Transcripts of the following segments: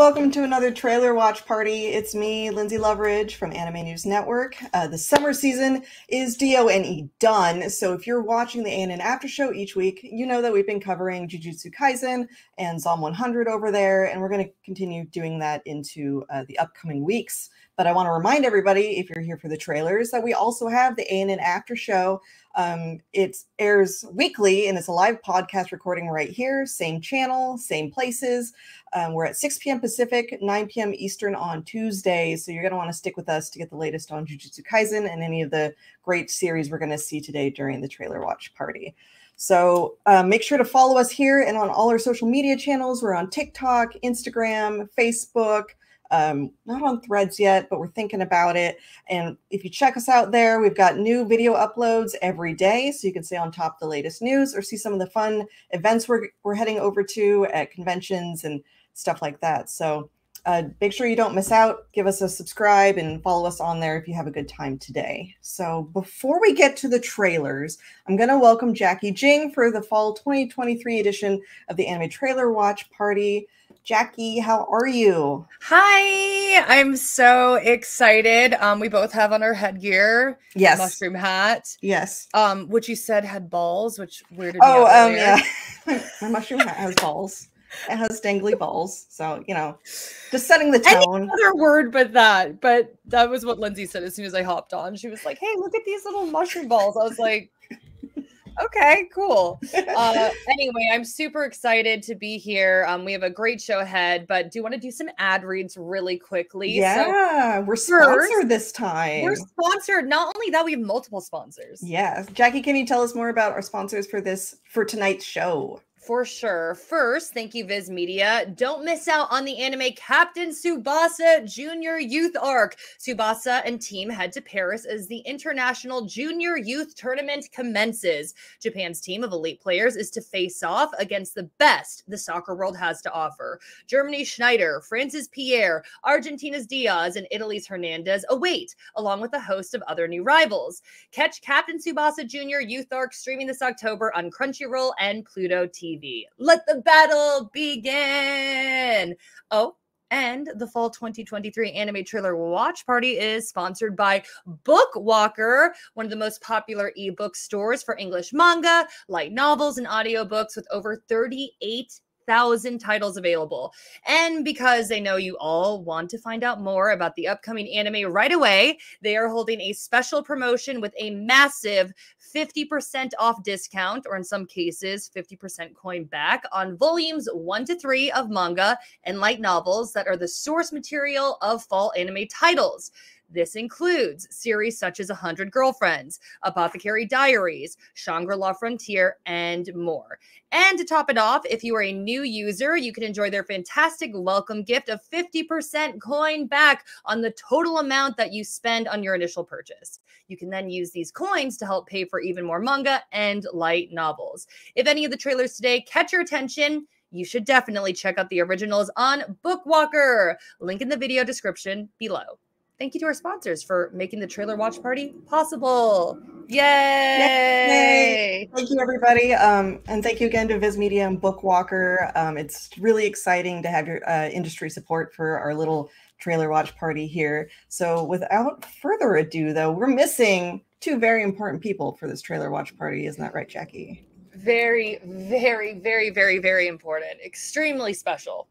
welcome to another trailer watch party. It's me, Lynzee Loveridge from Anime News Network. Uh, the summer season is D-O-N-E done, so if you're watching the ANN After Show each week, you know that we've been covering Jujutsu Kaisen and Zom 100 over there, and we're going to continue doing that into uh, the upcoming weeks. But I want to remind everybody, if you're here for the trailers, that we also have the ANN After Show um, it airs weekly and it's a live podcast recording right here, same channel, same places. Um, we're at 6 p.m. Pacific, 9 p.m. Eastern on Tuesday. So you're going to want to stick with us to get the latest on Jujutsu Kaisen and any of the great series we're going to see today during the trailer watch party. So uh, make sure to follow us here and on all our social media channels. We're on TikTok, Instagram, Facebook, um, not on threads yet, but we're thinking about it. And if you check us out there, we've got new video uploads every day. So you can stay on top of the latest news or see some of the fun events we're, we're heading over to at conventions and stuff like that. So uh, make sure you don't miss out. Give us a subscribe and follow us on there if you have a good time today. So before we get to the trailers, I'm going to welcome Jacki Jing for the fall 2023 edition of the Anime Trailer Watch Party. Jacki, how are you? Hi, I'm so excited. Um, we both have on our headgear. Yes. Mushroom hat. Yes. Um, which you said had balls, which weirded me Oh, out um, yeah. My mushroom hat has balls. It has dangly balls. So, you know, just setting the tone. Any other word but that. But that was what Lynzee said as soon as I hopped on. She was like, "Hey, look at these little mushroom balls." I was like, "Okay, cool." Uh, anyway, I'm super excited to be here. Um, we have a great show ahead, but do you want to do some ad reads really quickly? So yeah, we're sponsored this time. we're sponsored. Not only that, we have multiple sponsors. Yeah. Jacki, can you tell us more about our sponsors for this for tonight's show? For sure. First, thank you, Viz Media. Don't miss out on the anime Captain Tsubasa Junior Youth Arc. Tsubasa and team head to Paris as the International Junior Youth Tournament commences. Japan's team of elite players is to face off against the best the soccer world has to offer. Germany's Schneider, France's Pierre, Argentina's Diaz, and Italy's Hernandez await, along with a host of other new rivals. Catch Captain Tsubasa Jr. Youth Arc streaming this October on Crunchyroll and Pluto TV. Let the battle begin. Oh, and the fall 2023 anime trailer watch party is sponsored by Bookwalker, one of the most popular ebook stores for English manga, light novels, and audiobooks with over 38 thousand titles available. And because they know you all want to find out more about the upcoming anime right away, they are holding a special promotion with a massive 50% off discount, or in some cases, 50% coin back on volumes one to three of manga and light novels that are the source material of fall anime titles. This includes series such as 100 Girlfriends, Apothecary Diaries, Shangri La Frontier, and more. And to top it off, if you are a new user, you can enjoy their fantastic welcome gift of 50% coin back on the total amount that you spend on your initial purchase. You can then use these coins to help pay for even more manga and light novels. If any of the trailers today catch your attention, you should definitely check out the originals on Bookwalker. Link in the video description below. Thank you to our sponsors for making the trailer watch party possible. Yay! Yay! Thank you, everybody. Um, and thank you again to Viz Media and Bookwalker. Um, it's really exciting to have your uh, industry support for our little trailer watch party here. So, without further ado, though, we're missing two very important people for this trailer watch party. Isn't that right, Jacki? Very, very, very, very, very important. Extremely special.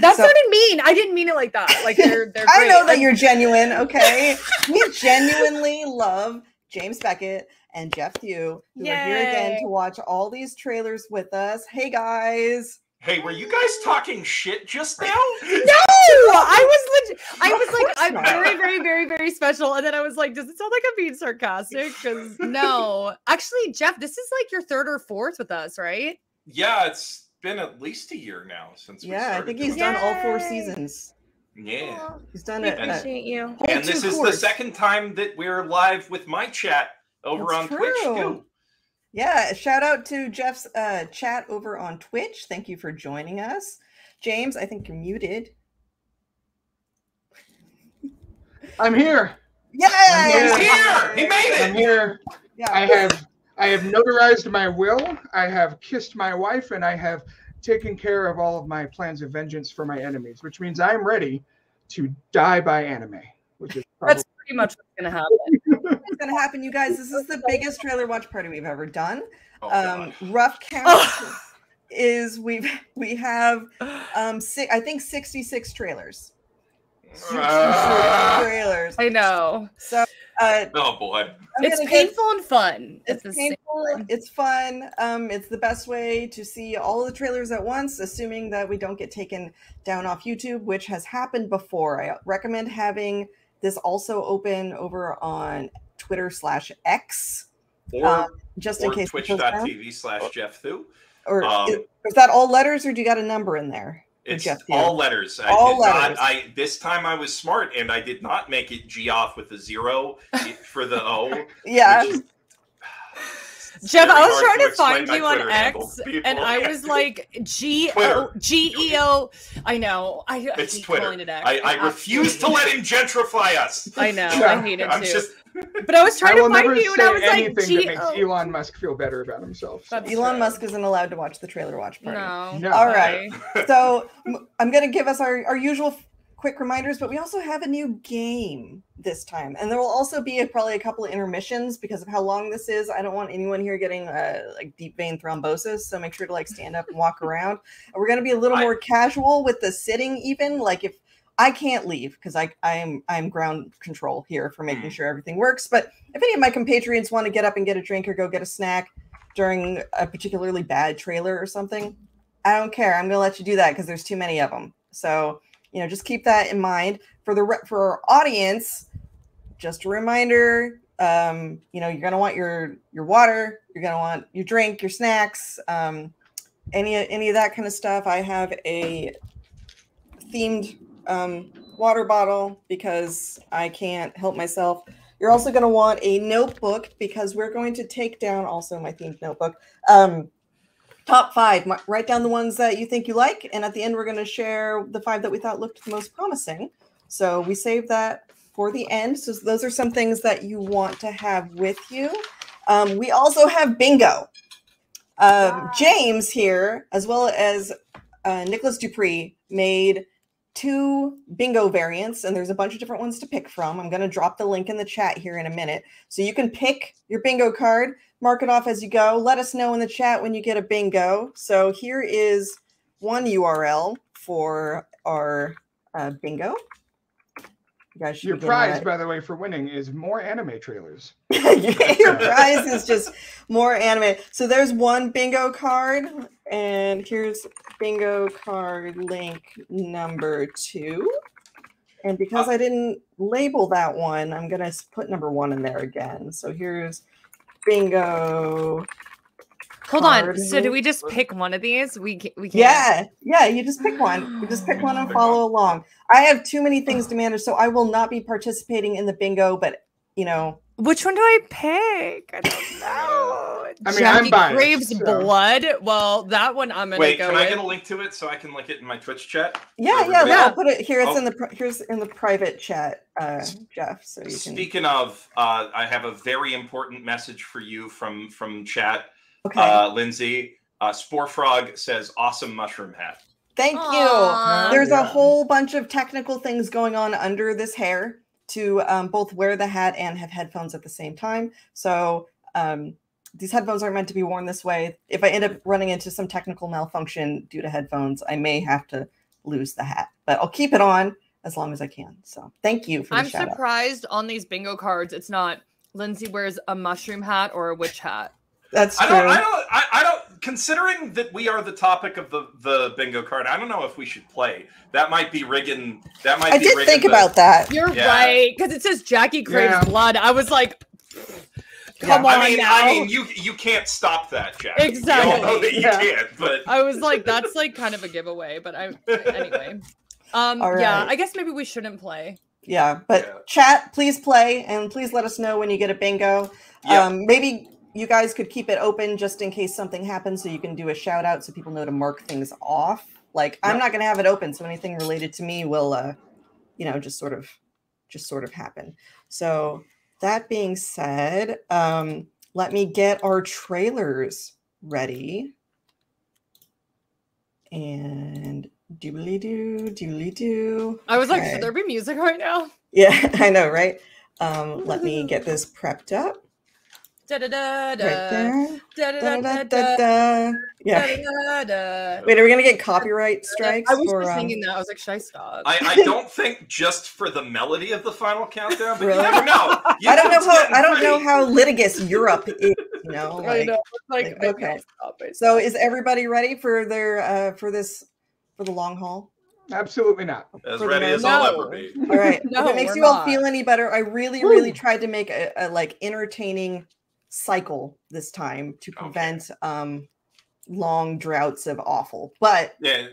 That So- sounded mean. I didn't mean it like that. Like they're they're I know that Like, you're genuine, okay? we genuinely love James Beckett and Geoff Thew, who are here again to watch all these trailers with us. Hey, guys. Hey, were you guys talking shit just now? No, I was legit. I was like, I'm not. very, very, very, very special. And then I was like, does it sound like I'm being sarcastic? Because no, actually, Geoff, this is like your third or fourth with us, right? yeah, it's been at least a year now since we Yeah, I think he's doing done all four seasons. it. Yeah. He's done We it. appreciate you. And two this is the second time that we're live with my chat over That's on Twitch too. Yeah, shout out to Geoff's uh, chat over on Twitch. Thank you for joining us. James, I think you're muted. I'm here. Yay! He's here! He made it. I'm here. Yeah. I have I have notarized my will. I have kissed my wife, and I have taken care of all of my plans of vengeance for my enemies, which means I'm ready to die by anime. Which is probably, That's pretty much what's gonna happen. What's going to happen, you guys? This is the biggest trailer watch party we've ever done. Oh, Um, rough count is we've we have um si- I think 66 trailers. 66 Ah. trailers. I know. So uh oh boy. I'm It's gonna get- painful and fun. at it's the same painful it's fun um it's the best way to see all the trailers at once assuming that we don't get taken down off youtube which has happened before i recommend having this also open over on twitter slash x Or, um, just in case it goes down. twitch.tv slash Geoff Thew. or um, is, is that all letters or do you got a number in there for It's Geoff all letters. I All did letters. not I this time I was smart and I did not make it G off with a zero for the O. yeah is- Geoff, I was trying to explain find you on Twitter X, people. and I was like G O Twitter. G E O. I know. I, I It's hate Twitter. calling it X. I, I refuse to let him gentrify us. I know. Yeah. I hate it I'm too. just but I was trying I to will find never you, and say I was like anything G that makes O. Elon Musk feel better about himself. so. Elon true. musk isn't allowed to watch the trailer watch party No. No. All right. so I'm going to give us our, our usual quick reminders, but we also have a new game this time. And there will also be a, probably a couple of intermissions because of how long this is. I don't want anyone here getting uh, like deep vein thrombosis. So make sure to like stand up and walk around. And we're going to be a little I- more casual with the sitting, even like if I can't leave because I I'm I'm ground control here for making Mm. sure everything works. But if any of my compatriots want to get up and get a drink or go get a snack during a particularly bad trailer or something, I don't care. I'm going to let you do that because there's too many of them. So, you know, just keep that in mind for the re- for our audience. Just a reminder, um, you know, you're going to want your your water, you're going to want your drink, your snacks, um, any any of that kind of stuff. I have a themed um, water bottle because I can't help myself. You're also going to want a notebook because we're going to take down also my themed notebook. Um, top five. Write down the ones that you think you like, and at the end, we're going to share the five that we thought looked the most promising. So we save that for the end. So those are some things that you want to have with you. Um, we also have bingo. Um, Wow. James here, as well as uh, Nicholas Dupree, made two bingo variants, and there's a bunch of different ones to pick from. I'm going to drop the link in the chat here in a minute. So you can pick your bingo card, mark it off as you go. Let us know in the chat when you get a bingo. So here is one URL for our uh, bingo. You Your prize, that. by the way, for winning is more anime trailers. your prize is just more anime. So there's one bingo card, and here's bingo card link number two. And because I didn't label that one, I'm gonna put number one in there again. So here's bingo. Hold on. So do we just pick one of these? We ca- we can't. Yeah, yeah. You just pick one. You just pick one and follow along. I have too many things to manage, so I will not be participating in the bingo. But you know, Which one do I pick? I don't know. I mean, I'm Jacki biased, Graves so- blood. Well, that one I'm gonna Wait, go can I with. get a link to it so I can link it in my Twitch chat? Yeah, yeah, yeah. I'll put it here. It's Oh. in the here's in the private chat, uh, Geoff. So you can. Speaking of, uh, I have a very important message for you from from chat. Okay, Uh, Lynzee, uh, Spore Frog says, "Awesome mushroom hat." thank you. There's Yeah. a whole bunch of technical things going on under this hair to um, both wear the hat and have headphones at the same time. So um, these headphones aren't meant to be worn this way. If I end up running into some technical malfunction due to headphones, I may have to lose the hat, but I'll keep it on as long as I can. So thank you for the I'm shout out. surprised on these bingo cards. It's not Lynzee wears a mushroom hat or a witch hat. That's I true. don't, I don't, I, I don't. Considering that we are the topic of the the bingo card, I don't know if we should play. That might be rigging. That might. I be did rigging think the- about that. You're Yeah. right, because it says Jacki Graves Yeah. blood. I was like, come I on mean, now. I mean, you you can't stop that, Jack. We all know Exactly. that you Yeah. can't. But I was like, that's like kind of a giveaway, but I anyway. Um All yeah. I guess maybe we shouldn't play. Yeah, but Yeah. chat, please play and please let us know when you get a bingo. Yeah. Um, maybe you guys could keep it open just in case something happens so you can do a shout out so people know to mark things off. Like I'm not going to have it open, so anything related to me will, uh, you know, just sort of, just sort of happen. So that being said, um, let me get our trailers ready. And doobly doo, doobly doo. I was like, should there be music right now? Yeah, I know, right? Um, let me get this prepped up Da da da da. Da da Da, da da, da da, da. da. Yeah. Da, da. Wait, are we gonna get copyright strikes I was for? just Um, thinking that. I was like, should I stop? I, I don't think just for the melody of the final countdown, but Really? you never know. I don't know how getting I don't know how litigious Europe is. You know, I know. Like, like, okay. can't stop it. so is everybody ready for their uh for this for the long haul? Absolutely not. as ready as I'll No. ever be. All right. No, if it makes we're you all not. feel any better, I really, really tried to make a, a like entertaining cycle this time to Okay. prevent um long droughts of awful. But Yeah,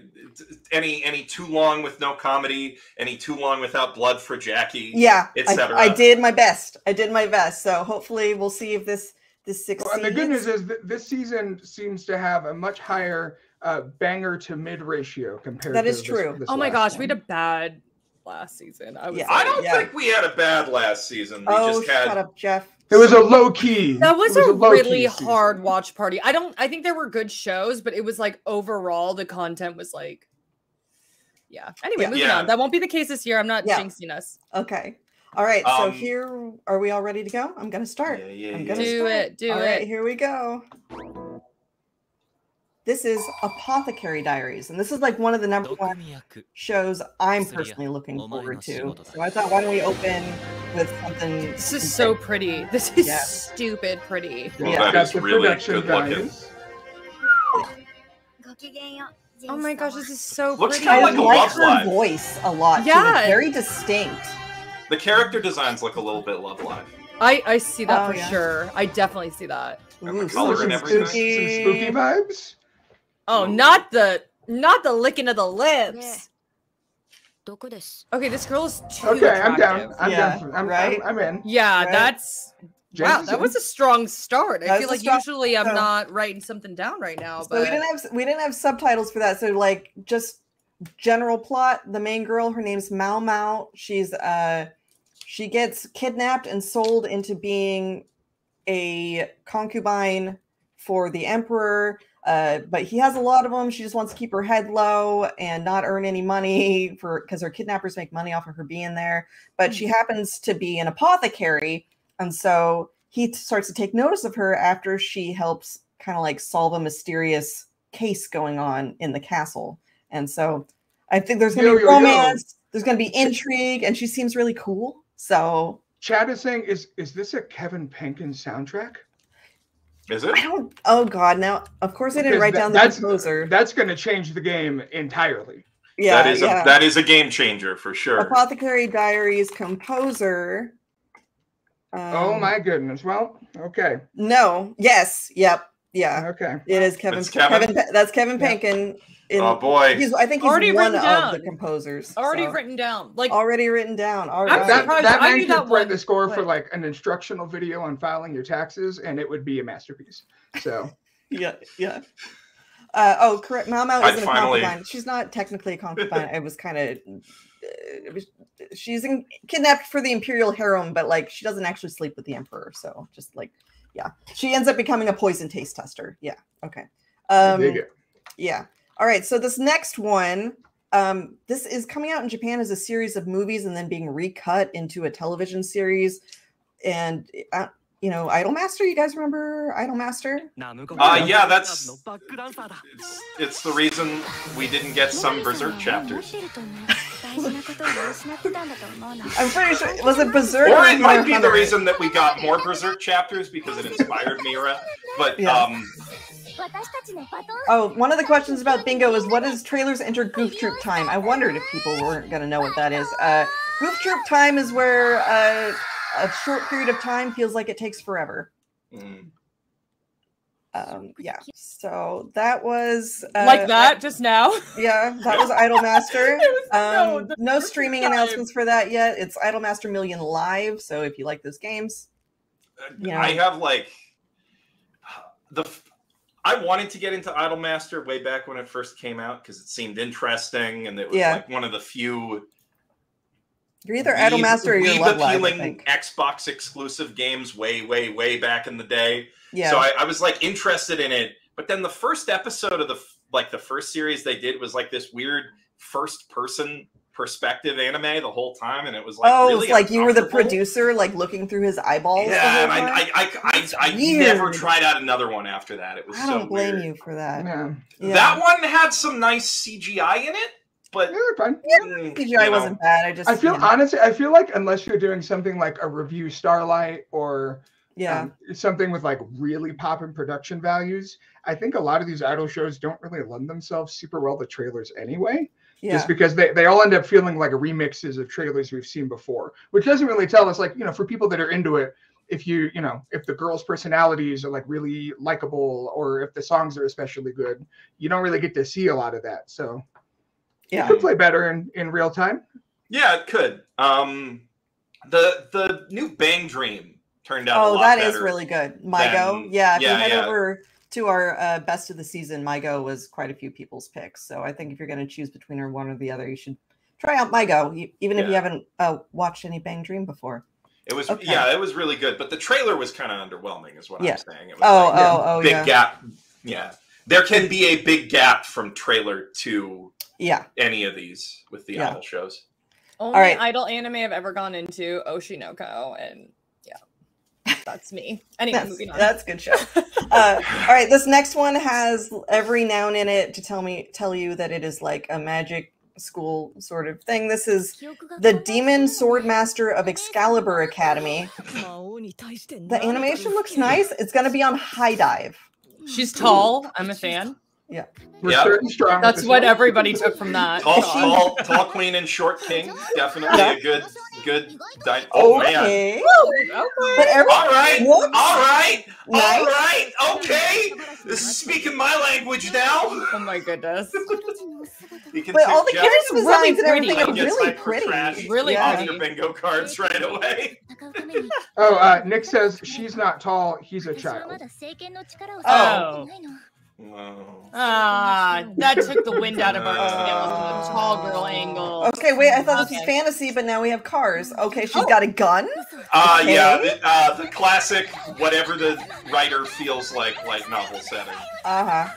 any any too long with no comedy, any too long without blood for Jacki. yeah, etc. I. I did my best. I did my best. So hopefully we'll see if this this succeeds. Well, and the good news is that this season seems to have a much higher uh, banger to mid ratio compared That to is this- true. this oh my last gosh, we had a bad last season. I was. Yeah. I don't Yeah. think we had a bad last season. We oh, just had shut up, Geoff. It was a low key. That was, it a, low-key really hard watch party. I don't. I think there were good shows, but it was like overall the content was like, yeah. Anyway, Yeah. moving Yeah. on. That won't be the case this year. I'm not Yeah. jinxing us. Okay. All right. so Um, here, are we all ready to go? I'm gonna start. Yeah, yeah, I'm gonna Do start. it. Do All it. right, here we go. This is Apothecary Diaries, and this is like one of the number one shows I'm personally looking forward to. So I thought, why don't we open with something? This is so pretty. This is Yeah. stupid pretty. Well, Yeah. that Got is the really production good looking. Oh my gosh, this is so Looks pretty. I kinda like a like Love her Live. voice a lot. Yeah. It's very distinct. The character designs look a little bit Love Live. I I see that Oh, for yeah. sure. I definitely see that. Ooh, color some and spooky- Some spooky vibes. Oh, Ooh. not the not the licking of the lips. Okay, this girl is too Okay, attractive. I'm down. I'm yeah, down. I'm, right? I'm, I'm, in. Yeah, right? that's James wow, that was a strong start. I feel like strong, usually I'm so, not writing something down right now, so but we didn't have we didn't have subtitles for that. So like just general plot. The main girl, her name's Mao Mao. She's uh she gets kidnapped and sold into being a concubine for the emperor. Uh, but he has a lot of them. She just wants to keep her head low and not earn any money for because her kidnappers make money off of her being there. But she happens to be an apothecary, and so he t- starts to take notice of her after she helps kind of like solve a mysterious case going on in the castle. And so I think there's gonna Yo, be yo, yo. romance, there's gonna be intrigue, and she seems really cool. So Chad is saying, is is this a Kevin Penkin soundtrack? Is it? I don't oh god, now of course I didn't Because write that- down the that's composer. that's going to change the game entirely. yeah, that is yeah. a that is a game changer for sure. Apothecary Diaries composer. oh um, my goodness. Well, okay, No. Yes. Yep. Yeah. okay. It is Kevin. It's Kevin? That's Kevin Yeah. Penkin. In, oh boy. He's, I think he's Already one written of the composers. already so- written down. Like Already written down. All I'm. That, surprised that man could that write one, the score for like an instructional video on filing your taxes, and it would be a masterpiece. So Yeah. Yeah. Uh, oh, correct. Mao Mao isn't finally- a concubine. She's not technically a concubine. I was kind of. it was, she's in, kidnapped for the imperial harem, but like she doesn't actually sleep with the emperor. So just like, yeah, she ends up becoming a poison taste tester. Yeah. Okay. I Um, dig it. Yeah. All right. So this next one, um, this is coming out in Japan as a series of movies and then being recut into a television series. And uh, you know, Idolmaster. You guys remember Idolmaster? Uh, yeah, that's- It's it's the reason we didn't get some berserk chapters. I'm pretty sure was it Berserk Or it might be the reason that we got more berserk chapters because it inspired Miura. But Yeah. um Oh, one of the questions about bingo is what is trailers enter Goof Troop time? I wondered if people weren't going to know what that is. Uh, Goof Troop time is where uh, a short period of time feels like it takes forever. mm, Um, yeah. So that was uh, like that just now. Yeah, that was Idolmaster. It was- no, Um, the no streaming time. announcements for that yet. It's Idolmaster Million Live. So if you like those games, Yeah. I have like the f- I wanted to get into Idolmaster way back when it first came out because it seemed interesting and it was Yeah. like one of the few you're either weeb- Idolmaster or you're Love. Appealing. Xbox exclusive games way, way, way back in the day. Yeah. So I, I was like interested in it, but then the first episode of the like the first series they did was like this weird first person perspective anime the whole time, and it was like oh, really it's like you were the producer, like looking through his eyeballs. Yeah, and I. I, I, I, I never tried out another one after that. It was I don't blame weird. you for that. yeah, Yeah. That one had some nice CGI in it, but yeah, fine. mm, CGI you know, wasn't bad. I just I feel you know, honestly, I feel like unless you're doing something like a Revue Starlight or yeah. um, something with like really popping production values, I think a lot of these idol shows don't really lend themselves super well to trailers anyway. Yeah. Just because they, they all end up feeling like remixes of trailers we've seen before, which doesn't really tell us like, you know, for people that are into it, if you, you know, if the girls' personalities are like really likable or if the songs are especially good, you don't really get to see a lot of that. So Yeah. it could play better in, in real time. yeah, it could. Um, the the new Bang Dream turned out. a Oh, lot that is better. really good. Mygo. than- yeah, if yeah, you head yeah. over to our uh, best of the season, Mygo was quite a few people's picks. So I think if you're going to choose between or one or the other, you should try out Mygo, even if you haven't uh, watched any Bang Dream before. It was Okay. yeah, it was really good, but the trailer was kind of underwhelming, is what Yeah. I'm saying. It was Oh, like oh, oh, big yeah. gap. Yeah, there can be a big gap from trailer to Yeah. any of these with the Yeah. idol shows. Only right. idol anime I've ever gone into, Oshi no Ko, and yeah, that's me. Anyway, That's, moving on. that's a good show. Uh, all right, this next one has every noun in it to tell me tell you that it is like a magic school sort of thing. This is the Demon Swordmaster of Excalibur Academy. The animation looks nice. It's going to be on HIDIVE. She's tall. I'm a fan. We're Yeah. starting strong. That's what one. everybody took from that. Tall, tall, tall queen and short king, definitely Yeah. a good, good. Di- oh man! Okay. Okay. But every All right, Whoops. all right, all Nice. right. Okay, this is speaking my language now. Oh my goodness. You can but all the tip character Geoff really designs and everything are really pretty. Really yeah. pretty. your bingo cards right away. Oh, uh, Nick says she's not tall. He's a child. Oh. Whoa. Ah, that took the wind out of our Uh, sails. The tall girl angle. Okay, wait. I thought this was fantasy, but now we have cars. Okay, she's Oh. got a gun. Uh, yeah, Okay. the, uh, the classic, whatever the writer feels like, like novel setting. Uh huh.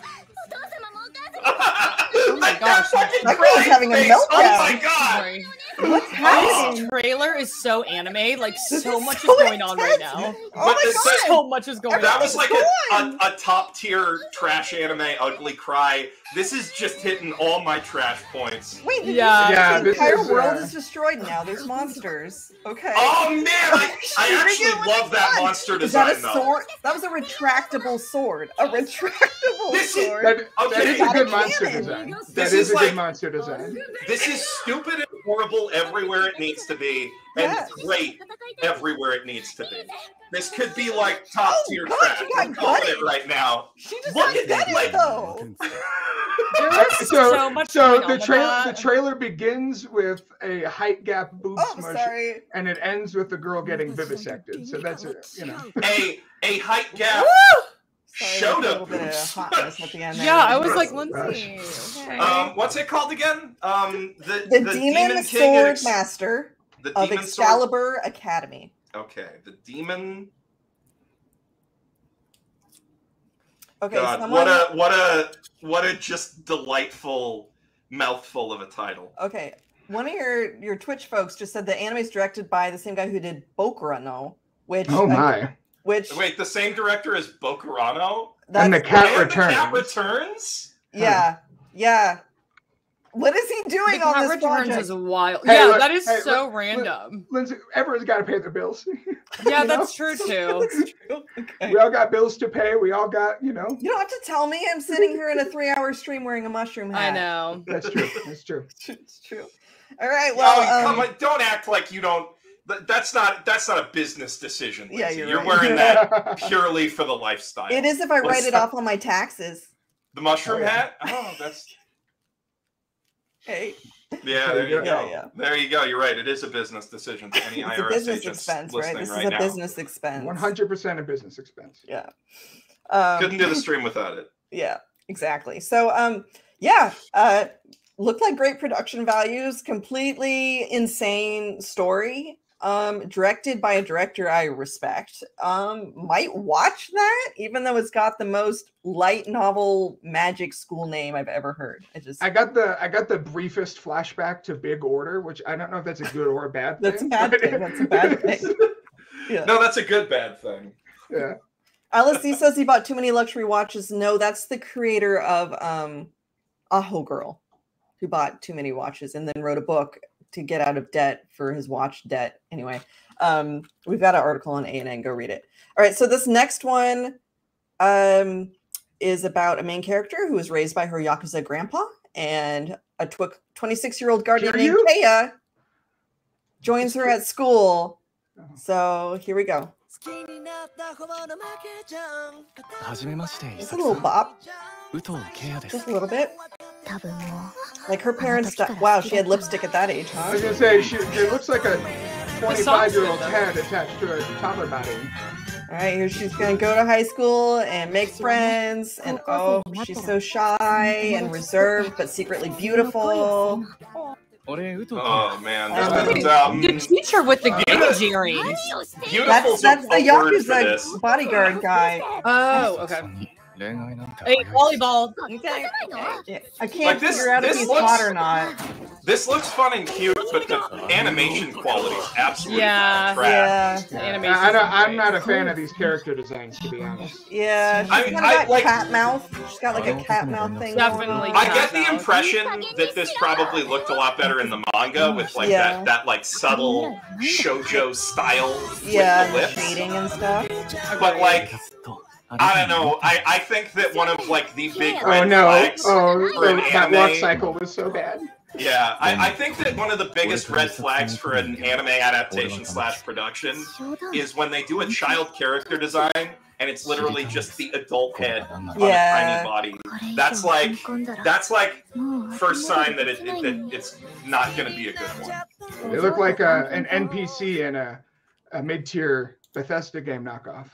oh my gosh, that girl's having a meltdown. Oh my meltdown. god! Sorry. What's This happening? trailer is so anime. Like This so is much so is going on right now. Oh But my this- god! So much is going That on. was like Go a, a, a top tier trash anime ugly cry. This is just hitting all my trash points. Wait, did Yeah. you Yeah, the entire is, world uh, is destroyed now? There's monsters. Okay. Oh man, I, I actually love a that gun. monster Is that design a though. sword? That was a retractable sword. A retractable This sword. That, that Okay. is a good monster design. This That is is a like- good monster design. This is stupid and horrible everywhere it needs to be, and Yes. great everywhere it needs to be. This could be like top Oh, tier God, trash. you I'm calling it right now. she just Look at that, it like- though. There so, so much so the on trailer the trailer begins with a height gap boob Oh, smush, sorry. and it ends with the girl getting vivisected. So that's it. You know. a a height gap Sorry, showed up. little bit of hotness at the end. Yeah, I was like, Lynzee. Okay. Um, what's it called again? Um, the the, the Demon, King Sword Ex- Master the of Demon Sword. Excalibur Academy. Okay, the demon. Okay, God, someone. what a what a what a just delightful mouthful of a title. Okay, one of your your Twitch folks just said the anime is directed by the same guy who did Bokurano, which Oh my! Which Wait, the same director as Bokurano? that's, And the cat And returns. The cat returns? yeah yeah. What is he doing The doing Cat on this Returns project? is wild. Hey, yeah, look, that is hey, so look, random. Lynzee, everyone's got to pay their bills. yeah, that's true too. That's true. Okay. we all got bills to pay. We all got, you know. You don't have to tell me. I'm sitting here in a three-hour stream wearing a mushroom hat. I know. That's true. That's true. it's true. All right. Well, Well, come um, on, don't act like you don't. That- That's not that's not a business decision. Yeah, you're you're right. wearing that purely for the lifestyle. it is if I write it not- off on my taxes. the mushroom Oh, yeah. hat. Oh, that's Okay. yeah. There There you you go. go. Yeah, yeah. There you go. You're right. It is a business decision to any It's a business expense, right? listening This right is a now. business expense. One hundred percent a business expense. Yeah. Um, Couldn't do the stream without it. Yeah, exactly. So um yeah, uh looked like great production values, completely insane story. Um, directed by a director I respect. Um, might watch that, even though it's got the most light novel magic school name I've ever heard. I just I got the I got the briefest flashback to Big Order, which I don't know if that's a good or a bad thing. That's a bad thing, that's a bad thing. yeah. No, that's a good bad thing. yeah. LSD says he bought too many luxury watches. No, that's the creator of um Aho Girl, who bought too many watches and then wrote a book to get out of debt for his watch debt. Anyway, um, we've got an article on ANN. Go read it. All right, so this next one um is about a main character who was raised by her Yakuza grandpa and a 26 year old guardian named Kiryu? Joins her at school. Oh. So here we go. It's. Just a little bit. Like her parents. Wow, she had lipstick at that age, huh? I was gonna say she. It looks like a twenty-five-year-old head attached to her toddler body. All right, here she's gonna go to high school and make friends, and oh, she's so shy and reserved, but secretly beautiful. Oh man, um, the teacher with the huge earrings. That's that's the Yakuza bodyguard guy. Oh, okay. Hey, volleyball. Okay. I can't like this, figure out if he's hot or not. This looks fun and cute, but the animation quality is absolutely yeah, trash. Yeah. I am not a fan of these character designs, to be honest. Yeah, she's I mean, kind of I, got like, cat mouth. She's got like a cat mouth thing. Definitely. I get the impression that this probably looked a lot better in the manga with like yeah. that that like subtle shojo style yeah, with the lips. shading and stuff. But like I don't know. I, I think that one of like the big red oh, no. flags oh, oh for an that anime. Walk cycle was so bad. Yeah, I, I, think that one of the biggest red flags for an anime adaptation slash production is when they do a child character design and it's literally just the adult head on yeah. a tiny body. That's like that's like first sign that, it, it that it's not going to be a good one. They look like a, an NPC in a, a mid tier Bethesda game knockoff.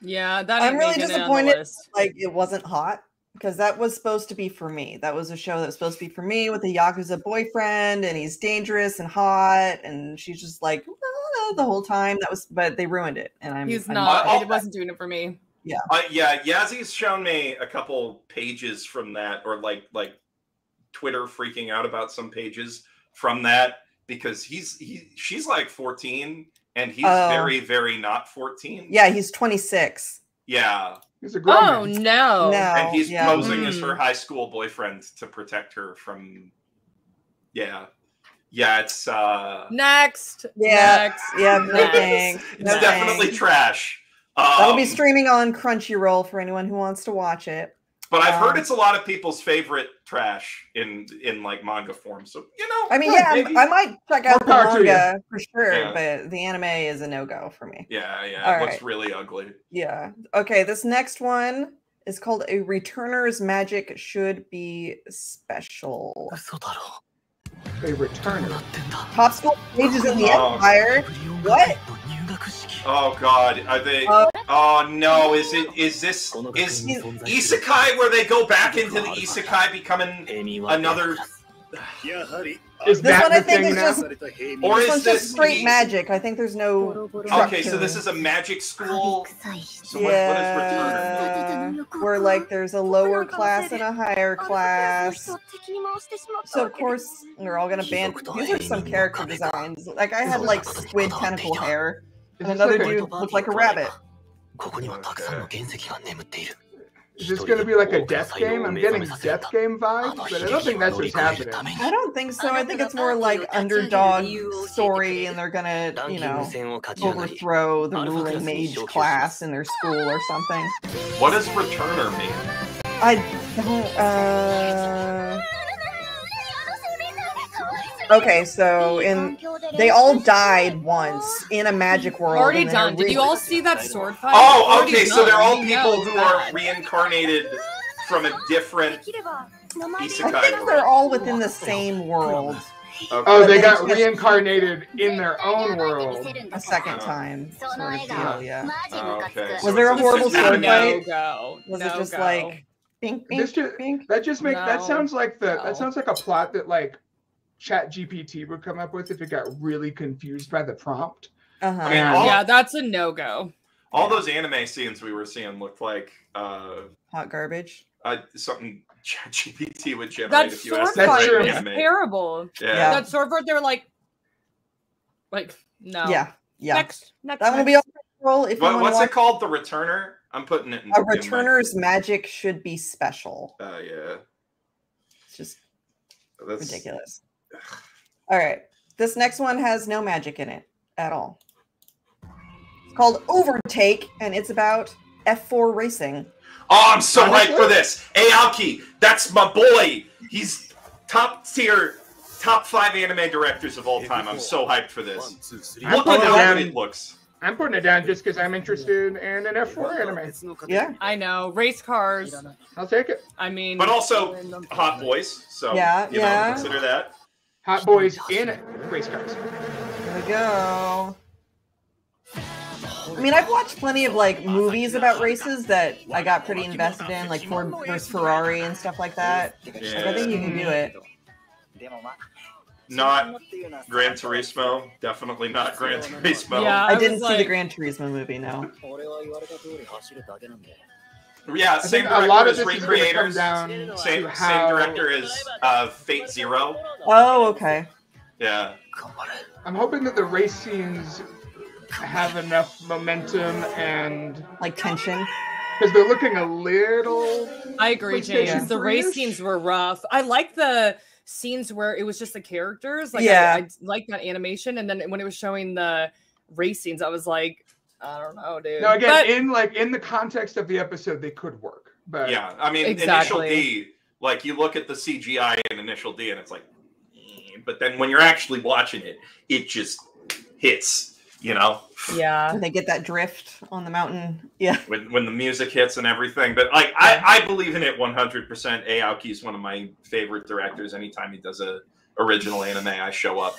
Yeah, that I'm really making it on the disappointed. like it wasn't hot because that was supposed to be for me. That was a show that was supposed to be for me with a yakuza boyfriend, and he's dangerous and hot, and she's just like "Ah," the whole time. That was, but they ruined it, and I'm. He's I'm not. It wasn't doing it for me. Yeah, uh, yeah, Yazzy's shown me a couple pages from that, or like like Twitter freaking out about some pages from that because he's he she's like 14 and he's Oh. very very not 14. Yeah, he's 26. yeah, He's a grown Oh man. no. No, and he's yeah. posing as Mm. her high school boyfriend to protect her from. Yeah, yeah, it's uh, Next. Yeah, Next. Yeah, no Next. thanks. it's No definitely thanks. trash. That'll be Um, streaming on Crunchyroll for anyone who wants to watch it. But I've heard Um, it's a lot of people's favorite trash in in like manga form. So you know, I mean, yeah. I might check out the manga for sure, yeah. but the anime is a no go for me. Yeah, yeah, All it right. looks really ugly. Yeah. Okay, this next one is called "A Returner's Magic Should Be Special." A returner. Top school pages in the oh. Empire. What? Oh god, are they? Uh, oh no, is it? Is this is isekai where they go back into the isekai becoming another? Is this one I think is now? just or is this straight magic? I think there's no. Okay, so this is a magic school. So yeah. What, what Where like there's a lower class and a higher class. So of course they're all gonna ban. These are some character designs. Like I had like squid tentacle hair. and this, another like a- dude looked like a rabbit. ここにはたくさんの原石が眠っている is this going to be like a death game? I'm getting death game vibes, but I don't think that's what's happening. I don't think so. I think it's more like underdog story, and they're gonna, ラン you キング know, 戦を勝ち上がり overthrow the ruling mage class in their school or something. What does returner mean? I don't. Uh... Okay, so in they all died once in a magic world. Already done. Did you all see that sword fight? Oh, okay, so they're all people who are reincarnated from a different I think world. they're all within the same world Okay. Oh, they got reincarnated in their own world. a second uh-huh. time. Sort of deal, yeah. Oh, okay. Was there a horrible sword fight? No. Was no it just go. like bink, bink, This ju- bink? That just make that sounds like the no. that sounds like a plot that like ChatGPT would come up with if it got really confused by the prompt. Uh-huh. I mean, Yeah. all, yeah, Yeah, that's a no go. all those anime scenes we were seeing looked like uh, Hot garbage. uh something ChatGPT would generate That if you sword asked it That's fight was animate. terrible. Yeah. Yeah. That sword fight, they were like, like no. Yeah. Yeah. Next, next. that will next. be on roll if you What, what's to it called? The Returner. I'm putting it in. A in my- returner's magic should be special. Uh, yeah. It's just That's ridiculous. All right. This next one has no magic in it at all. It's called Overtake, and it's about F4 racing. Oh, I'm so Honestly? hyped for this. Aoki, that's my boy. He's top tier, top five anime directors of all time. I'm so hyped for this. One, two, three. I'm Look putting at it how down. good it looks. I'm putting it down just because I'm interested in an F4 anime. Yeah. I know race cars. I'll take it. I mean, But also Hot Boys. So Yeah, you yeah. know, consider that. Hot boys in race cars. There we go. I mean, I've watched plenty of like movies about races that I got pretty invested in, like Ford versus Ferrari and stuff like that. Like, I think you can do it. Not Gran Turismo. Definitely not Gran Turismo. Yeah. I I didn't was see the like- Gran Turismo movie, no. Yeah, I same think a lot director of as this is going to come Recreators. down Same, to same director as uh, Fate Zero. Oh, okay. Yeah. I'm hoping that the race scenes have enough momentum and Like tension. because they're looking a little. I agree, PlayStation James. The race scenes were rough. I like the scenes where it was just the characters. Like, Yeah. I, I like that animation. And then when it was showing the race scenes, I was like, I don't know, dude. Now again, But- in like in the context of the episode, they could work. But Yeah. I mean, Exactly. Initial D, like you look at the CGI in Initial D and it's like, eh, but then when you're actually watching it, it just hits, you know, yeah. They get that drift on the mountain. Yeah. when, when the music hits and everything. But like, I, I believe in it 100%. Aoki is one of my favorite directors. Anytime he does a original anime, I show up.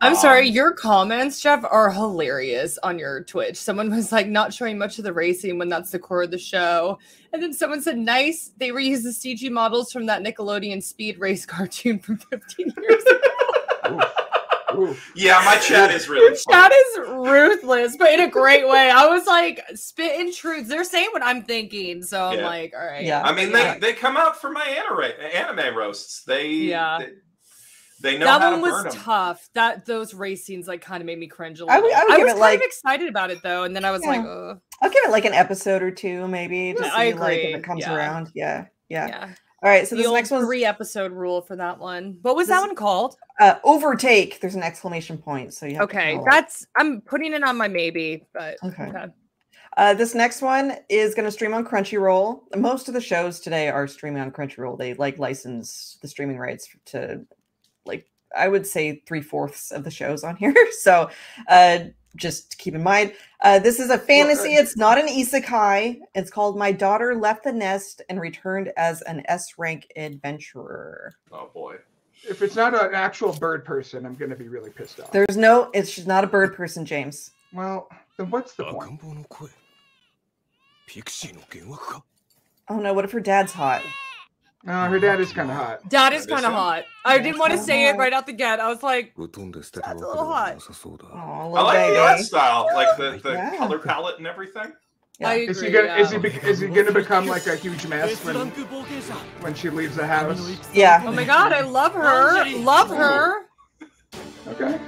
I'm sorry, Um, your comments, Geoff, are hilarious on your Twitch. Someone was like not showing much of the racing when that's the core of the show. And then someone said, nice, they reused the CG models from that Nickelodeon speed race cartoon from 15 years ago. Yeah, my chat is really Your chat is ruthless, but in a great way. I was like spitting truths. They're saying what I'm thinking. So I'm Yeah. like, all right. Yeah. I mean, Yeah. they, they come out for my anime, anime roasts. They Yeah. they, they know that how one to burn was 'em. tough. That those race scenes like kind of made me cringe a little. would- I would give was kind like- of excited about it though, and then I was like, Ugh. I'll give it like an episode or two, maybe, to Yeah, see I like if it comes Yeah. around. Yeah. Yeah. yeah. All right. So the this next one's three episode rule for that one. What was that one called? uh, overtake. There's an exclamation point. So you have to Okay, it. that's I'm putting it on my maybe, but Okay. okay. Uh, this next one is going to stream on Crunchyroll. Most of the shows today are streaming on Crunchyroll. They like license the streaming rights to, like, I would say three fourths of the shows on here. So uh, just keep in mind, uh, this is a er, fantasy. It's not an isekai. It's called My Daughter Left the Nest and Returned as an S rank adventurer. Oh boy. If it's not an actual bird person, I'm going to be really pissed off. There's no, it's she's not a bird person, James. Well, then what's the point? Oh no, what if her dad's hot? Uh, her dad is kind of hot. Dad is kind of hot. I didn't want to say it right out the gate. I was like, that's a little hot. Oh, I like the art style, like the, the yeah. color palette and everything. Yeah. Agree, is he gonna yeah. is he he gonna become like a huge mess when when she leaves the house? Yeah. Oh my god, I love her. Love her. Okay.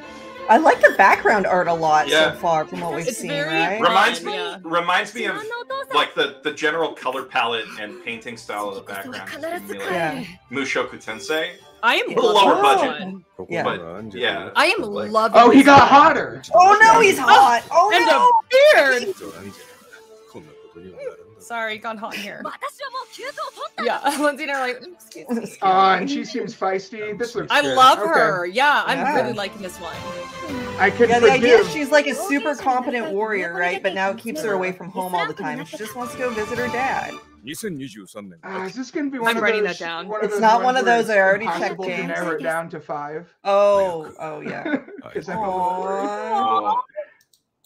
I like the background art a lot yeah. so far from what we've it's seen. Right? Reminds me, yeah. reminds me of like the the general color palette and painting style of the background. Yeah. Mushoku Tensei. I am a lower oh. budget. Yeah. But, yeah. I am like, loving. Oh, he got hotter. Oh no, he's oh, hot. Oh, and no. a beard sorry, gone hot in here. yeah, Lynzee and I are like, excuse me. Uh, and she seems feisty. This looks. I good. love okay. her. Yeah, I'm yeah. really liking this one. I could. Yeah, the idea is she's like a super competent warrior, right? But now it keeps her away from home all the time. She just wants to go visit her dad. Uh, is this going to be one I'm of writing those, that down. it's not one of those I already checked. To narrow it down to five. Oh, oh yeah.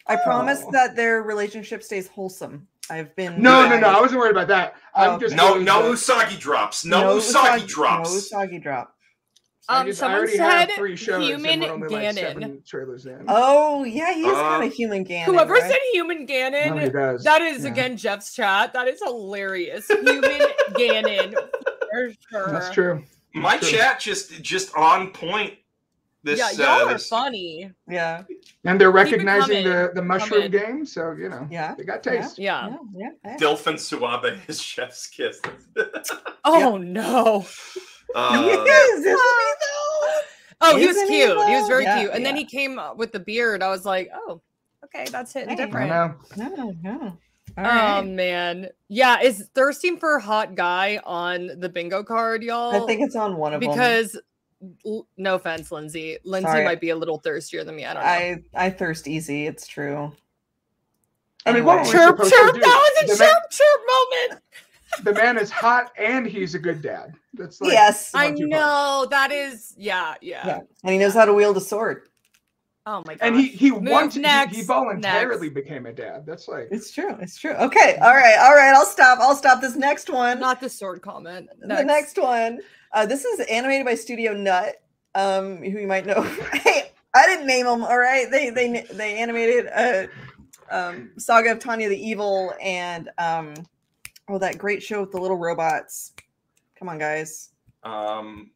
I promise oh. that their relationship stays wholesome. I've been No, no, no. I wasn't worried about that. Oh, I'm just no no that- Usagi drops. No, Usagi drops. No Usagi drop. I, Um, just, I someone already have said three shows human and we're like trailers in. Oh yeah, he's is kind Uh, of human Ganon. Whoever right? said human Nobody Ganon, does. that is Yeah. again Geoff's chat. That is hilarious. Human Ganon, for sure. That's true. My True. chat just just on point. This yeah, uh, y'all are this- funny. Yeah, And they're recognizing the, the mushroom game, so you know yeah. they got taste. Yeah. Yeah, yeah. yeah. Dilphin Suabe is chef's kiss. Oh no. uh, Yes, isn't he though? Oh, he was Isn't he, cute. He was very Yeah, cute. And then he came uh, with the beard. I was like, oh, okay, that's hitting Hey. Different. know. No, no. All Oh right. man, yeah. Is thirsting for a hot guy on the bingo card, y'all? I think it's on one of them. because l- no offense, Lynzee. Lynzee Sorry. might be a little thirstier than me. I don't know. I I thirst easy. It's true. I mean, what chirp, to chirp. That was a The man- chirp, chirp moment. The man is hot and he's a good dad. That's like yes, I one-two know that is. Yeah, yeah. yeah, and he knows how to wield a sword. Oh my god. And he he Move wanted he, next, he voluntarily next. became a dad. That's like It's true. It's true. Okay. All right. All right. I'll stop. I'll stop this next one. not the sword comment. The next one. Uh, this is animated by Studio Nut, um, who you might know. hey, I didn't name them. All right. They they they animated uh, um, Saga of Tanya the Evil and um, oh that great show with the little robots. Come on, guys. um,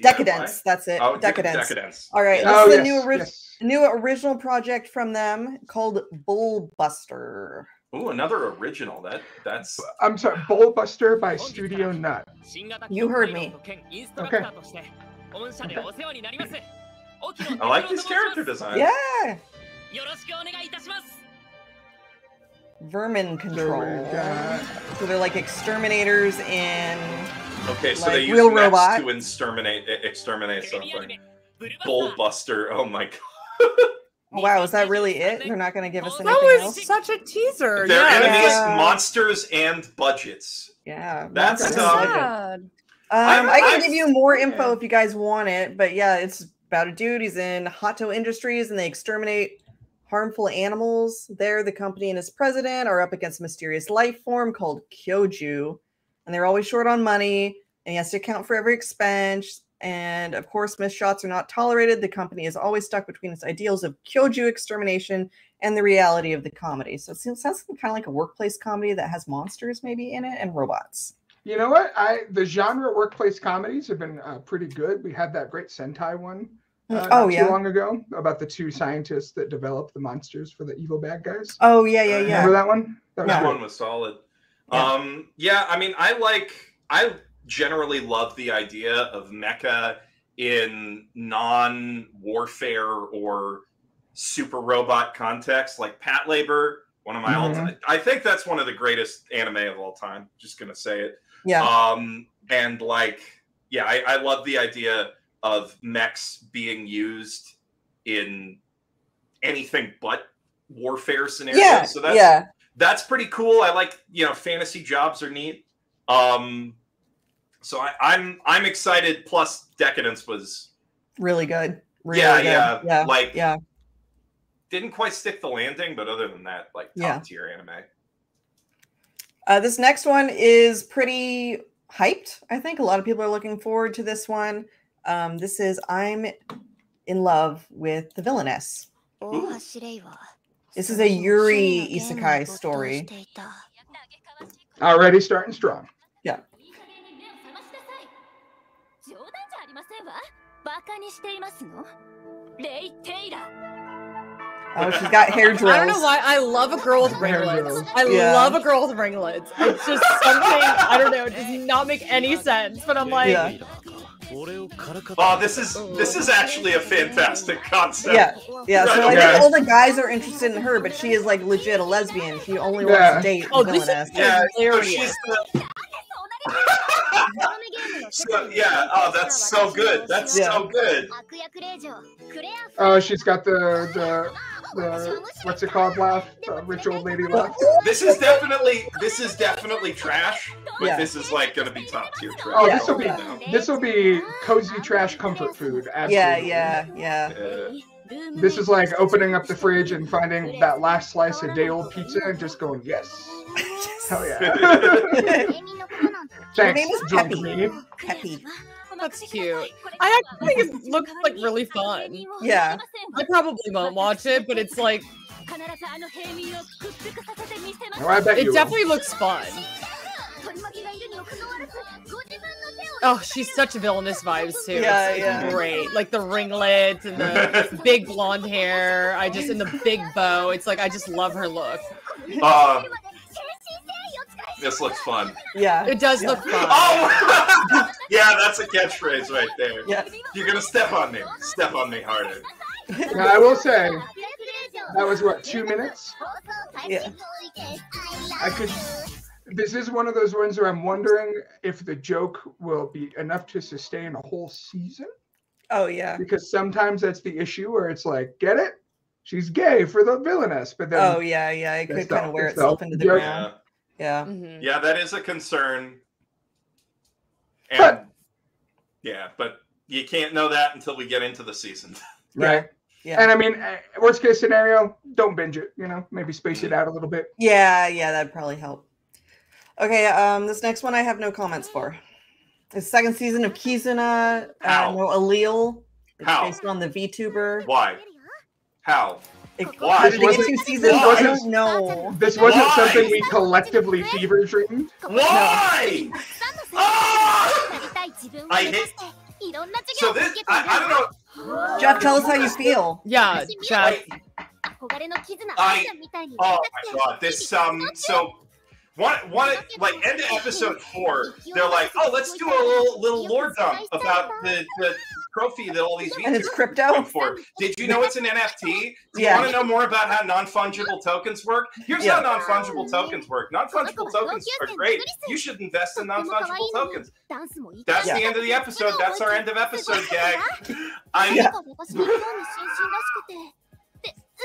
Decadence. That's it. Oh, Decadence. Decadence. All right. This oh is yes, a new ori- yes. new original project from them called Bullbuster. Ooh, another original. That that's I'm sorry, Bullbuster by Studio Nut. You heard me. Okay. I like these character designs. Yeah. Vermin So control. we've So they're like exterminators in Okay, so Like they use real mechs robot. to exterminate exterminate something. Bullbuster. Oh my god. Wow, is that really it? They're not going to give us That anything was else? such a teaser. They're yeah. enemies, Yeah. monsters, and budgets. Yeah, That's, monsters um, sad. Um, I'm- I can I'm- give you more info yeah. if you guys want it, but yeah, it's about a dude. He's in Hato Industries, and they exterminate harmful animals. There, the company and its president are up against a mysterious life form called Kyoju, and they're always short on money. And he has to account for every expense. And of course, missed shots are not tolerated. The company is always stuck between its ideals of Kyoju extermination and the reality of the comedy. So it seems sounds kind of like a workplace comedy that has monsters maybe in it and robots. You know what? I the genre workplace comedies have been uh, pretty good. We had that great Sentai one uh, oh not yeah. too long ago about the two scientists that developed the monsters for the evil bad guys. Oh yeah, yeah, yeah. Remember that one? That was That Yeah. one was solid. Yeah. Um, yeah, I mean, I like, I generally love the idea of mecha in non-warfare or super robot context, like Patlabor. One of my Mhm. all-time. I think that's one of the greatest anime of all time. Just gonna say it. Yeah. Um, and like, yeah, I, I love the idea of mechs being used in anything but warfare scenarios. yeah. so that's yeah. that's pretty cool. I like you know fantasy jobs are neat. Um, so I, I'm I'm excited. Plus, Decadence was Really good. Really Yeah, good. yeah, Yeah. like- yeah. didn't quite stick the landing, but other than that, like top Yeah. tier anime. Uh, this next one is pretty hyped. I think a lot of people are looking forward to this one. Um, this is I'm in love with the villainess. This is a Yuri isekai story. Already starting strong. カにしていますのレイ・テイラー Oh, she's got hair I don't know drills. why I love a girl with Hair ringlets. drills. I Yeah. love a girl with ringlets. It's just something I don't know. It does not make any sense. But I'm like, Yeah. Oh, this is this is actually a fantastic concept. Yeah, yeah. So I Yeah. think all the guys are interested in her, but she is like legit a lesbian. She only wants Yeah. to date Oh, the this is villainess. Yeah, so hilarious. she's the, so, yeah, oh, that's so good. That's yeah. so good. Oh, she's got the, the the what's it called laugh, uh, rich old lady laugh. This is definitely this is definitely trash, but yeah. this is like gonna be top tier trash. Oh, this will be yeah. this will be cozy trash comfort food. Absolutely. Yeah, yeah, yeah. This is like opening up the fridge and finding that last slice of day old pizza and just going yes, hell yeah. Her name is Peppy. Peppy. That's cute. I actually think it looks like really fun. Yeah. I probably won't watch it, but it's like—it definitely will. looks fun. Oh, she's such villainous vibes too. Yeah, it's, yeah. great. Like the ringlets and the big blonde hair. I just and the big bow. It's like I just love her look. Uh, this looks fun. Yeah. It does Yeah. look fun. Oh, yeah, that's a catchphrase right there. Yeah. You're gonna step on me. Step on me harder. Now, I will say that was what two minutes. Yeah. I could. This is one of those ones where I'm wondering if the joke will be enough to sustain a whole season. Oh yeah. Because sometimes that's the issue where it's like, get it? She's gay for the villainess, but then Oh yeah, yeah. It could kind of wear that's itself into the joke. ground. Yeah. Mhm. Yeah, that is a concern. And But- yeah, but you can't know that until we get into the season. right. Yeah. And I mean, eh, worst case scenario, don't binge it. You know, maybe space it out a little bit. Yeah, yeah, that'd probably help. Okay, um, this next one I have no comments for. The second season of Kizuna, uh, How? no allele. It's How? based on the VTuber. Why? How? Like, Why? This wasn't, seasons, why? I don't know. This wasn't why? something we collectively fever dreamed. Why? Oh! I hate. So this, I, I don't know. Geoff, tell us how you feel. Yeah, Geoff. I, I, oh my god, this um. So one, one, like end of episode four, they're like, "Oh, let's do a little little lore dump about the, the trophy that all these VTubers it's crypto for. Did you know it's an NFT? Do yeah. you want to know more about how non-fungible tokens work? Here's yeah. how non-fungible tokens work. Non-fungible tokens are great. You should invest in non-fungible tokens. That's yeah. the end of the episode. That's our end of episode gag. I'm yeah.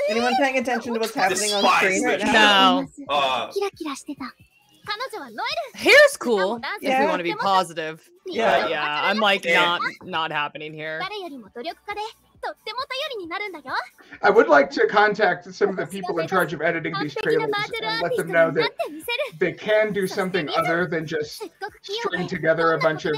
Anyone paying attention to what's happening on the screen right now? No. Uh, Hair's cool yeah. if we want to be positive. Yeah, but yeah. I'm like not not happening here. I would like to contact some of the people in charge of editing these trailers and let them know that they can do something other than just string together a bunch of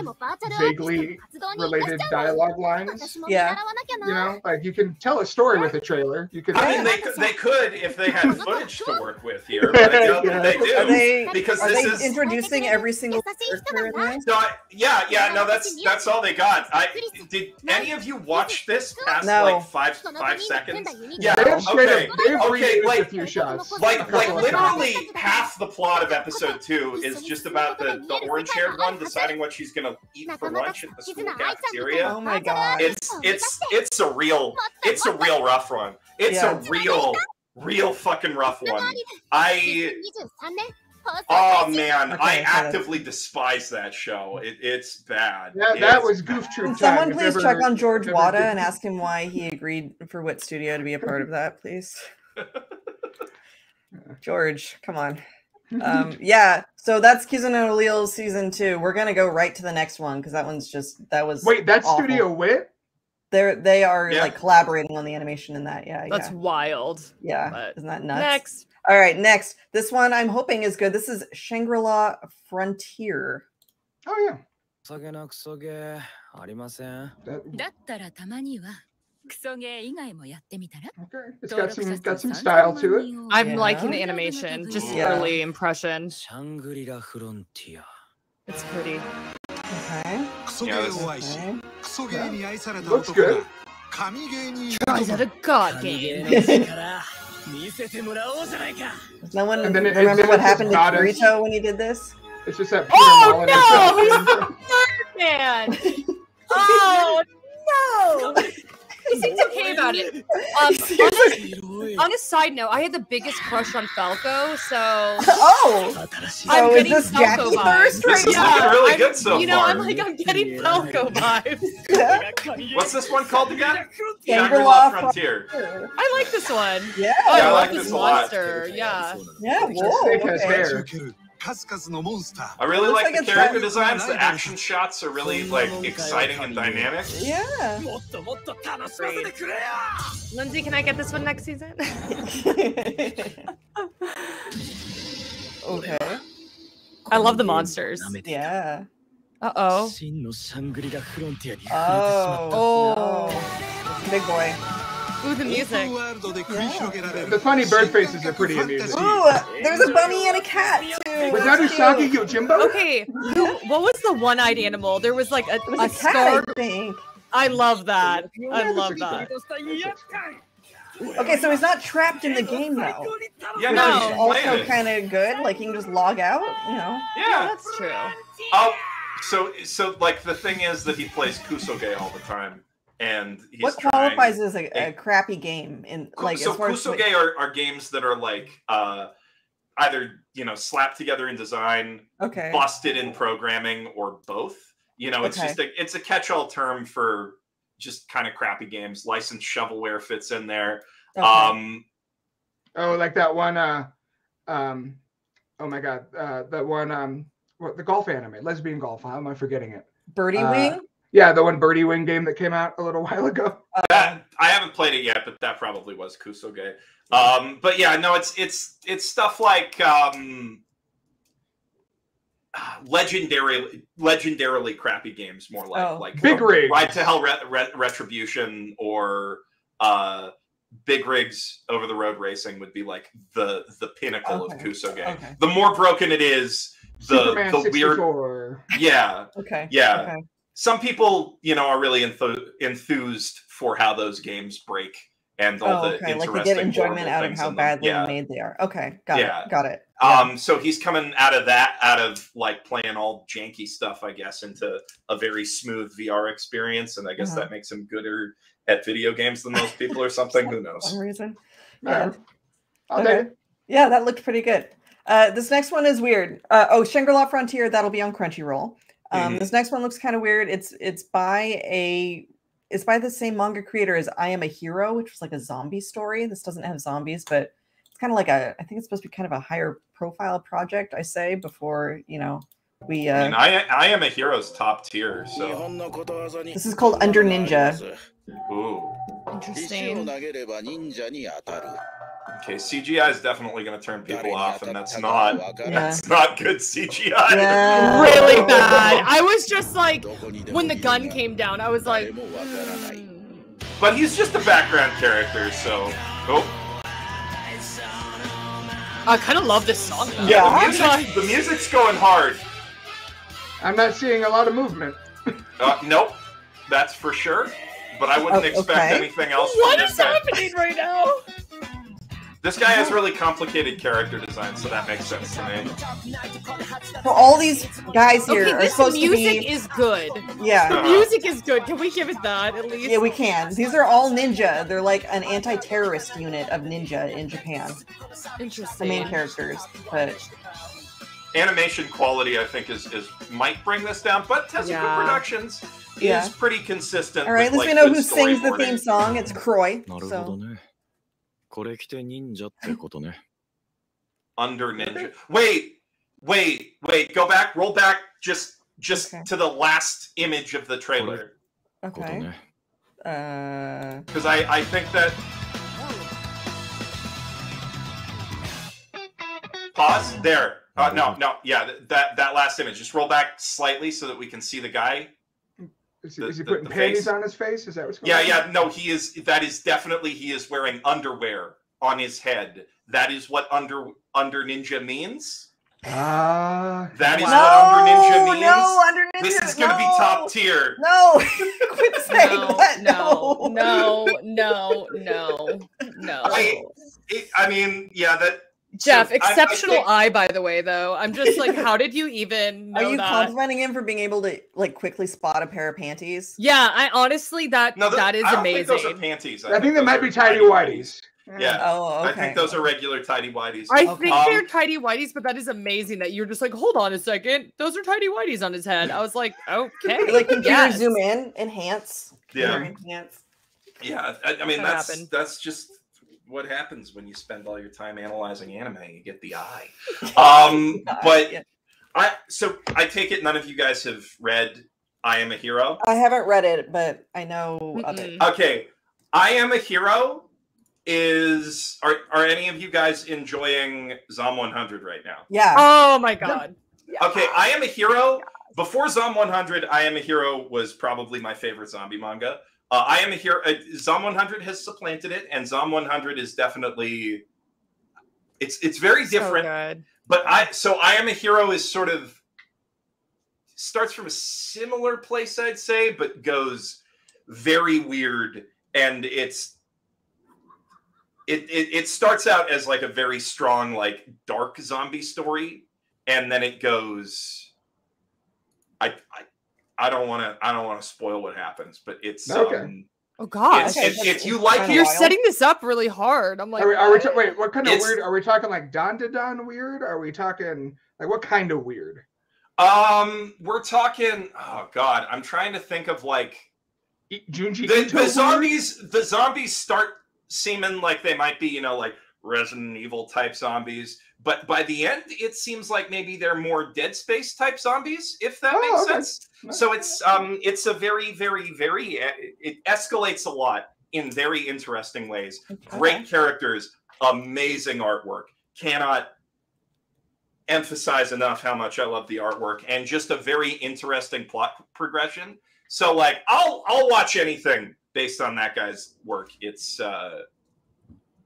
vaguely related dialogue lines. Yeah. You know, like you can tell a story with a trailer. You could. I mean, they, they could if they had footage to work with here, but I yeah. they do. Are they, because are this they is introducing every single character in? So I, yeah, yeah, no, that's that's all they got. I did any of you watch this past no. like five five seconds. Yeah, okay, okay, like a few shots. Like like literally half the plot of episode two is just about the the orange haired one deciding what she's gonna eat for lunch at the school cafeteria. Oh my god, it's it's it's a real it's a real rough one. It's yeah. a real real fucking rough one. I oh man, Okay, I okay. actively despise that show. It, it's bad. That, that was Goof Troop Can someone please ever- check on George Wada and ask him why he agreed for Wit Studio to be a part of that, please? George, come on. Um, yeah, so that's Kizuna no Allele season two. We're gonna go right to the next one because that one's just that was Wait, that's awful. Studio Wit. They're they are Yeah. like collaborating on the animation in that. Yeah, That's yeah, wild. yeah. but Isn't that nuts? Next. All right, next. This one I'm hoping is good. This is Shangri-La Frontier. Oh yeah. クソゲなクソゲありません That, だったらたまにはクソゲー以外もやってみたら okay. It's 登 got 録 some 者 got 数 some 30 style 万 to it. 人を I'm Yeah. liking the animation. Just Yeah. early impression. シャングリラフロンティア It's pretty. Okay. クソゲーを愛し okay. クソゲーに愛された Looks 男が good. 神ゲーに Is that a god 神ゲ game? Does no one and then it, remember what happened to Burrito as, when he did this? It's just that Peter oh, Molyneux. No! He's a man! oh, no! he seems okay about it. Um, on, a, on, a, side note, I had the biggest crush on Falco, so oh, I'm oh, getting Falco Jacki vibes. Right? Really I'm, so You know, far. I'm like I'm getting yeah. Falco vibes. What's this one called again? Shangri-La Frontier. I like this one. Yeah, oh, yeah I, I, like this, this monster. Yeah, yeah. Whoa. I really like, like the character that. designs. The action shots are really like exciting and dynamic. Yeah. Lynzee, can I get this one next season? okay. I love the monsters. Yeah. Uh oh. Oh. Big boy. Ooh, the music. The funny bird faces are pretty amusing. Ooh, there's a bunny and a cat too. Was that Usagi Yojimbo? Okay, what was the one-eyed animal? There was like a, was a, a. Cat, I think. I love that. I love that. Okay, so he's not trapped in the game though. Yeah, no, he's also kind of good. Like he can just log out. You know. Yeah, yeah that's true. Oh, so so like the thing is that he plays Kusoge all the time and he's what trying- qualifies as a, a crappy game in like so as far as Kusoge are, are games that are like uh, either you know slapped together in design, okay. busted in programming, or both. You know, it's Okay. just a it's a catch-all term for just kind of crappy games. Licensed shovelware fits in there. okay. Um, Oh, like that one. Uh, um, oh my god, uh, that one. Um, what the golf anime, lesbian golf. How am I forgetting it? Birdie uh, Wing. Yeah, the one Birdie Wing game that came out a little while ago. that I haven't played it yet, but that probably was Kusoge. Um, but yeah, no, it's it's it's stuff like um, ah, legendary, legendarily crappy games, more like Oh. like Big Rig. Ride to Hell Re- Re- Retribution or uh, Big Rigs Over the Road Racing would be like the the pinnacle of Okay. Kusoge. Okay. The more broken it is, the Superman the weird, yeah. Okay. Yeah. Okay. Some people, you know, are really enthu- enthused for how those games break and all Oh, the okay. interesting Like they get enjoyment out of how badly Yeah. made they are. Okay. Got Yeah. it. Got it. Yeah. Um, so he's coming out of that, out of like playing all janky stuff, I guess, into a very smooth VR experience, and I guess Uh-huh. that makes him gooder at video games than most people, or something. Who For knows? some reason. Yeah. Okay. Yeah, that looked pretty good. Uh, this next one is weird. Uh, oh, Shangri-La Frontier, that'll be on Crunchyroll. Mm-hmm. Um, this next one looks kind of weird. It's it's by a it's by the same manga creator as I Am a Hero, which was like a zombie story. This doesn't have zombies, but it's kind of like a I think it's supposed to be kind of a higher profile project. I say before you know we. Uh, I, I, I am a hero's top tier. So this is called Under Ninja. Ooh. Interesting. Okay, CGI is definitely going to turn people off, and that's not yeah. that's not good CGI. Yeah. Really bad. I was just like, when the gun came down, I was like. Hmm. But he's just a background character, so. Oh. I kind of love this song. Though. Yeah, the music's, the music's going hard. I'm not seeing a lot of movement. uh, nope, that's for sure. But I wouldn't Oh, expect okay. anything else What from is this guy. happening right now? This guy has really complicated character design, so that makes sense to me. So all these guys here Okay, are supposed to be. Music is good. Yeah. The music is good. Can we give it that at least? Yeah, we can. These are all ninja. They're like an anti-terrorist unit of ninja in Japan. Interesting. The main characters, but animation quality, I think, is is might bring this down, but Tezuka yeah. Productions is pretty consistent. All right, let me know who sings the theme song. It's Kroi. So. Under Ninja. Wait, wait, wait. Go back. Roll back. Just just okay. to the last image of the trailer. Okay. Because uh... I I think that. Pause there. Uh, no, no, yeah, th- that that last image. Just roll back slightly so that we can see the guy. Is he, The- is he the- putting the panties face. on his face? Is that what's going Yeah, on? yeah, yeah. no, he is. That is definitely he is wearing underwear on his head. That is what under under ninja means. Ah. That is no, what under ninja means. no, under ninja. this is going to be top tier. No, quit saying No, that. no, no, no, no, no. I- It, I mean, yeah, that Geoff, So, I- I exceptional think- eye, by the way, though. I'm just like, how did you even know Are you that? complimenting him for being able to like quickly spot a pair of panties? yeah, I honestly that no, th- that is I don't amazing. Think those are panties. I think they might be tidy whities. Yeah. Oh, okay. I think those are regular tidy whities. I Okay. think they're tidy whities, but that is amazing that you're just like, hold on a second, those are tidy whities on his head. I was like, okay, like computer yes. zoom in, enhance. Yeah. computer enhance. Yeah, I, I mean That that's happened. that's just what happens when you spend all your time analyzing anime. You get the eye. Um, but I so I take it none of you guys have read I Am a Hero. I haven't read it, but I know of it. Okay, I Am a Hero is are are any of you guys enjoying Zom 100 right now? Yeah. Oh my god. Okay, I Am a Hero before Zom 100, I Am a Hero was probably my favorite zombie manga. Uh, I Am a Hero. Uh, Zom 100 has supplanted it, and Zom 100 is definitely. It's it's very So different. good. but I so I am a hero is sort of starts from a similar place, I'd say, but goes very weird, and it's it, it it starts out as like a very strong like dark zombie story, and then it goes. I I, I don't want to I don't want to spoil what happens, but it's Okay. um, Oh gosh. it's, Okay, if, that's- if you like you're wild. setting this up really hard. I'm like, Are we, are we ta- wait, what kind of It's- weird? Are we talking like Don to Don weird? Are we talking like what kind of weird? um, we're talking. Oh God, I'm trying to think of like. Junji the, Ito the weird? zombies the zombies start seeming like they might be you know like resident evil type zombies but by the end it seems like maybe they're more dead space type zombies if that Oh, makes okay. sense. So it's um it's a very very very it escalates a lot in very interesting ways. Great characters amazing artwork. Cannot emphasize enough how much i love the artwork and just a very interesting plot progression. So like i'll i'll watch anything based on that guy's work. It's uh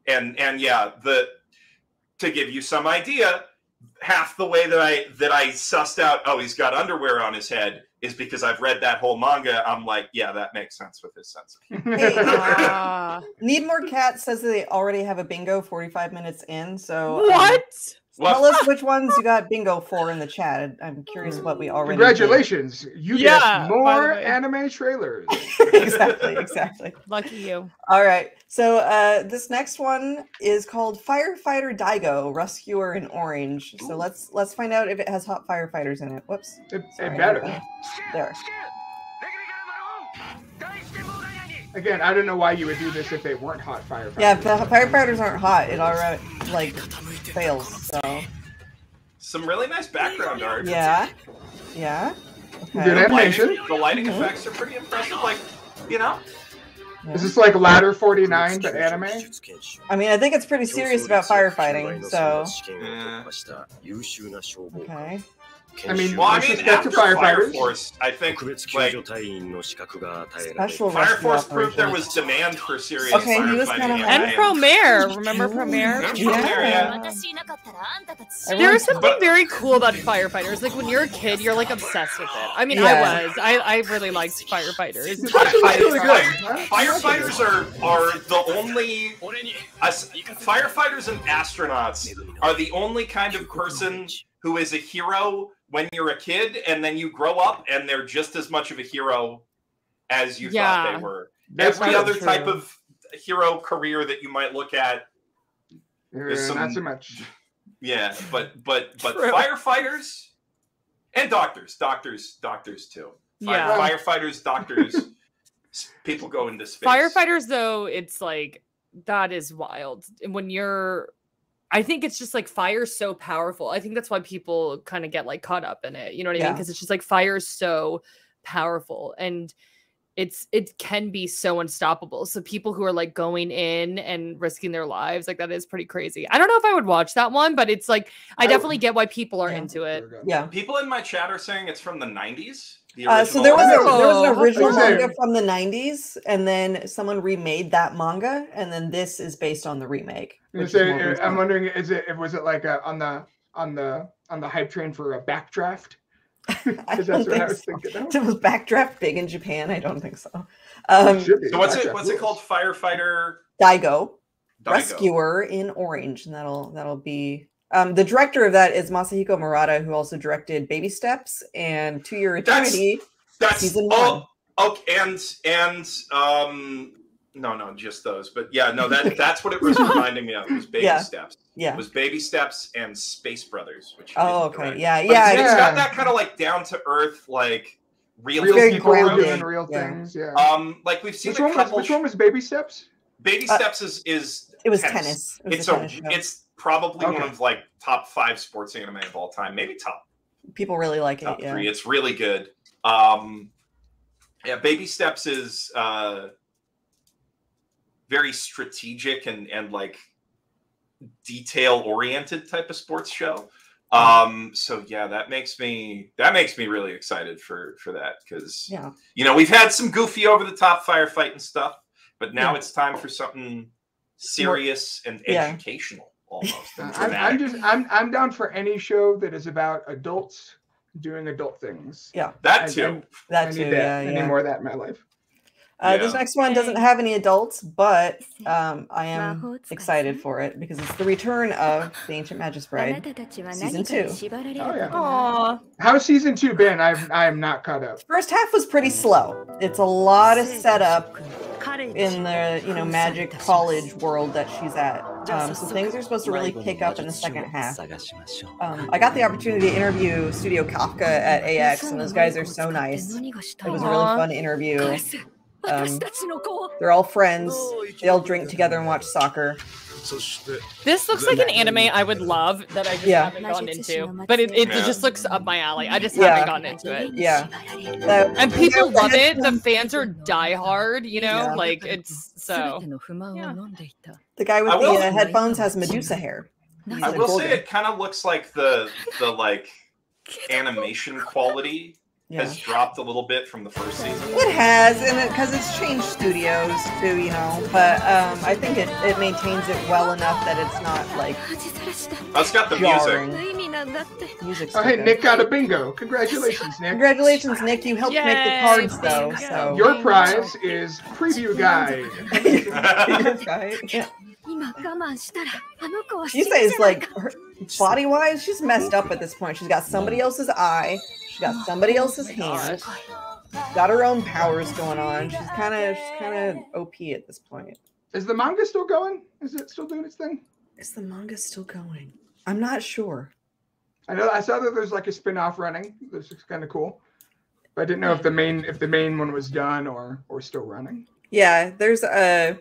and and yeah the to give you some idea half the way that i that i sussed out oh he's got underwear on his head is because i've read that whole manga i'm like yeah that makes sense with his sense of humor Hey, Ah. Need More Cat says that they already have a bingo 45 minutes in. So um, what? Well- tell us which ones you got bingo for in the chat. I'm curious what we already. did. Congratulations, you Yeah, get more anime trailers. exactly, exactly. Lucky you. All right. So uh, this next one is called Firefighter Daigo Rescuer in Orange. So let's let's find out if it has hot firefighters in it. Whoops. It, Sorry, it better. uh, There. Again, I don't know why you would do this if they weren't hot firefighters. Yeah, the firefighters aren't hot, it already like fails. So some really nice background art yeah, yeah. Good the animation. lighting, the lighting Mhm. effects are pretty impressive like you know Is this like Ladder 49 but anime? I mean, I think it's pretty serious about firefighting. So okay. I mean, well, I mean after Fire Force, I think like, Special Fire Force proved there was demand for serious okay. He was kind of and Promare, remember Promare? Yeah. yeah. There was something very cool about firefighters. Like when you're a kid, you're like obsessed with it. I mean, yeah. I was. I, I really liked firefighters. firefighters, firefighters are are the only uh, firefighters and astronauts are the only kind of person who is a hero when you're a kid, and then you grow up and they're just as much of a hero as you thought they were. That's Every true. other type of hero career that you might look at, Yeah, some- not so much. yeah, but but but True. firefighters and doctors, doctors, doctors too. Fire- Yeah. firefighters, doctors, people go into space. Firefighters, though, it's like that is wild. And when you're, I think it's just like fire's so powerful. I think that's why people kind of get like caught up in it. You know what I mean? Because it's just like fire's so powerful and it's it can be so unstoppable. So people who are like going in and risking their lives, like that is pretty crazy. I don't know if I would watch that one, but it's like I I definitely get why people are Yeah. into it. Yeah. People in my chat are saying it's from the 90s. The Uh, so there was a, there was an original okay. manga from the 90s, and then someone remade that manga, and then this is based on the remake. You is say, more uh, I'm wondering, is it was it like a, on the on the on the hype train for a backdraft? I Because don't that's what I was so. thinking. Of. Was Backdraft big in Japan? I don't think so. Um, Should. So what's it? What's it called? Firefighter Daigo, Daigo. Rescuer in Orange, and that'll that'll be. Um, the director of that is Masahiko Murata, who also directed Baby Steps and To Your That's- Eternity. That's Season oh, okay, and and um, no, no, just those. But yeah, no, that that's what it was reminding me of. Was Baby Yeah. Steps. Yeah. It was Baby Steps and Space Brothers, which. Oh, okay. direct. Yeah, But yeah. It's, it's Yeah. got that kind of like down to earth, like real, Real Very people grounded, doing real yeah. things. Yeah. Um, like we've seen which a one was couple. which one was Baby Steps? Baby Uh, Steps is is It was tennis. It was It's a a tennis show. it's probably one of like top five sports anime of all time, maybe top People really like it. Yeah. three. It's really good. Um, yeah, Baby Steps is uh, very strategic and and like detail oriented type of sports show. Um, so yeah, that makes me that makes me really excited for for that because Yeah. you know we've had some goofy over the top firefight and stuff, but now Yeah. it's time for something serious and educational almost. Uh, I'm, I'm, just I'm I'm down for any show that is about adults doing adult things. Yeah, that too. I, that I too. That. Yeah, I need more of that in my life. Uh, yeah. This next one doesn't have any adults, but um, I am excited for it because it's the return of The Ancient Magus Bride, season two. Oh, yeah. Aww. How's season two been? I I am not caught up. First half was pretty slow. It's a lot of setup in the you know magic college world that she's at. Um, so things are supposed to really pick up in the second half. Um, I got the opportunity to interview Studio Kafka at AX, and those guys are so nice. It was a really fun interview. Um, they're all friends. They all drink together and watch soccer. This looks like an anime I would love that I just yeah. haven't gotten into, but it, it yeah. just looks up my alley. I just yeah. haven't gotten into it. Yeah, so, and people love it. The fans are diehard. You know, like it's so. The guy with the uh, headphones has Medusa hair. I will say it kind of looks like the the like animation quality yeah. has dropped a little bit from the first season. It has, and because it, it's changed studios too, you know. But um, I think it, it maintains it well enough that it's not like. Oh, it's got the jarring. music. Oh, hey, Nick got a bingo! Congratulations, Nick. Congratulations, Nick. You helped Yay, make the cards, though. So your prize is preview guide. Yeah she says like her, body wise she's messed up at this point. She's got somebody else's eye. She's got somebody oh else's hand. Got her own powers going on. She's kind of she's kind of op at this point. Is the manga still going? Is it still doing its thing? Is the manga still going? I'm not sure. I know i saw that there's like a spin-off running this is kind of cool. But i didn't know if the main if the main one was done or or still running. Yeah there's a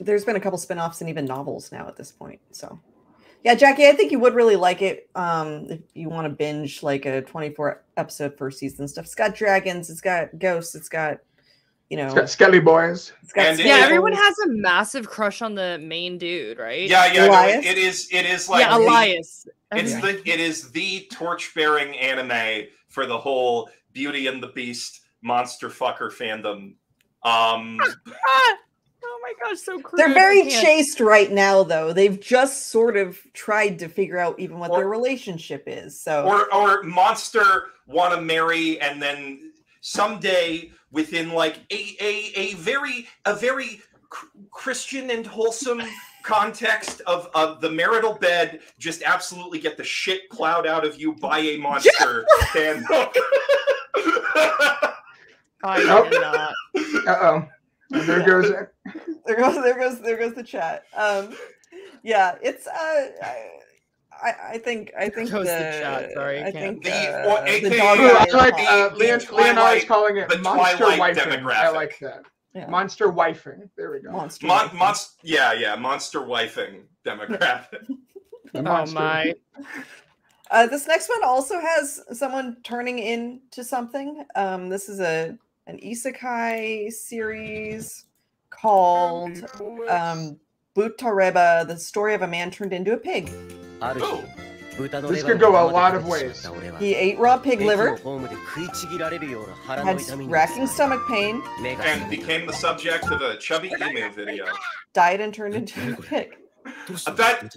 there's been a couple spin-offs and even novels now at this point. So yeah, Jacki, I think you would really like it. Um, if you want to binge like a 24 episode first season stuff. It's got dragons, it's got ghosts, it's got you know It's got Skelly Boys. it's got And it- Yeah, squiggles. everyone has a massive crush on the main dude, right? Yeah, yeah, no, it, it is. It is like yeah, the- Elias. It's Everyone- the it is the torch-bearing anime for the whole Beauty and the Beast monster fucker fandom. Um, Ah! My gosh, so crude. They're very can't. chaste right now, though. They've just sort of tried to figure out even what their relationship is. So or or monster want to marry and then someday within like a a, a very a very Christian and wholesome context of of the marital bed, just absolutely get the shit cloud out of you by a monster. and I Nope. cannot. Uh oh. There goes there goes there goes there goes the chat. Um, yeah, it's uh, I, I I think I think the the, chat, sorry, I I can't. think The- uh, or the AKA dog Ooh, I like is uh, Leon, Twilight- Leonardo's calling it the monster Twilight wifing. I like that. Yeah. Monster wifing. There we go. monster. Mon- monst- yeah, yeah, monster wifing demographic. The Oh my. Uh, this next one also has someone turning into something. Um, this is a an isekai series called um, Butareba, the story of a man turned into a pig. Oh, This could go a lot of ways. He ate raw pig liver, had had racking stomach pain, and became the subject of a Chubbyemu video. died, and turned into a pig. That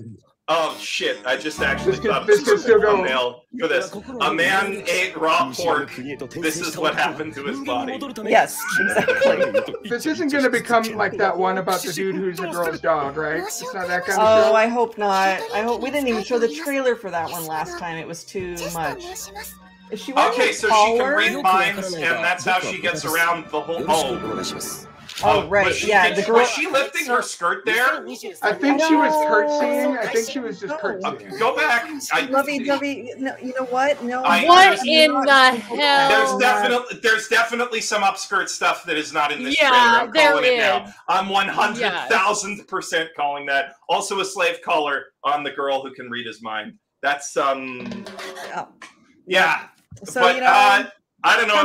oh shit! I just actually This could- thought of this a could still go- thumbnail for this. A man ate raw pork. This is what happened to his body. Yes, exactly. This isn't going to become like that one about the dude who's a girl's dog, right? It's not that kind of Oh, show. I hope not. I hope we didn't even show the trailer for that one last time. It was too much. Is she wearing Okay, a so she can read minds, and that's how she gets around the whole. Oh, Oh, right. she- Yeah, did the girl. Was she lifting her skirt there? I think she was curtsying. I think she was just No. Curtsying. go back. I, Lovey Dovey, no, you know what? No. I- What there's in not- the hell? There's Oh, definitely there's definitely some upskirt stuff that is not in this Yeah, trailer. I'm there calling it now. I'm one hundred thousand percent calling that. Also a slave collar on the girl who can read his mind. That's um Oh. yeah. So but you know, uh, I don't know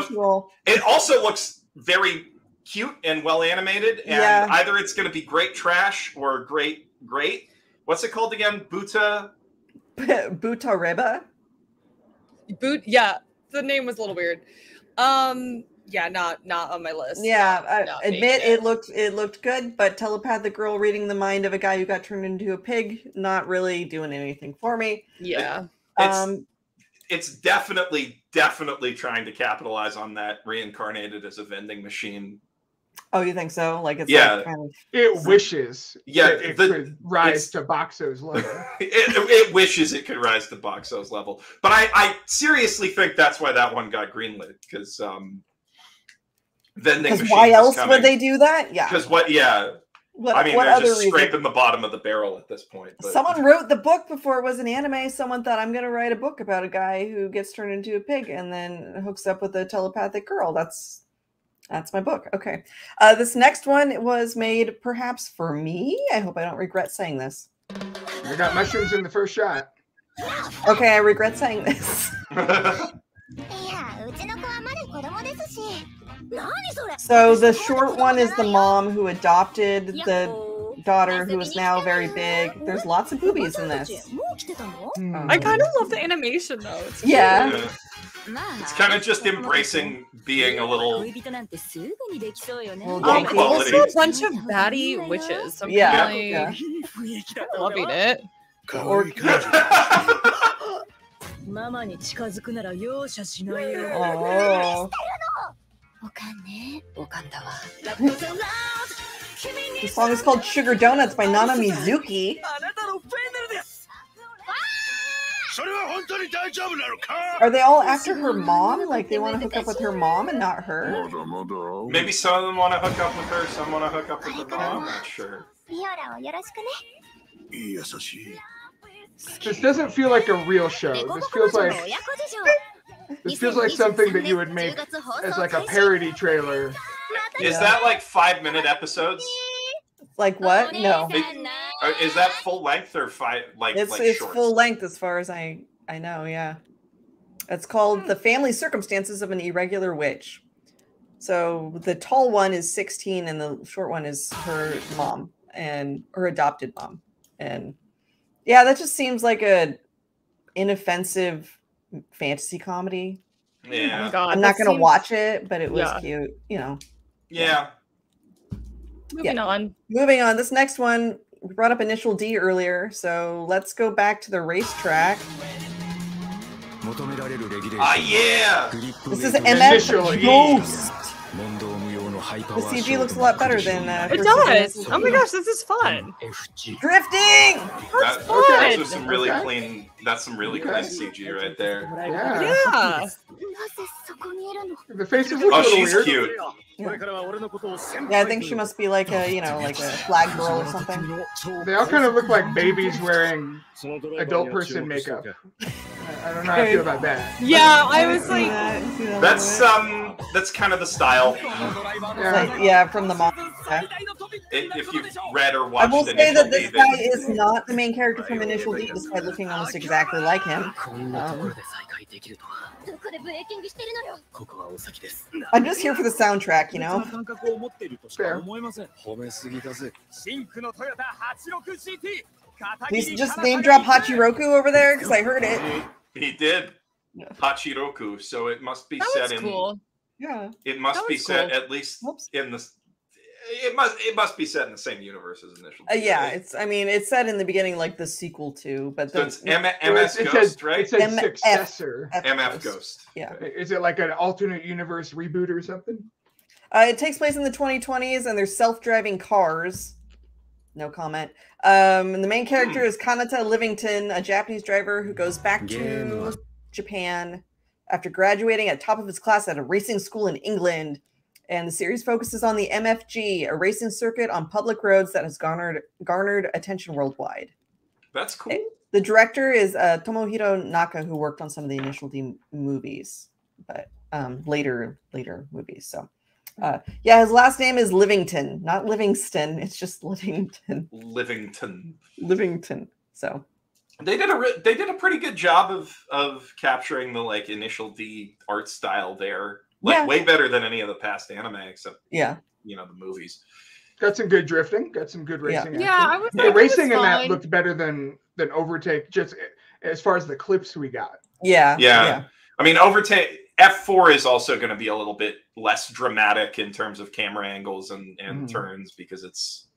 if it also looks very cute and well animated, and Yeah. either it's gonna be great trash or great great. What's it called again? Buta Butareba. Boot. Yeah, the name was a little weird. Um. Yeah, not not on my list. Yeah, Not- I not admit making it looked it looked good, but telepathic girl reading the mind of a guy who got turned into a pig, not really doing anything for me. Yeah. It's Um, it's definitely definitely trying to capitalize on that reincarnated as a vending machine. Oh, you think so? Like it's Yeah. like kind of It wishes Yeah, that it the- could rise to Boxxo's level. it, it wishes it could rise to Boxxo's level, but I, I seriously think that's why that one got greenlit because um, vending because machine why else coming. would they do that? Yeah. Because what? Yeah, What, I mean what they're other just reason? scraping the bottom of the barrel at this point. But Someone wrote the book before it was an anime. Someone thought I'm going to write a book about a guy who gets turned into a pig and then hooks up with a telepathic girl. That's that's my book. Okay. Uh, this next one was made perhaps for me. I hope I don't regret saying this. I got mushrooms in the first shot. Okay, I regret saying this. so the short one is the mom who adopted the daughter who is now very big. There's lots of boobies in this. Hmm. I kind of love the animation though. It's yeah it's kind of just embracing being a little. Oh, also a bunch of batty witches. So yeah. Like, yeah. I'll beat it. Or... oh. the song is called Sugar Donuts by Nana Mizuki. Are they all after her mom? Like they want to hook up with her mom and not her? Maybe some of them want to hook up with her, some want to hook up with the mom. I'm not sure. This doesn't feel like a real show. This feels like this feels like something that you would make as like a parody trailer. Is that like five minute episodes? Like oh, what? No. Or uh, is that full length or five like It's like it's shorts? full length as far as I I know, yeah. It's called hmm. The Family Circumstances of an Irregular Witch. So the tall one is 16 and the short one is her mom and her adopted mom. And yeah, that just seems like a inoffensive fantasy comedy. Oh Yeah. god. I'm not going to seems- watch it, but it was Yeah. cute, you know. Yeah. Moving yeah. on. Moving on. This next one we brought up initial D earlier, so let's go back to the racetrack. Ah, yeah! This is MS Ghost. The CG looks a lot better than uh, it does. Oh my gosh, this is fun. Drifting. That's fun. Okay, some really okay. clean that's some really good. CG right there. Yeah. yeah. The faces look oh, she's weird. cute. Yeah. yeah, I think she must be like a, you know, like a flag girl or something. They all kind of look like babies wearing adult person makeup. I don't know how I feel about that. Yeah, I was like, that's um, that's kind of the style. Yeah, like, yeah from the manga. If you've read or watched, I will say that this guy is not the main character from Initial D, despite looking almost exactly exactly like him. Um, I'm just here for the soundtrack, you know? Fair. He's just name drop Hachiroku over there because I heard it. He did. Hachiroku, so it must be that set in. Cool. Yeah. It must be cool. set at least Oops. in the it must it must be set in the same universe as Initial Uh, yeah, right? it's. I mean, it's said in the beginning like the sequel to, but so it's M- MS it Ghost, says, right? It says MF. successor. MF Ghost. Yeah. Is it like an alternate universe reboot or something? Uh, it takes place in the 2020s, and there's self-driving cars. No comment. Um, and the main character is Kanata Livington, a Japanese driver who goes back Game to on. Japan after graduating at top of his class at a racing school in England. And the series focuses on the MFG, a racing circuit on public roads that has garnered garnered attention worldwide. That's cool. The director is uh, Tomohiro Naka, who worked on some of the initial D movies, but um, later later movies. So, uh, yeah, his last name is Livington, not Livingston. It's just Livington. Livington. Livington. So, They did a they did a pretty good job of of capturing the like Initial D art style there. Like Yeah. way better than any of the past anime except yeah, you know the movies. Got some good drifting. Got some good racing. Yeah, yeah I was. the it was racing in that looked better than than overtake. Just as far as the clips we got. Yeah. Yeah. I mean, overtake F4 is also going to be a little bit less dramatic in terms of camera angles and, and Mhm. turns because it's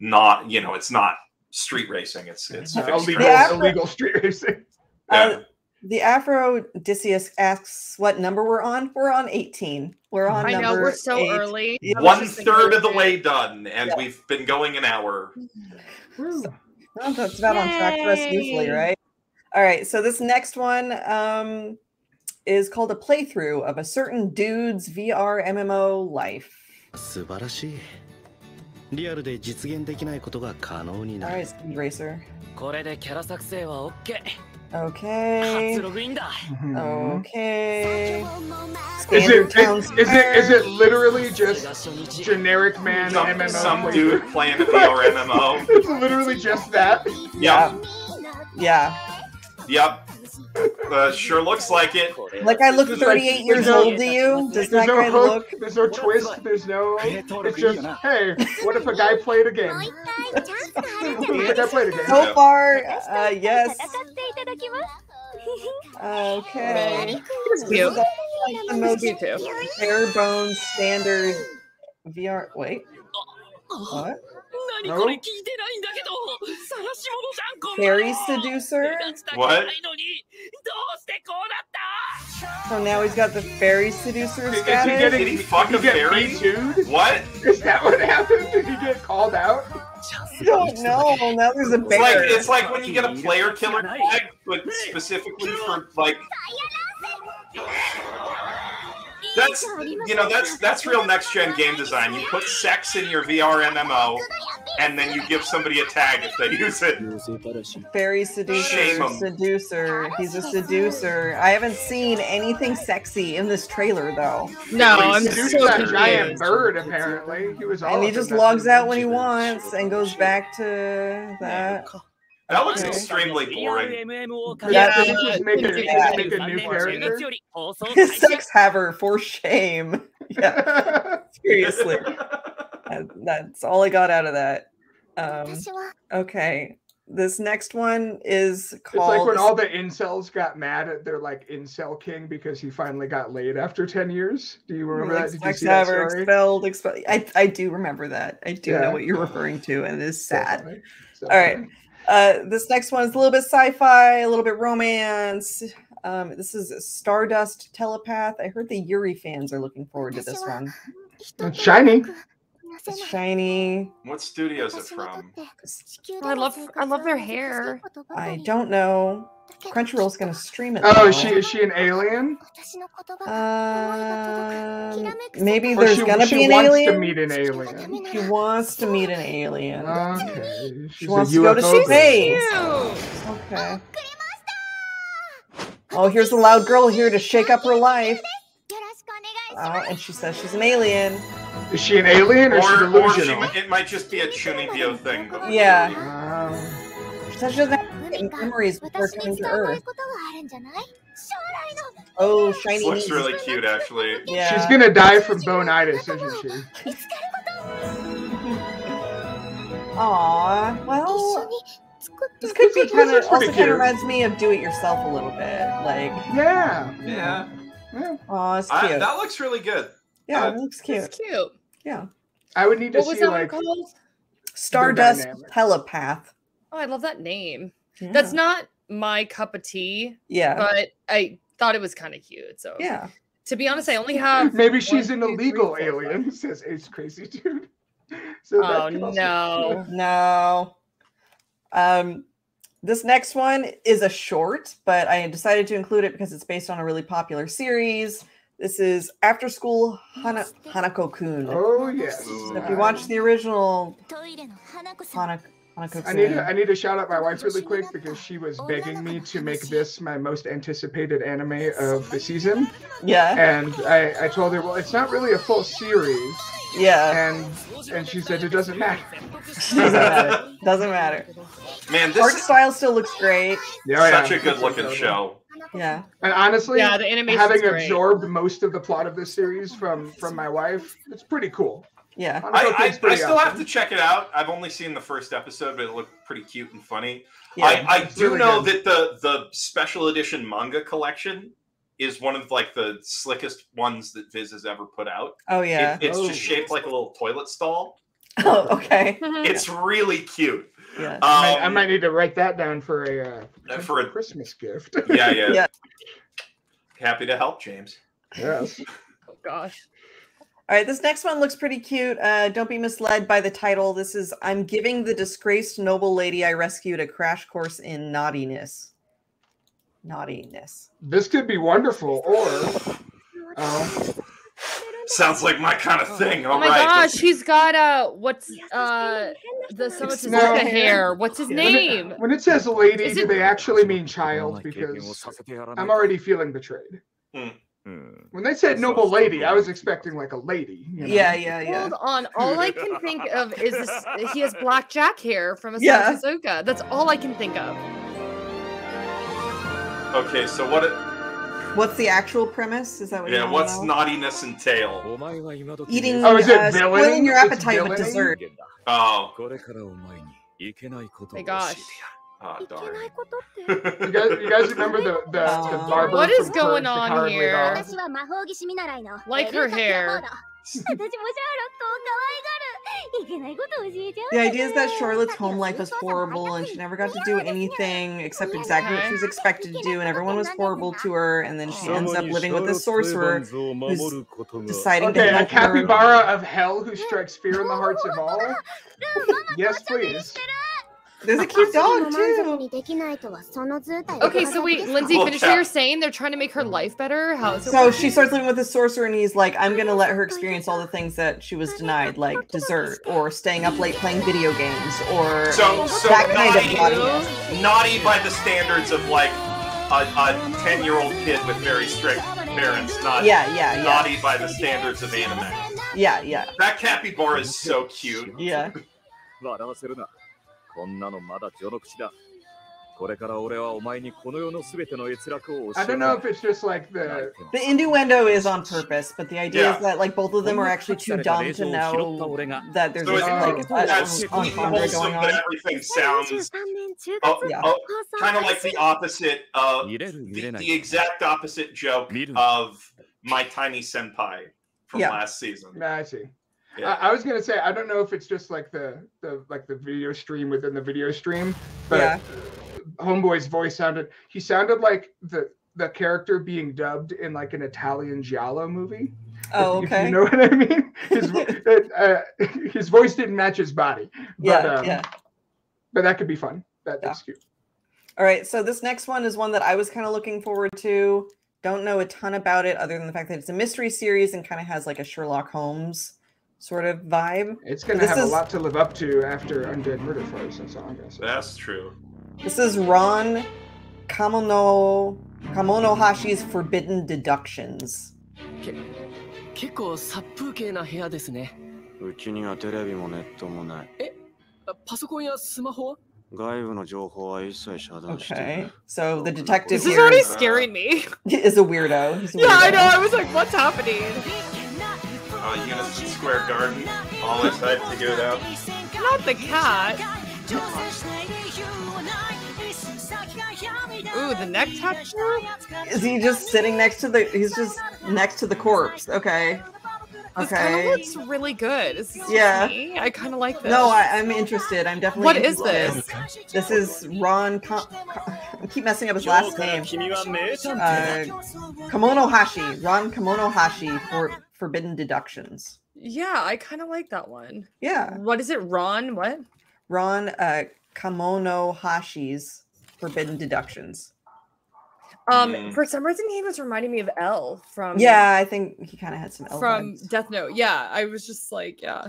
not, you know, it's not street racing. It's it's illegal, illegal street racing. Uh, the Afro Odysseus asks what number we're on. We're on 18. We're on I know number we're so eight. early. Yeah. I was One just thinking third of the that- way done, and Yeah. we've been going an hour. Well, that's about on track for us usually, Yay. right? All right. So this next one um, is called a playthrough of a certain dude's VR MMO life. 素晴らしいリアルで実現できないことが可能に All な right, る Speed Racer. これでキャラ作成は OK Okay. Okay. Is it, is, is it is it literally just generic man some, MMO? Some dude playing a VR MMO. it's literally just that. Yeah. Yeah. Yep. Uh, sure looks like it. Like I look 38 like, years old to you? Does that no guy hook, look? There's no twist. There's no. It's just hey, what if a guy played a game? what if a guy played a game? So far, uh, yes. Okay. It's cute. The movie too. Bare bones standard VR. Wait. What? No. Harry Seducer? What? So now he's got the fairy seducer Did, status? Did he, get, did he fuck did he a fairy? Dude? What? Is that what happened? Did he get called out? I don't know. Now there's a bear. It's like, it's like when you get a player killer tag, but specifically for, like that's you know that's that's real next gen game design. You put sex in your VR MMO, and then you give somebody a tag if they use it. Very seducer, seducer. He's a seducer. I haven't seen anything sexy in this trailer though. No, I'm just a giant bird apparently. He was and he just logs out when he wants and goes back to that. That looks extremely boring. Yeah, they should just make a, yeah. make a new character. Sex haver for shame. Yeah, seriously. That, that's all I got out of that. Um, okay, this next one is called. It's like when all the incels got mad at their like incel king because he finally got laid after ten years. Do you remember like, that? Did you see that story? Expelled, expelled. I I do remember that. I do yeah. know what you're referring to, and it is sad. All right funny. Uh, this next one is a little bit sci-fi, a little bit romance. Um, this is Stardust Telepath. I heard the Yuri fans are looking forward to this one. 人と it's shiny. What studio is it from? Oh, I love I love their hair. I don't know. Crunchyroll's gonna stream it. Oh, now. is she is she an alien? Uh, maybe there's she, gonna she be an alien. She wants to meet an alien. She wants to meet an alien. Okay. She wants to go to space. Okay. Oh, here's a loud girl here to shake up her life. Uh, and she says she's an alien. Is she an alien or, or delusional? Or she, it might just be a Chunibyo thing. Yeah. Um, so memories before coming to Earth. Oh, shiny. This looks really cute, actually. Yeah. She's gonna die from bonitis, isn't she? Aww. Well, this could be kind of also kind of reminds me of do it yourself a little bit, like. Yeah. Yeah. yeah. Aw, it's cute. I, that looks really good. Yeah, uh, it looks cute. It's cute. cute. Yeah. I would need to What was see that one called? Stardust dynamic. telepath. Oh, I love that name. Yeah. That's not my cup of tea, yeah. but I thought it was kind of cute. So Yeah. to be honest, I only have maybe she's one, an two, three, illegal four, alien, says Ace Crazy Dude. So that Oh no. No. Um, this next one is a short, but I decided to include it because it's based on a really popular series. This is After School Hana- Hanako Kun. Oh yes. So if you watch the original Hanako. I need to, I need to shout out my wife really quick because she was begging me to make this my most anticipated anime of the season. Yeah. And I, I told her, well, it's not really a full series. Yeah. And and she said it doesn't matter. doesn't matter. Doesn't matter. Man, this art style still looks great. Yeah, such yeah. a good looking show. Yeah, And honestly, Yeah, the animation's having great. absorbed most of the plot of this series from from my wife, it's pretty cool. Yeah. I, I, I pretty still have to check it out. I've only seen the first episode, but it looked pretty cute and funny. Yeah. I, I do really know good. that the the special edition manga collection is one of like the slickest ones that Viz has ever put out. oh yeah. It- it's Oh. just shaped like a little toilet stall. oh okay. It's really cute. Yeah. I, might, I Um, might need to write that down for a uh, Uh, for a- Christmas gift. Yeah, yeah. Yeah. Happy to help, James. yes. Oh gosh. All right, this next one looks pretty cute. Uh, don't be misled by the title. This is I'm giving the disgraced noble lady I rescued a crash course in naughtiness. Naughtiness. This could be wonderful, or oh, Sounds like my kind of thing. Oh All my right. gosh, he's got uh what's uh the someone It's with not- hair. What's his when it- name? when it says lady, Is do they actually mean child? Because I'm already feeling betrayed. When they said noble lady, I was expecting like a lady. you know? Yeah, yeah, yeah. Hold on. All I can think of is this he has blackjack hair from a Yeah. yeah. That's all I can think of. Okay, so what? It, What's the actual premise? Is that what? Yeah. You what's know? naughtiness entail? Eating. Oh, is it uh, spoiling your appetite with dessert. Oh. My gosh. Oh, you, guys, you guys remember the, the, the barber? What is going on here? Like her hair. バード私もシャーロックを可愛がる。いけないことを教えちゃう The idea is that Charlotte's home life was horrible and she never got to do anything except exactly what she was expected to do, and everyone was horrible to her. And then she ends up living with a sorcerer deciding to Okay, a help her. capybara of hell who strikes fear in the hearts of all. yes, please. There's a cute dog too. Okay, so wait, Lynzee, finish what you're saying. They're trying to make her life better. How? So working? she starts living with a sorcerer, and he's like, "I'm gonna let her experience all the things that she was denied, like dessert, or staying up late playing video games, or so, so that naughty, kind of naughty, naughty by the standards of like a, a ten-year-old kid with very strict parents, not yeah, yeah, yeah, naughty by the standards of anime. Yeah, yeah. That capybara is so cute. Yeah. こんなのまだ序の口だこれから俺はお前にこの世のすべての閲楽を教 I え don't know if it's just like the The innuendo is on purpose, but the idea Yeah. is that like both of them are actually too dumb to know that there's So just like not an sweet entendre going but on. everything sounds 2023年10 oh, 月 Yeah. oh, kind of 開 like 始 the opposite of the, the exact opposite joke of my tiny senpai from Yeah. last season. I see. Yeah. I, I was gonna say I don't know if it's just like the the like the video stream within the video stream, but Yeah. Homeboy's voice sounded he sounded like the the character being dubbed in like an Italian giallo movie. Oh, if- if okay. You know what I mean? His uh, his voice didn't match his body. But, Yeah, um, yeah. But that could be fun. That, Yeah. that's cute. All right, so this next one is one that I was kind of looking forward to. Don't know a ton about it other than the fact that it's a mystery series and kind of has like a Sherlock Holmes sort of vibe. It's going to have is, a lot to live up to after Undead Murder Farce and so on. That's true. This is Ron Kamono Kamono Hashi's Forbidden Deductions. 結構殺風景な部屋ですね。うちにはテレビもネットもない。え、パソコンやスマホは Okay. So the detective. This is already scaring me. Is a weirdo. A weirdo. Yeah, I know. I was like, what's happening? uh, Unison Square Garden. All excited to go out. Not the cat. Ooh, the neck tattoo? Is he just sitting next to the? He's just next to the corpse. Okay. This okay. kind of looks really good. Is this yeah. Me? I kind of like this. No, I, am interested. I'm definitely. What is this? This is Ron. Com- I keep messing up his last name. Uh, Kamono Hashi. Ron Kimono Hashi for Forbidden Deductions. Yeah, I kind of like that one. Yeah. What is it, Ron? What? Ron uh, Kamono Hashi's Forbidden Deductions. Um, Mm. for some reason he was reminding me of L from Yeah, I think he kind of had some elf from vibes. Death Note. Yeah, I was just like, yeah.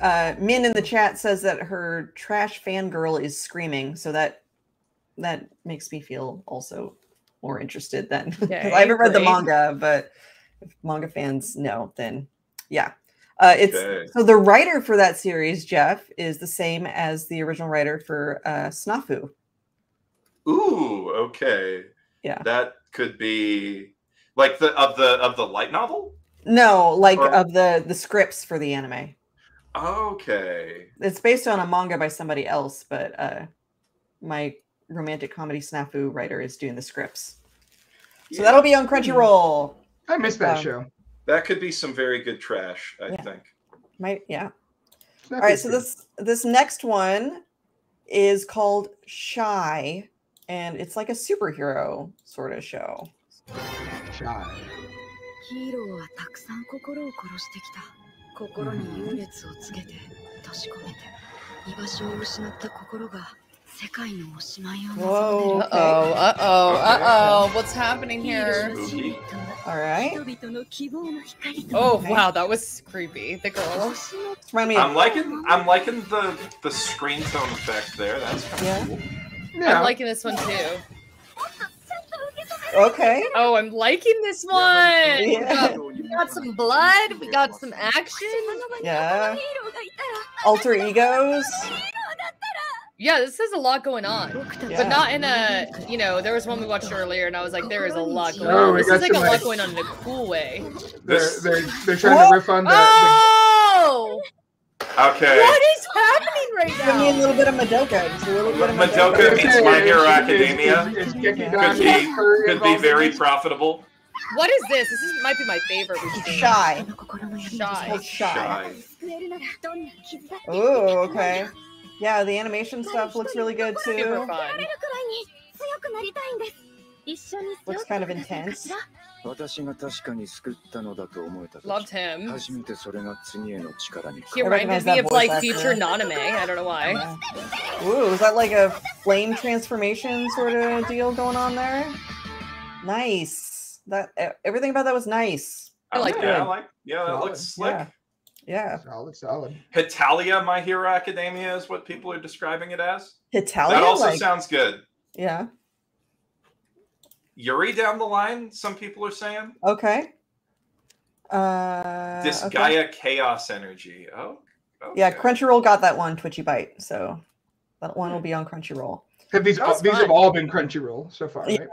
Uh, Min in the chat says that her trash fangirl is screaming, so that that makes me feel also more interested then. 'Cause Yeah, I haven't read the manga, but if manga fans know, then yeah. Uh, it's Okay. so the writer for that series, Jeff, is the same as the original writer for uh, Snafu. Ooh, okay. Yeah. That could be like the of the of the light novel. No, like Or- of the the scripts for the anime. Okay. It's based on a manga by somebody else, but uh, my romantic comedy snafu writer is doing the scripts. So that'll be on Crunchyroll. I missed that Um, show. That could be some very good trash, I Yeah. think. Might yeah. Snafu's All right, so good. this this next one is called Shy, and it's like a superhero sort of show. Shy. ヒーローはたくさん心を殺してきた心に優劣をつけて閉じ込めて居場所を失った心が 世界のおしまいを Whoa. Uh oh, uh oh, uh oh. What's happening here? Spooky. All right. 人々の希望の光と Oh wow, that was creepy. The girl. Remind me. I'm liking I'm liking the the screen tone effect there. That's kind of Yeah. cool. Yeah. I'm liking this one too. Okay. Oh, I'm liking this one. We Yeah. got, we got some blood. We got some action. Yeah. Alter egos. Yeah, this has a lot going on. Yeah. But not in a, you know, there was one we watched earlier, and I was like, there is a lot oh, going Oh, on. we This is like a some, lot going on in a cool way. They're, they're, they're trying Whoa. to riff on the, the Oh! Okay. What is happening right now? Give me a little bit of Madoka. Just a little bit of Madoka Madoka. meets My Hero Is- is- Academia. is- is Could be could be very profitable. What is this? This is, might be my favorite. Shy. Shy. Shy. Shy. Oh, okay. Yeah, the animation stuff looks really good too. Looks kind of intense. Loved him. He reminded me of like future Naname. I don't know why. Yeah. Ooh, is that like a flame transformation sort of deal going on there? Nice. That everything about that was nice. I like yeah, that. I like, yeah, that looks slick. Yeah. Yeah. Solid, solid. Hitalia My Hero Academia is what people are describing it as. Italia. that also like, sounds good. yeah. Yuri down the line, some people are saying. Okay. Uh, This okay. Gaia Chaos Energy. Oh. Yeah. Crunchyroll got that one Twitchy Bite, so that one will be on Crunchyroll. Have these That was these have all been Crunchyroll so far, Yeah.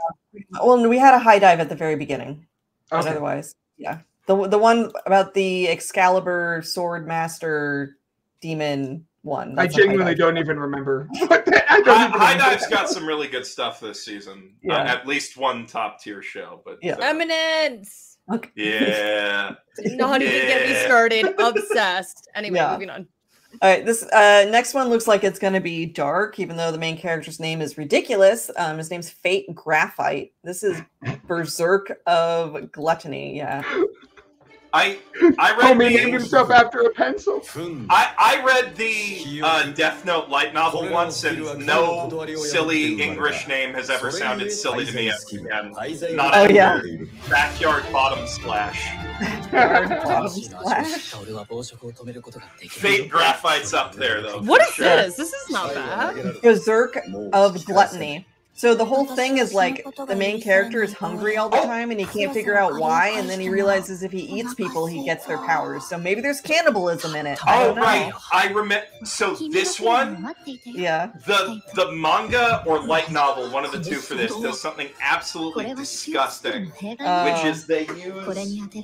Well, we had a HIDIVE at the very beginning, but otherwise, yeah. The the one about the Excalibur Sword Master Demon one. I that's a high genuinely don't even remember. what the- I don't High, even High. Dive's got some really good stuff this season. Uh, at least one top tier show, but Yeah. uh, Eminence. Okay. yeah. Not even get me started. Obsessed. Anyway, Yeah. moving on. All right, this uh, next one looks like it's going to be dark, even though the main character's name is ridiculous. Um, his name's Fate Graphite. This is Berserk of Gluttony. Yeah. I I read Homie named the, himself after a pencil. I, I read the uh, Death Note light novel once, and no silly English name has ever sounded silly to me ever again. Not Oh, yeah. Backyard Bottomslash. Bottomslash. Fate graphite's up there though. What for is sure. this? This is not bad. Berserk of Gluttony. So the whole thing is like the main character is hungry all the oh, time and he can't figure out why, and then he realizes if he eats people, he gets their powers. So maybe there's cannibalism in it. I Oh right, I remember. So this one, Yeah. the the manga or light novel, one of the two for this, does something absolutely disgusting, uh, which Oh. is they これ use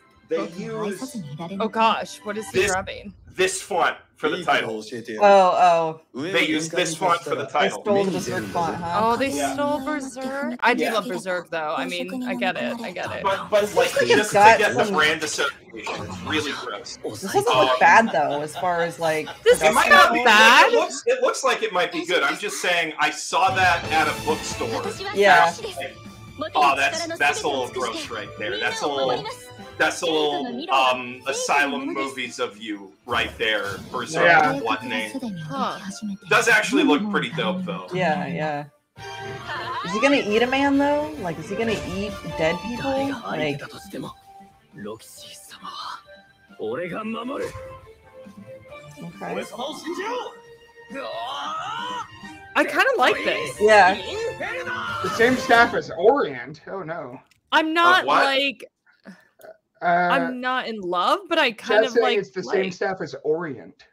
they use Oh gosh, what is he this, rubbing? This font for the title. Oh, oh. They use this font for the title. They stole Berserk font, huh? Oh, they yeah. stole Berserk. I do yeah. love Berserk though. I mean, I get it. I get it. But, but like, like just to get some... the brand association, it's really gross. This doesn't um, look bad though, as far as like. This is might not bad. It looks, it looks like it might be good. I'm just saying, I saw that at a bookstore. Yeah. Oh, that's that's a little gross right there. That's a little that's a little um asylum movies of you right there. Berserk Yeah. and Gluttony. すでに動き始めている Does actually look pretty dope though. Yeah, yeah. Is he gonna eat a man though? Like, is he gonna eat dead people? 誰が相手 Like, だとしてもロキシー様は俺が守る okay. 俺様を信じろ I kind of like this. Yeah. The same staff as Orient. Oh no. I'm not what? like uh, I'm not in love, but I kind Chad's of saying like. it's the same staff as Orient.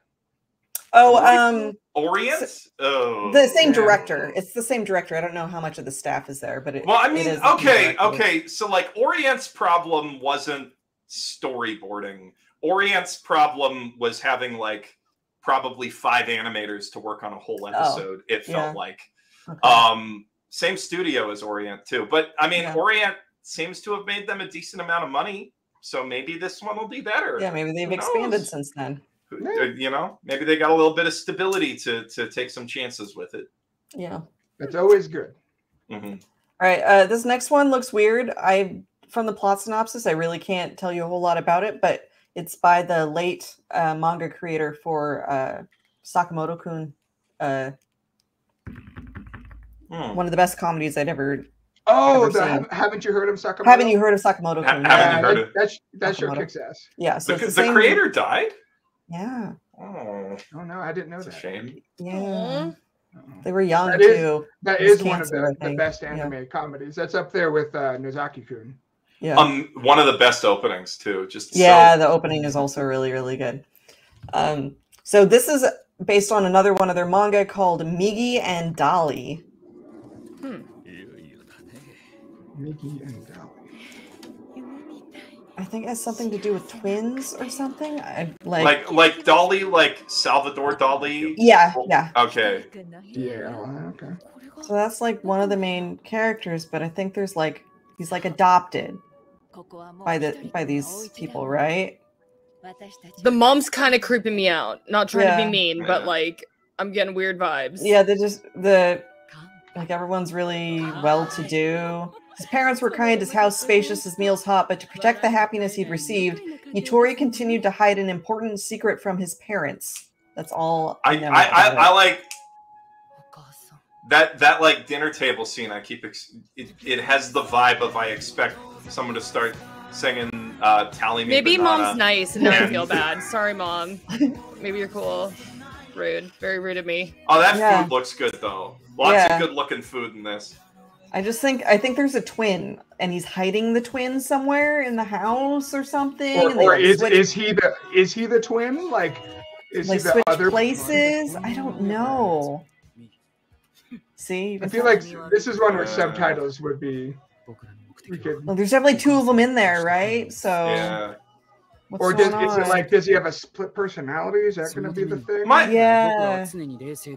Oh, um, Orient? Oh. the same Yeah. director. It's the same director. I don't know how much of the staff is there, but it. Well, I mean, is okay, okay. So like Orient's problem wasn't storyboarding. Orient's problem was having like probably five animators to work on a whole episode. it felt Oh, yeah. like. Okay. Um, same studio as Orient too, but I mean, Yeah. Orient seems to have made them a decent amount of money, so maybe this one will be better. yeah, maybe they've Who expanded knows? since then. Uh, You know, maybe they got a little bit of stability to to take some chances with it. Yeah. That's always good. Mhm. All right. Uh, this next one looks weird. I from the plot synopsis, I really can't tell you a whole lot about it, but it's by the late uh, manga creator for uh, Sakamoto Kun. Uh, Hmm. one of the best comedies I'd ever. Oh, the, haven't- haven't you heard of Sakamoto? Haven't you heard of Sakamoto Ha- haven't Yeah. you heard that, of- that, sh- that sure Sakamoto. kicks ass. Yeah. So The, the, the same- creator died. Yeah. Oh, Oh no, I didn't know that's a that. shame. Yeah. They were young That is- too. That It was one of the, the think. best Yeah. anime comedies. That's up there with uh, Nozaki-kun. Yeah. Um, one of the best openings too. Just yeah, so, the opening is also really, really good. Um, so this is based on another one of their manga called Migi and Dali. Migi and Dali. I think it has something to do with twins or something. I like, like like Dali, like Salvador Dali. yeah, yeah. Okay. Yeah, okay. So that's like one of the main characters, but I think there's like he's like adopted by the by these people, right? The mom's kind of creeping me out. Not trying to be mean, but like I'm getting weird vibes. Yeah, they just the like everyone's really well to do. His parents were kind, his house spacious, his meals hot, but to protect the happiness he'd received, Hitori continued to hide an important secret from his parents. That's all I know I, I, I like that that like dinner table scene. I keep ex- it. It has the vibe of I expect someone to start singing uh, "Tally Me." Maybe Banana. mom's nice and never And- feel bad. Sorry, mom. Maybe you're cool. Rude. Very rude of me. Oh, that Yeah. food looks good though. Lots Yeah. of good looking food in this. I just think I think there's a twin, and he's hiding the twin somewhere in the house or something. Or, or is switch- is he the is he the twin? Like is like he the other places? I don't know. See, I feel like this is one where Uh, subtitles would be we could well, there's definitely two of them in there, right? So Yeah. what's or does is it like does he have a split personality? Is that gonna be the thing? Might Yeah,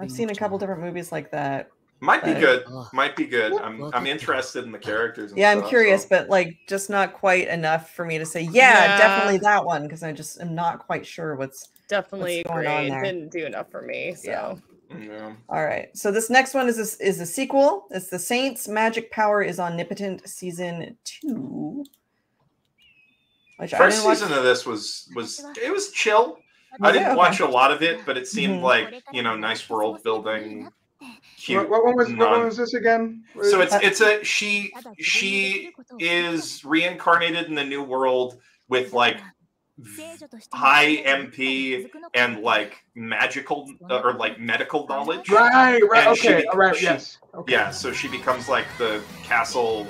I've seen a couple different movies like that. Might be But- good. Might be good. I'm I'm interested in the characters. And Yeah, I'm curious, so- but like just not quite enough for me to say, yeah, Yeah. definitely that one, because I just am not quite sure what's Definitely what's going on agree. there. Didn't do enough for me. So Yeah. Yeah. All right. So this next one is a, is a sequel. It's The Saints Magic Power is Omnipotent season 2. Which I First didn't watch. season of this was was it was chill. I didn't watch a lot of it, but it seemed Mhm. like you know nice world building. Cute. What, what one was what one was this again? So it's it's a she she is reincarnated in the new world with like high MP and like magical uh, or like medical knowledge. right, right, and okay, all right, she- yes. Okay. Yeah, so she becomes like the castle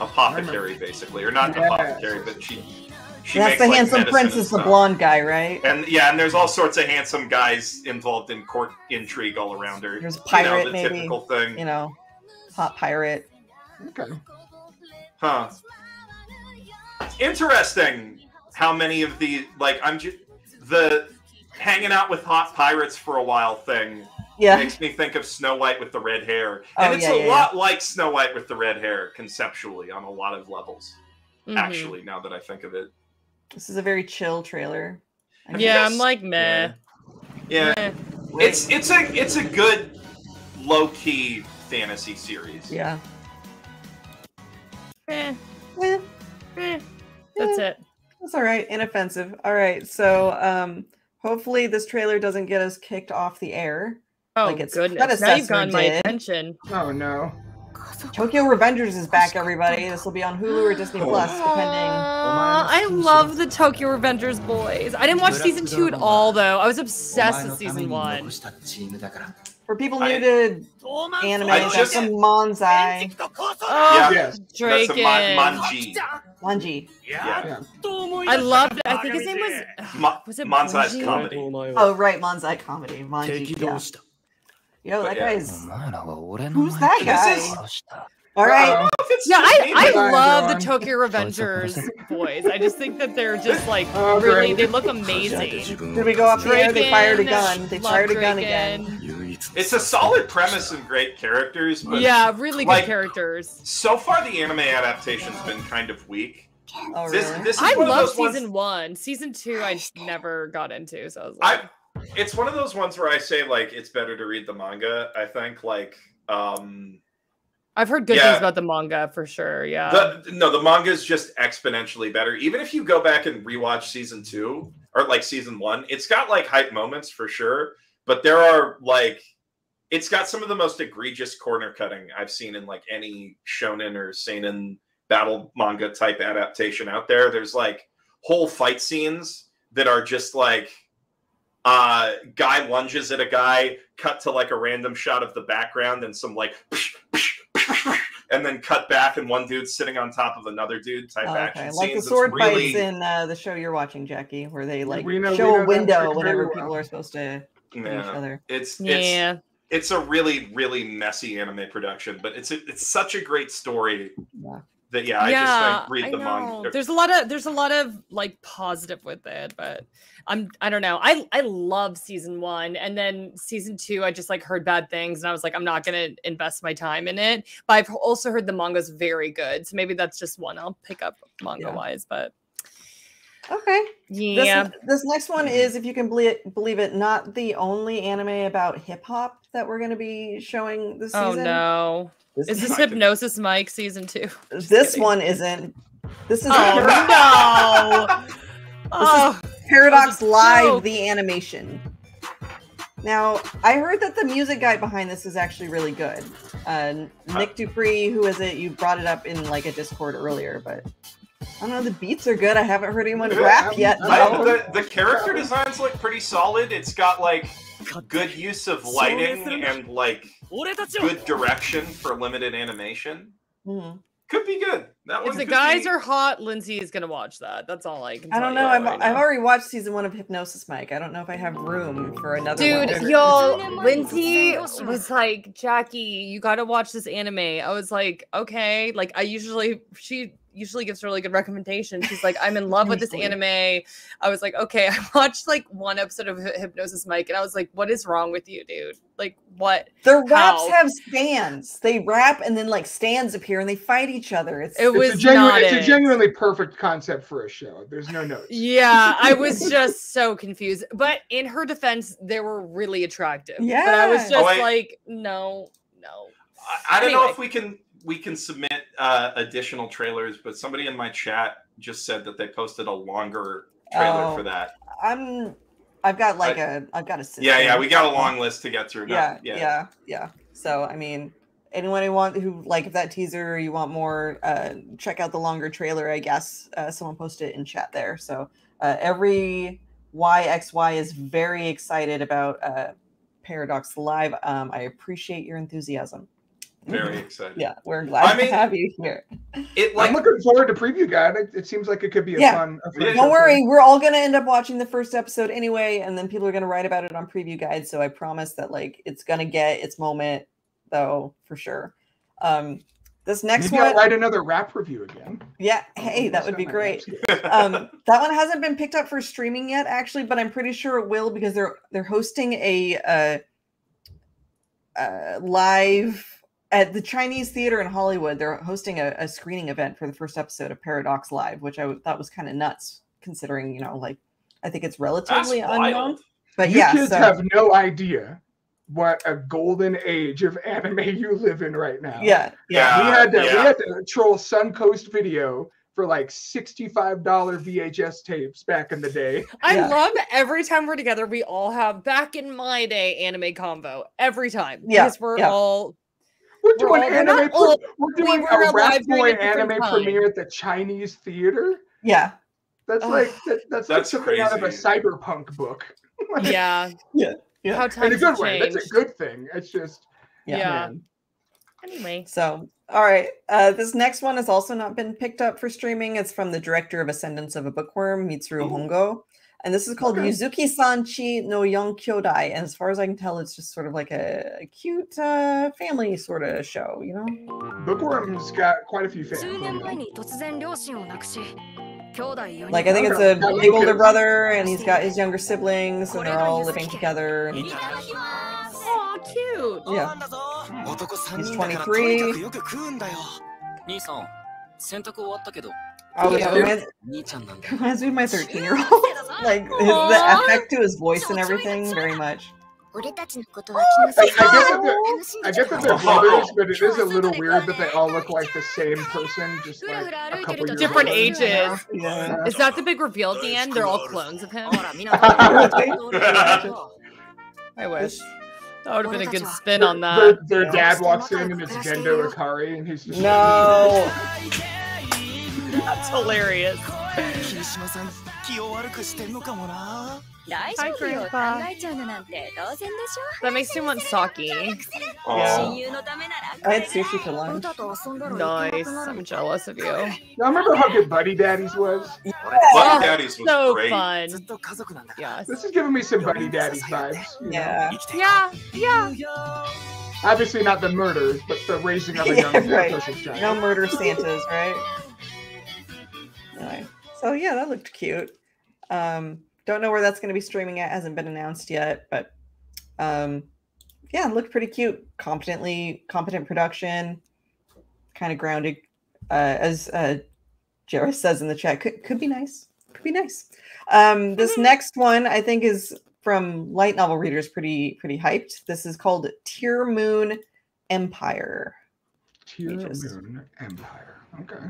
apothecary basically, or not Yes. apothecary, but she she That's makes the like, handsome medicine prince is the blonde guy, right? And yeah, and there's all sorts of handsome guys involved in court intrigue all around her. There's a you pirate, know, the maybe. typical thing. You know, hot pirate. Okay. Huh. Interesting how many of the like I'm just the hanging out with hot pirates for a while thing Yeah. makes me think of Snow White with the red hair. Oh, And it's yeah, a yeah, lot like Snow White with the red hair conceptually on a lot of levels. Mhm. Actually, now that I think of it. This is a very chill trailer. I Yeah, guess. I'm like meh. Yeah. Meh. It's it's a it's a good low key fantasy series. Yeah. Eh, Eh, eh. That's it. That's all right. Inoffensive. All right. So um hopefully this trailer doesn't get us kicked off the air. Oh Like its goodness! Now you've predecessor gotten my attention. Oh no. Tokyo Revengers is back, everybody. This will be on Hulu or Disney Plus, depending. Aw, I love the Tokyo Revengers boys. I didn't watch season two at all though. I was obsessed with season one. For people new to anime, I that's just- a Monzai. Oh, Yeah. Yes. That's Drake a man- manji. Manji. Yeah. I loved. It. I think his name was. Ma- Was it Manzai's comedy. Oh, right. Monzai comedy. Manji. Yeah. Yo, But that yeah. guy's. Who's that guy? Is- All right. I don't know if it's Yeah, I, I love the. Tokyo Revengers boys. I just think that they're just like Oh, really, great. they look amazing. Did we go up the air? They fired a gun. They fired a gun again. It's a solid premise and great characters, but Yeah, really good like, characters. So far, the anime adaptation's been kind of weak. Oh, really? this is I love those ones- season one. Season two, I never got into, so I was like, I it's one of those ones where I say like it's better to read the manga. I think like um I've heard good yeah. things about the manga for sure. Yeah. the no the manga is just exponentially better. Even if you go back and rewatch season two or like season one, it's got like hype moments for sure. But there are like it's got some of the most egregious corner cutting I've seen in like any shonen or seinen battle manga type adaptation out there. There's like whole fight scenes that are just like uh guy lunges at a guy, cut to like a random shot of the background and some like and then cut back and one dude's sitting on top of another dude type Oh, action okay, like the scenes. It's sword really- fights in uh, the show you're watching, Jacki, where they like We know- show know a window whenever very people well. are supposed to hit each Yeah. other. It's Yeah. it's it's a really really messy anime production, but it's a, it's such a great story Yeah. That yeah, I just like read the know. manga. There's a lot of there's a lot of like positive with it, but I'm I don't know. I I love season one, and then season two, I just like heard bad things, and I was like, I'm not gonna invest my time in it. But I've also heard the manga's very good, so maybe that's just one I'll pick up manga Yeah. wise. But Okay. yeah, This, this next one is, if you can believe it, believe it, not the only anime about hip hop that we're going to be showing this season. oh season. no, This, is this Hypnosis Mic season two? Just this kidding. one isn't. This is Oh no! oh, Paradox Live, joke. the animation. Now, I heard that the music guy behind this is actually really good. Uh, Nick Dupree, who is it? You brought it up in like a Discord earlier, but I don't know. The beats are good. I haven't heard anyone rap yet. I- the, the character designs look pretty solid. It's got like good use of lighting and like good direction for limited animation. Mhm. Could be good. That if one the guys be- are hot, Lynzee is gonna watch that. That's all I can. I don't know. I'm, right I've now. already watched season one of Hypnosis Mic. I don't know if I have room for another one. Dude, y'all, Lynzee was like, Jacki, you gotta watch this anime. I was like, okay. Like, I usually, she usually gives really good recommendations. She's like, I'm in love with this anime. I was like, okay. I watched like one episode of Hypnosis Mic, and I was like, what is wrong with you, dude? Like, what? Their raps How? have stands. They rap and then like stands appear and they fight each other. It's It was It's a, genuine, not it's a genuinely perfect concept for a show. There's no notes. Yeah, I was just so confused. But in her defense, they were really attractive. But I was just Oh, wait. like, no, no. I, I don't know if we can we can submit uh, additional trailers, but somebody in my chat just said that they posted a longer trailer Oh. for that. I'm. I've got like a. I've got a. System. Yeah, yeah, we got a long list to get through. Yeah, Now. yeah, yeah, So I mean, anyone who want who like if that teaser or you want more, uh, check out the longer trailer. I guess uh, someone posted it in chat there. So uh, every YXY is very excited about uh, Paradox Live. Um, I appreciate your enthusiasm. Very excited. Yeah, we're glad I mean, to have you here. It like I'm looking forward to preview guide. It, it seems like it could be a Yeah. fun. A fun Don't worry, we're all gonna end up watching the first episode anyway, and then people are gonna write about it on preview guide. So I promise that like it's gonna get its moment, though for sure. Um, this next Maybe I'll one, write another rap review again. yeah, hey, that would be great. Um, that one hasn't been picked up for streaming yet, actually, but I'm pretty sure it will because they're they're hosting a uh, uh, live at the Chinese Theater in Hollywood. They're hosting a, a screening event for the first episode of Paradox Live, which I thought was kind of nuts, considering you know, like I think it's relatively unknown. But you yeah, kids so, have no idea what a golden age of anime you live in right now. yeah, yeah, we had to we had to troll Suncoast Video for like sixty-five dollar VHS tapes back in the day. I Yeah. love every time we're together, we all have back in my day anime convo every time. Yeah, Because we're yeah. all We're We're doing we're anime. pre- we're We doing were a Rap Boy anime time. premiere at the Chinese theater. yeah, That's Ugh. like that, that's, like That's something out of a cyberpunk book. yeah. Yeah, yeah. How in a good have way. That's a good thing. It's just yeah. Yeah. Anyway. So, all right. Uh, this next one has also not been picked up for streaming. It's from the director of Ascendance of a Bookworm, Mitsuru Ooh. Hongo. And this is called okay. Yuzuki Sanchi no Yon Kyodai. And as far as I can tell, it's just sort of like a, a cute uh, family sort of show, you know? Bookworm's got quite a few fans. Like, I think it's a big older brother, and he's got his younger siblings, and they're all living together. Oh, cute! Yeah. He's 23. Oh yeah, reminds, me of my 13 year old. like his, the effect to his voice and everything, very much. Oh, I, guess that they're, brothers, but it is a little weird that they all look like the same person, just like a couple years different ages. Yeah. is It's not the big reveal at the end. They're all clones of him. I wish. That would have been a good spin on that. Their, their dad walks in and it's Gendo Ikari, and he's just no. Like, that's hilarious. Hi, Grandpa. That makes me want sake. Yeah. I had sushi for lunch. Nice. I'm jealous of you. Y'all remember how good Buddy Daddies was? Yes. Buddy Daddies was so great. fun. Yes. This is giving me some Buddy Daddies vibes. Yeah. yeah. Yeah. Yeah. Obviously not the murders, but the raising of a young yeah, right. No murder Santas, right? Anyway, so yeah, that looked cute. Um, don't know where that's going to be streaming at. Hasn't been announced yet, but um, yeah, it looked pretty cute. Competently, competent production, kind of grounded. Uh, as uh, Jared says in the chat, could could be nice. Could be nice. Um, this next one I think is from light novel readers. Pretty pretty hyped. This is called Tear Moon Empire. Tear Moon Empire. Okay.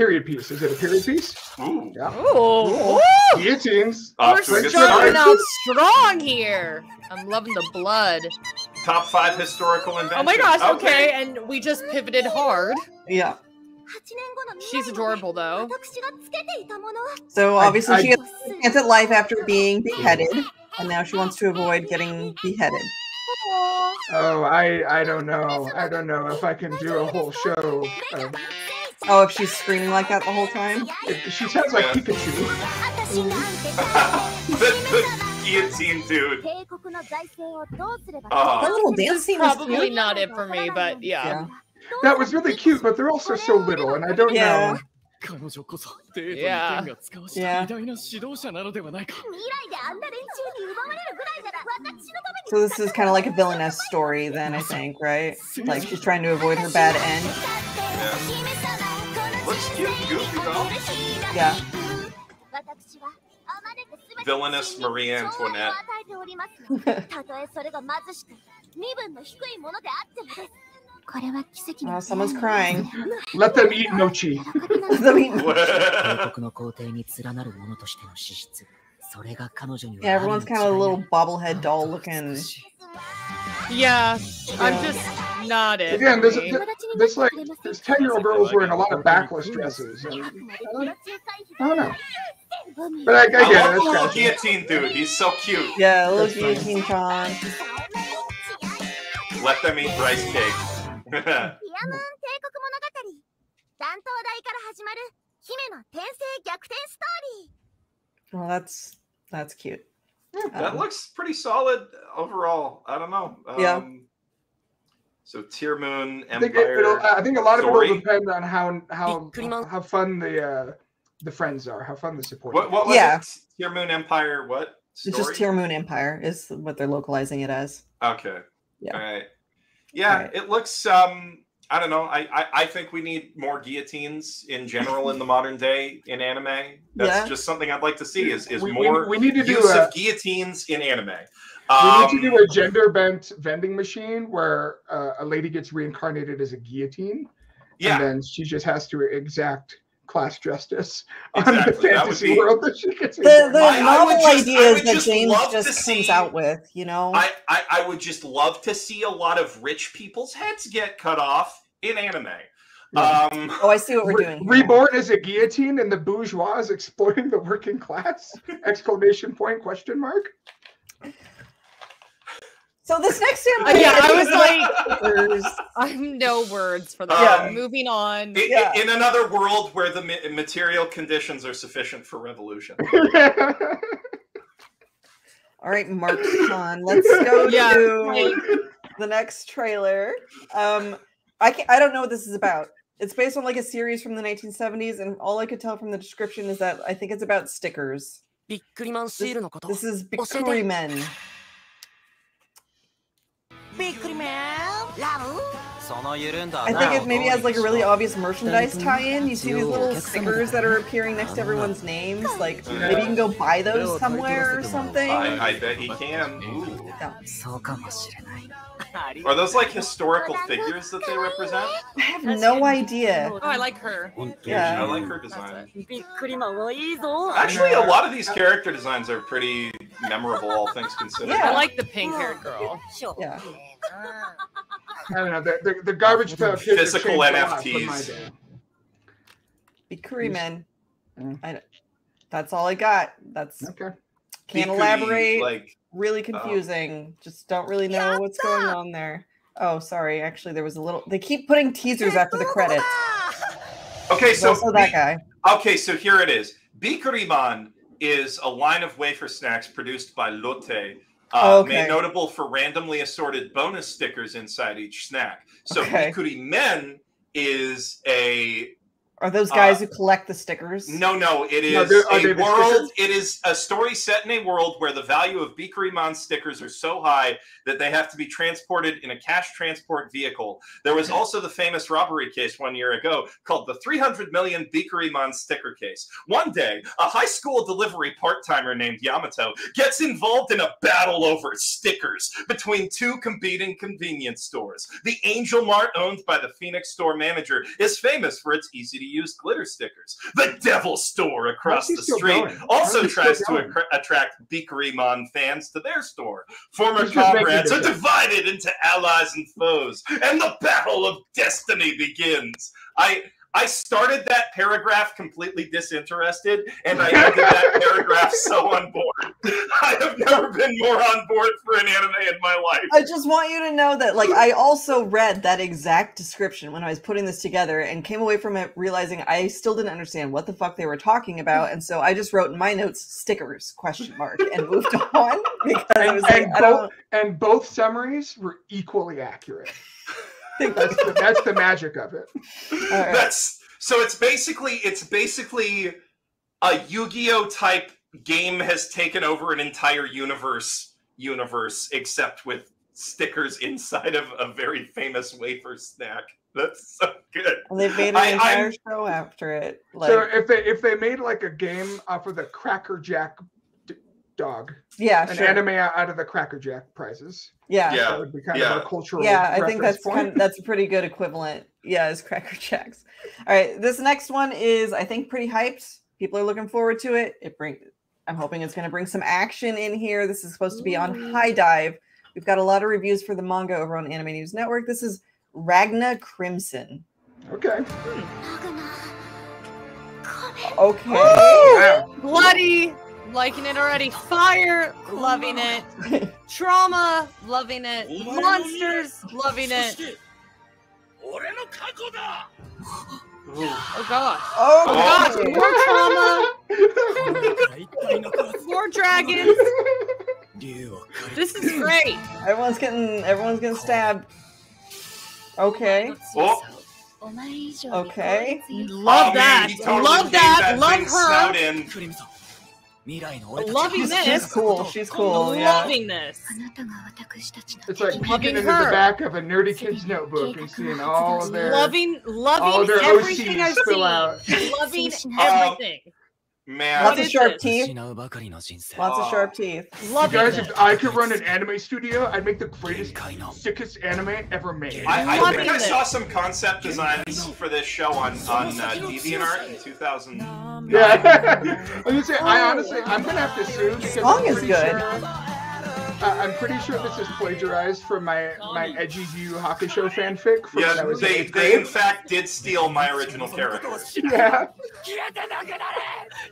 Period piece. Is it a period piece? Oh! Yeah. Ooh. Ooh. We're starting out strong here. I'm loving the blood. Top five historical inventions. Oh my gosh, okay. okay. And we just pivoted hard. Yeah. She's adorable, though. So obviously, I, I, she gets a chance at life after being beheaded, and now she wants to avoid getting beheaded. Oh, I I don't know. I don't know if I can do a whole show. Of Oh, if she's screaming like that the whole time? if she sounds like Yeah. Pikachu. 私なんて the, the guillotine dude. 帝国の財政をどうすれば Ah. That little This dance is scene was probably cute. not it for me, but yeah. That was really cute, but they're also so little, and I don't Yeah. know. 彼女こそデートに Yeah. 天が使わし Yeah. た偉大な指導者なのではないか未来であんな連中に奪われるぐらいなら私のために So this is kind of like a villainous story, then I think, right? Like she's trying to avoid her bad end. Let's Goofy though. Yeah. Villainous Marie Antoinette. oh, someone's crying. Let them eat mochi. Let them eat mochi. Yeah, everyone's kind of a little bobblehead doll looking. Yeah, I'm just not it. Again, this, this, this like this ten year old girl wearing a lot of backless dresses. I don't, I don't know. But I, I get I it. Little guillotine dude, he's so cute. Yeah, little That's guillotine John. Let them eat rice cake. Well, that's that's cute. Yeah, that um, looks pretty solid overall. I don't know. Um, yeah. So Tear Moon I think, it, will Empire. I think a lot of it story. will depend on how how how fun the uh, the friends are, how fun the support. What, is. what was Yeah. it? Tear Moon Empire. What? It's just Story? Tear Moon Empire is what they're localizing it as. Okay. Yeah. All right. Yeah, Alright. it looks. Um, I don't know. I, I I think we need more guillotines in general in the modern day in anime. That's Yeah. just something I'd like to see. Is is We- we- more we need to do use a- of guillotines in anime. We Um, need to do a gender bent vending machine where uh, a lady gets reincarnated as a guillotine, yeah. and then she just has to exact class justice on Exactly, the that fantasy be- world that she gets. The the I- I novel would just- I ideas would that just James love just to comes see- out with, you know. I, I I would just love to see a lot of rich people's heads get cut off in anime. Um, oh, I see what we're Re- doing. here. Reborn as a guillotine, and the bourgeois is exploiting the working class? Exclamation point? Question mark. So this next family, uh, yeah, I was like, I have no words for that. Um, Moving on. Yeah. In another world where the material conditions are sufficient for revolution. All right, Mark Sean, let's go yeah, to the next trailer. Um, I can't, I don't know what this is about. It's based on like a series from the 1970s, and all I could tell from the description is that I think it's about stickers. This, this is Bikuri Men bakery man. I think it maybe has like a really obvious merchandise tie-in. You see these little stickers that are appearing next to everyone's names. Like maybe you can go buy those somewhere or something. I, I bet he can. Ooh. Are those like historical figures that they represent? I have no idea. Oh, I like her. Yeah, I like her design. Actually, a lot of these character designs are pretty memorable, all things considered. Yeah. I like the pink-haired girl. Yeah. I don't know. The, the, the garbage pail kids Physical changed a lot NFTs. day. Bikuri Men. Mm. I that's all I got. That's okay. Can't Bikuri, elaborate. like, really oh. confusing. Just don't really know what's going on there. Oh, sorry. Actually, there was a little. They keep putting teasers after the credits. Okay, so also that guy. Okay, so here it is. Bikkuriman is a line of wafer snacks produced by Lotte, uh, okay. made notable for randomly assorted bonus stickers inside each snack. So Okay. Bikkuriman is a Are those guys Uh, who collect the stickers? no, no. It No, is they're- are a they the world. stickers? It is a story set in a world where the value of Bikkuriman stickers are so high that they have to be transported in a cash transport vehicle. There was also the famous robbery case one year ago called the 300 million Bikkuriman sticker case. One day, a high school delivery part timer named Yamato gets involved in a battle over stickers between two competing convenience stores. The Angel Mart, owned by the Phoenix store manager, is famous for its easy to use glitter stickers. The Devil Store across the street also How's he still tries to accra- attract Bikkuriman fans to their store. Former He's just making comrades are divided into allies and foes, and the battle of destiny begins. I I started that paragraph completely disinterested, and I ended that paragraph so on board. I have never been more on board for an anime in my life. I just want you to know that, like, I also read that exact description when I was putting this together and came away from it realizing I still didn't understand what the fuck they were talking about, and so I just wrote in my notes "stickers?" question mark and moved on because I was like, and I both don't and both summaries were equally accurate. Think That's the, that's the magic of it. That's so it's basically it's basically a Yu-Gi-Oh type game has taken over an entire universe universe except with stickers inside of a very famous wafer snack. That's so good. And they made an I- entire I'm- show after it. Like, so if they if they made like a game off of the Cracker Jack d- dog, Yeah, an sure. anime out of the Cracker Jack prizes, yeah, Yeah. that would be kind Yeah. of a cultural. yeah, I think that's point. kind of, that's a pretty good equivalent. Yeah, as Cracker Jacks. All right, this next one is I think pretty hyped. People are looking forward to it. It bring I'm hoping it's going to bring some action in here. This is supposed to be on HIDIVE. We've got a lot of reviews for the manga over on Anime News Network. This is Ragna Crimson. Okay. Hmm. Okay. Oh, wow. Bloody, liking it already. Fire, loving it. Trauma, loving it. Monsters, loving it. Oh gosh. Oh, oh gosh, more trauma. more dragons. This is great. Everyone's getting everyone's getting stabbed. Okay. Oh. Okay. Love that. Love that. Love her in. Loving this. she's cool. She's cool. Yeah. Loving this. It's like Loving peeking into her. the back of a nerdy kid's notebook and seeing all of their Loving, all loving their everything OCs I've spill seen. out. Loving Um, everything. Man, Lots of sharp this? teeth. Lots of sharp teeth. You Loving guys, this. if I could run an anime studio, I'd make the greatest, sickest anime ever made. I, I think I saw some concept designs for this show on on uh, DeviantArt in 2000. Yeah. I'm gonna say, I honestly, I'm gonna have to sue because Song I'm is good. Sure, uh, I'm pretty sure this is plagiarized from my my Edgy Yu Hakusho fanfic. From when I Yeah, was they they in fact did steal my original characters. Yeah.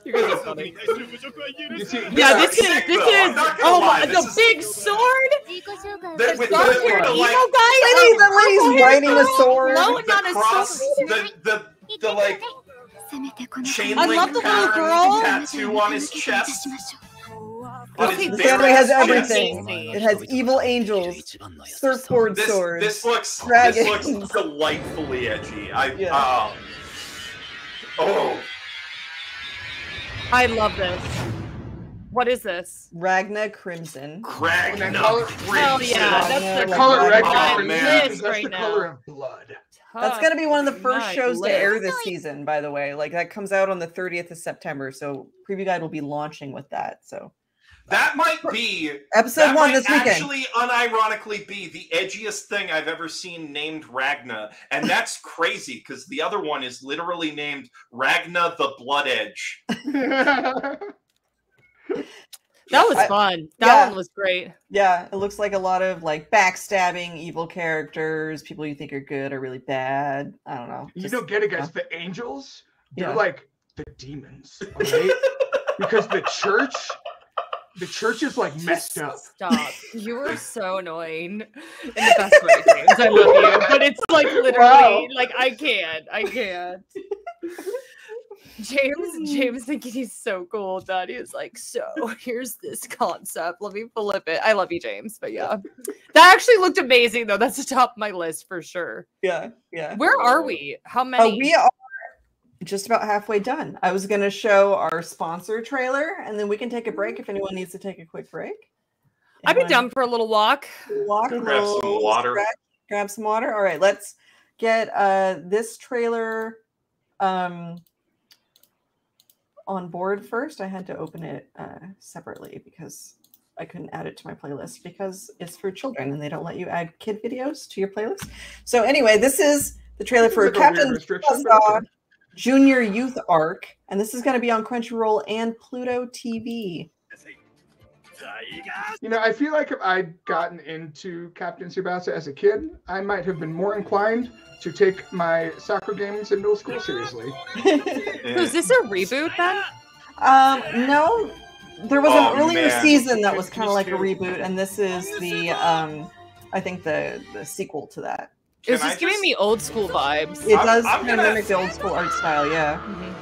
You guys are funny. You see, Yeah, this is this is oh my the big sword. The- with the- with the, like. Lady, with lady's riding a girl sword. blowing the a cross, sword. the the the like chain I link love the little pattern girl. tattoo on his chest. On This, his this has ass chest. everything. It has evil angels, surfboard This, swords. this looks dragons. this looks delightfully edgy. I Yeah. uh, oh I love this. What is this? Ragna Crimson. Ragna color- Hell yeah, Ragna, that's the like color Ragna red Oh, color that's right the now. color of blood. That's going to be one of the first Nice shows to air this season, by the way. Like that comes out on the 30th of September, so Preview Guide will be launching with that. So that uh, might be episode that one might this weekend. actually unironically be the edgiest thing I've ever seen named Ragna, and that's crazy because the other one is literally named Ragna the Blood Edge. That was fun. That yeah. one was great. Yeah, it looks like a lot of like backstabbing, evil characters. People you think are good are really bad. I don't know. You don't get it, guys. The angels, they're Yeah. like the demons, right? because the church, the church is like messed up. Stop. You are so annoying in the best way, James. I love you. But it's like literally Wow. like I can't. I can't. James, James thinking he's so cool that he's like, so here's this concept. Let me flip it. I love you, James. But yeah. That actually looked amazing though. That's the top of my list for sure. Yeah, yeah. Where are we? How Uh, many? we are just about halfway done. I was going to show our sponsor trailer, and then we can take a break if anyone needs to take a quick break. I'd be Anyone down for a little walk. walk, a Grab some water. stretch, grab some water. All right, let's get uh this trailer um on board first. I had to open it uh separately because I couldn't add it to my playlist because it's for children and they don't let you add kid videos to your playlist. So anyway, this is the trailer for Seems like a weird Captain restriction, but Tsubasa okay. Junior Youth Arc, and this is going to be on Crunchyroll and Pluto TV. You know, I feel like if I'd gotten into Captain Tsubasa as a kid, I might have been more inclined to take my soccer games in middle school seriously. So is this a reboot then? Um, no, there was Oh, an earlier man. season that was kind of like a reboot, and this is the um, I think the the sequel to that. It was Can I just giving me old school vibes. It I'm- does I'm kind gonna- mimic the old school art style, yeah. Mhm.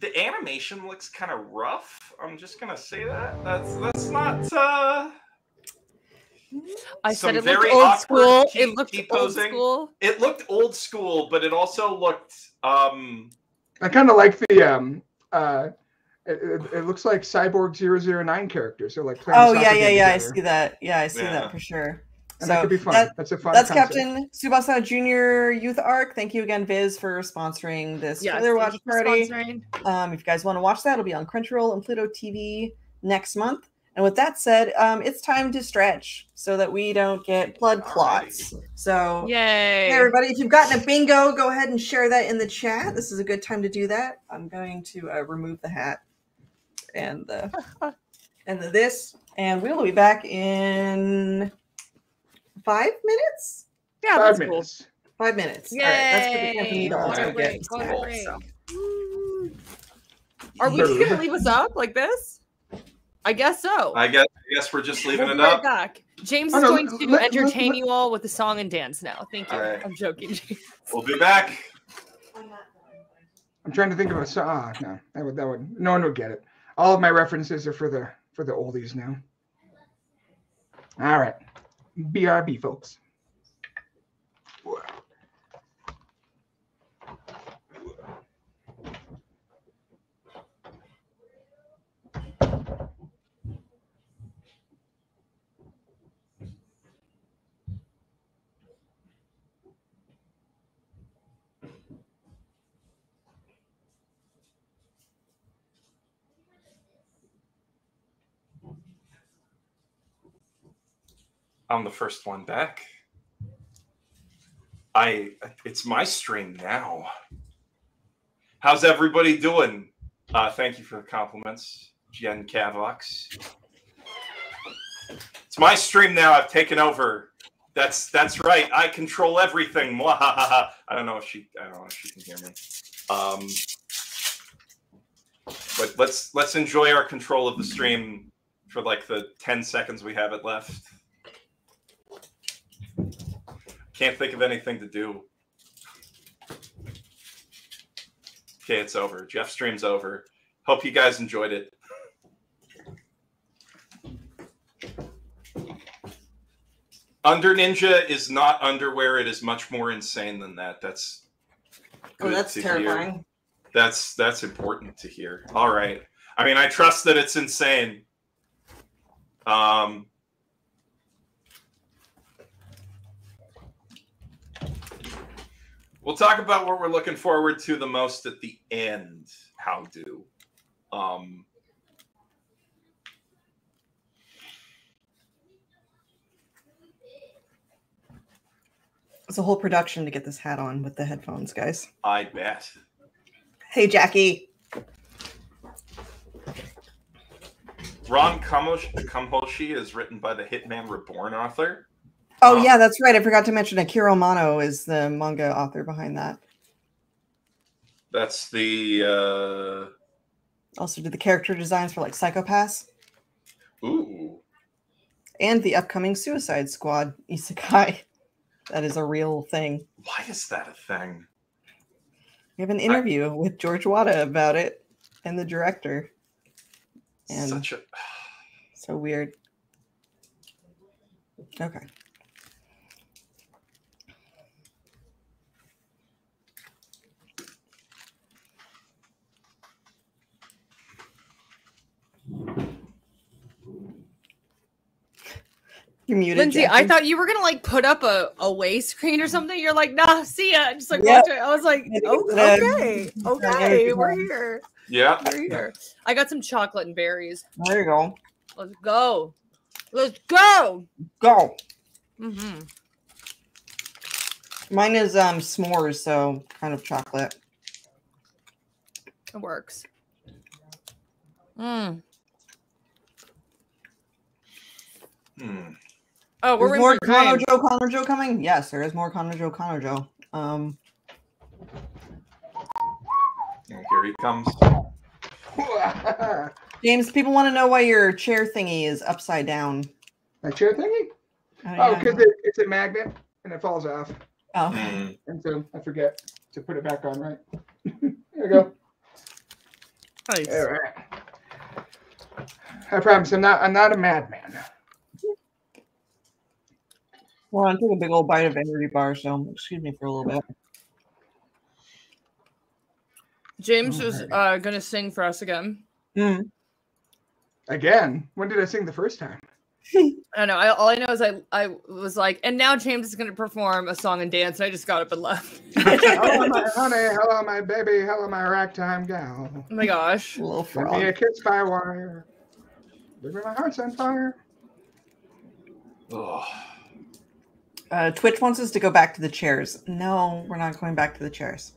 The animation looks kind of rough. I'm just gonna say that. That's that's not uh I some said it very looked old school. key- It looked old posing. school. it looked old school, but it also looked um I kind of like the um uh it, it, it looks like Cyborg 009 characters. They're like playing Oh yeah, soccer yeah, game yeah. I see that. Yeah, I see Yeah. that for sure. And that could be fun. that- that's a fun that's concept. Captain Tsubasa Junior Youth Arc. Thank you again, Viz, for sponsoring this Yes, trailer watch party. Um, if you guys want to watch that, it'll be on Crunchyroll and Pluto TV next month. And with that said, um, it's time to stretch so that we don't get blood clots. So, Yay. hey, everybody, if you've gotten a bingo, go ahead and share that in the chat. This is a good time to do that. I'm going to uh, remove the hat and the and the this, and we'll be back in five minutes. Yeah, Five that's minutes. Five minutes. All right, that's what the Yay. company Go to a get. break, go on a So- Are we just gonna leave us up like this? I guess so. I guess I guess we're just leaving we'll it right up. back. James Oh, is no, going to let- let- entertain let- you all with a song and dance now. Thank you. All right. I'm joking. James. We'll be back. I'm trying to think of a song. Ah, no, that would that would no one would get it. All of my references are for the for the oldies now. All right, BRB folks. I'm the first one back. I it's my stream now. How's everybody doing? Uh, thank you for the compliments, Jen Cavox. It's my stream now. I've taken over. That's that's right. I control everything. I don't know if she I don't know if she can hear me. Um, but let's let's enjoy our control of the stream for like the 10 seconds we have it left. Can't think of anything to do. Okay, it's over. Geoff stream's over. Hope you guys enjoyed it. Under Ninja is not underwear. It is much more insane than that. That's oh, that's terrifying. Hear. That's that's important to hear. All right. I mean, I trust that it's insane. Um, We'll talk about what we're looking forward to the most at the end. How do? Um. It's a whole production to get this hat on with the headphones, guys. I bet. Hey, Jacki. Ron Kamosh- Kamonohashi is written by the Hitman Reborn author. Oh yeah, that's right. I forgot to mention Akira Amano is the manga author behind that. That's the Uh... Also did the character designs for like Psycho-Pass ooh. and the upcoming Suicide Squad isekai. That is a real thing. Why is that a thing? We have an interview with George Wada about it and the director. And Such a so weird. Okay. You're muted. Lynzee, I thought you were gonna like put up a away screen or something. You're like, nah, see ya. Just like Yep. watch it. I was like, oh, okay, okay, we're here. Yeah. We're here. I got some chocolate and berries. There you go. Let's go. Let's go. Go. hmm Mine is um s'mores, so kind of chocolate. It works. Mm. Hmm. Oh, we're more for Connor. Joe Connor Joe coming? Yes, there is more Connor Joe Connor Joe. Um And here he comes. James, people want to know why your chair thingy is upside down. My chair thingy? Oh, Oh, yeah. because it, it's a magnet and it falls off. Oh. Hmm. And so I forget to put it back on, right? there you go. Nice. All right. I promise I'm not I'm not a madman. Well, I took a big old bite of energy bar, so excuse me for a little bit. James was uh, gonna sing for us again. Mm. Again. When did I sing the first time? I don't know. I, all I know is I I was like, and now James is gonna perform a song and dance. And I just got up and left. hello, my honey. Hello, my baby. Hello, my ragtime gal. Oh my gosh. Little Give me a kiss by wire. Baby, my heart's on fire. Oh. Uh, Twitch wants us to go back to the chairs. No, we're not going back to the chairs.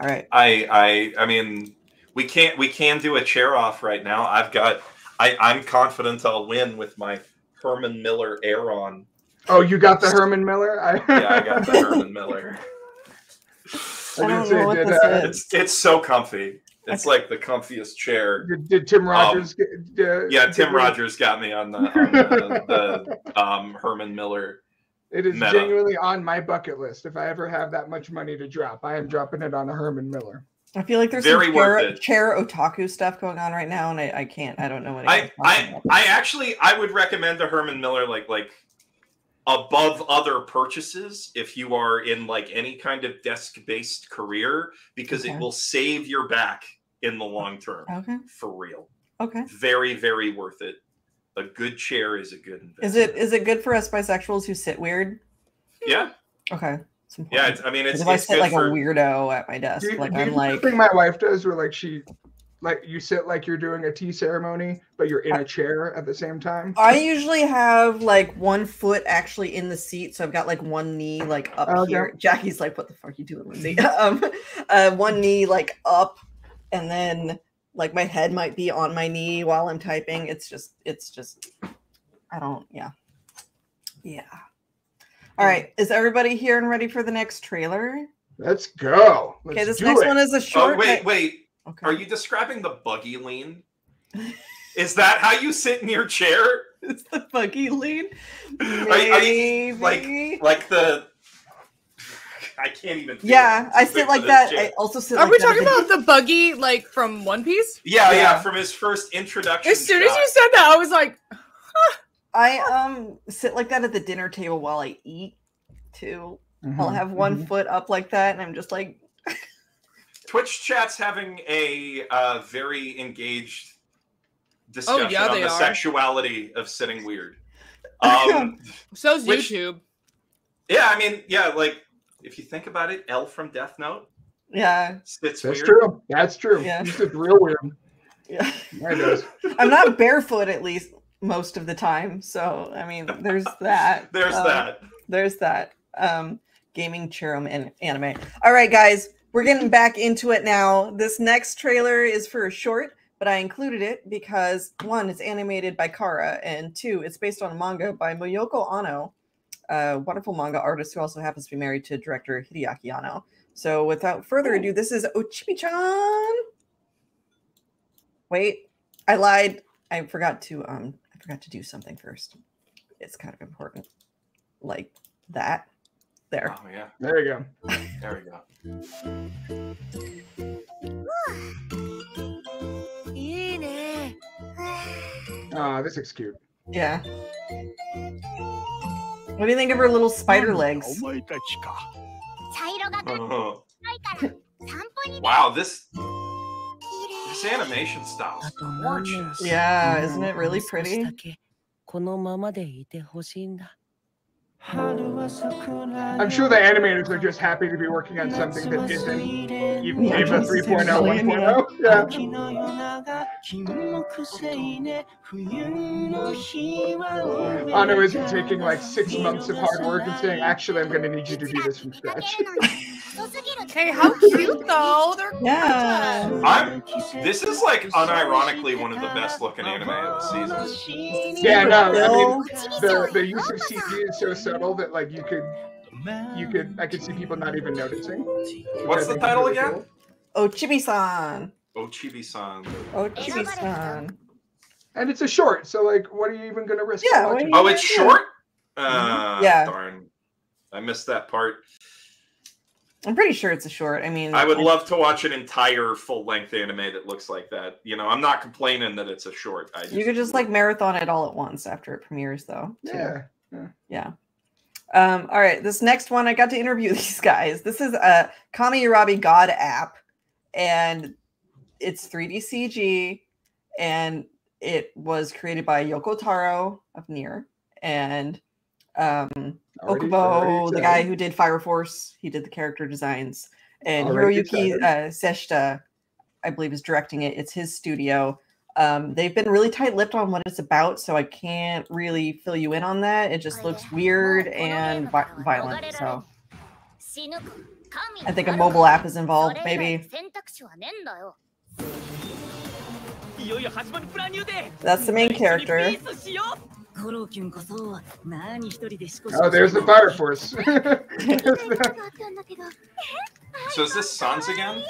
All right. I I I mean, we can't we can do a chair off right now. I've got I I'm confident I'll win with my Herman Miller Aeron. Oh, you got the Herman Miller? I, Yeah, I got the Herman Miller. I didn't say did, uh, It's it's so comfy. It's like the comfiest chair. did, did Tim Rogers get, uh, Yeah, Tim rid- Rogers got me on the, on the, the um, Herman Miller. It is meta. genuinely on my bucket list. If I ever have that much money to drop, I am dropping it on a Herman Miller. I feel like there's Very some chair, chair otaku stuff going on right now, and I, I can't. I don't know what. I I about. I actually I would recommend a Herman Miller like like above other purchases if you are in like any kind of desk based career because Okay. it will save your back in the long term Okay. for real. Okay. Very very worth it. A good chair is a good investment. Is it is it good for us bisexuals who sit weird? Yeah. Okay. It's. Yeah, it's, I mean it's, Because if I sit good like for a weirdo at my desk, Do you, like do I'm do the like, thing my wife does where like she like you sit like you're doing a tea ceremony, but you're in a chair at the same time? I usually have like one foot actually in the seat, so I've got like one knee like up Okay. here. Jacki's like, "What the fuck are you doing, Lynzee?" um, uh, one knee like up, and then like my head might be on my knee while I'm typing. It's just, it's just, I don't, yeah, yeah. All right, is everybody here and ready for the next trailer? Let's go. Let's okay, this next it. one is a Oh short. wait, wait. Are you describing the buggy lean? Is that how you sit in your chair? It's the buggy lean. Are, are you, like like the I can't even feel Yeah, it. I sit like that. chair. I also sit. Are like we that talking about the buggy like from One Piece? Yeah, yeah, Yeah. from his first introduction. As soon as you said that, I was like, I um sit like that at the dinner table while I eat too. I'll Mhm, have one mhm. foot up like that, and I'm just like, Twitch chat's having a uh, very engaged discussion Oh, yeah, on the are. sexuality of sitting weird. Um, So's Which- YouTube. yeah, I mean, yeah, like if you think about it, L from Death Note yeah, sits That's weird. true. That's true. Yeah. He's just real weird. yeah. Yeah. I'm not barefoot at least most of the time, so I mean, there's that. There's Um, that. There's that. Um, gaming cherum and anime. All right, guys, we're getting back into it now. This next trailer is for a short, but I included it because one, it's animated by Khara, and two, it's based on a manga by Moyoco Anno, a wonderful manga artist who also happens to be married to director Hideaki Anno. So without further ado, this is Ochibi-chan. Wait, I lied. I forgot to um I forgot to do something first. It's kind of important. Like that. There. Oh yeah. There you go. there we go. Ah, this looks cute. Yeah. What do you think of her little spider legs? お前たちか茶色がかっ Uh-huh. こいいから散歩に Wow, this this animation style is gorgeous. Yeah, isn't it really pretty? このままでいてほしいんだ I'm sure the animators are just happy to be working on something that isn't even yeah, Eva 3.0, 1.0. Yeah. Anno isn't taking like six months of hard work and saying, actually, I'm going to need you to do this from scratch. Hey, how cute though. They're Yeah. I'm. This is like unironically one of the best looking anime of the season. Yeah, no, I mean, the, the use of CG is so subtle that like you could, you could, I could see people not even noticing. What's the title really again? cool. Ochibi-san. Ochibi-san. Ochibi-san. And it's a short, so like, what are you even going to risk? Yeah, what watching? are Oh, it's short. Uh, Yeah. Darn. I missed that part. I'm pretty sure it's a short. I mean, I would love to watch an entire full length anime that looks like that. You know, I'm not complaining that it's a short. I just, You could just like marathon it all at once after it premieres, though. too. Yeah. yeah. Yeah. Um, all right, this next one, I got to interview these guys. This is a KamiErabi God app, and it's 3D CG, and it was created by Yoko Taro of Nier, and um, Okubo, the guy who did Fire Force, he did the character designs, and already Hiroyuki uh, Seshita, I believe, is directing it. It's his studio. Um, they've been really tight-lipped on what it's about, so I can't really fill you in on that. It just looks weird and vi violent. So I think a mobile app is involved, maybe. That's the main character. Oh, there's the fire force. so is this Sanzigen?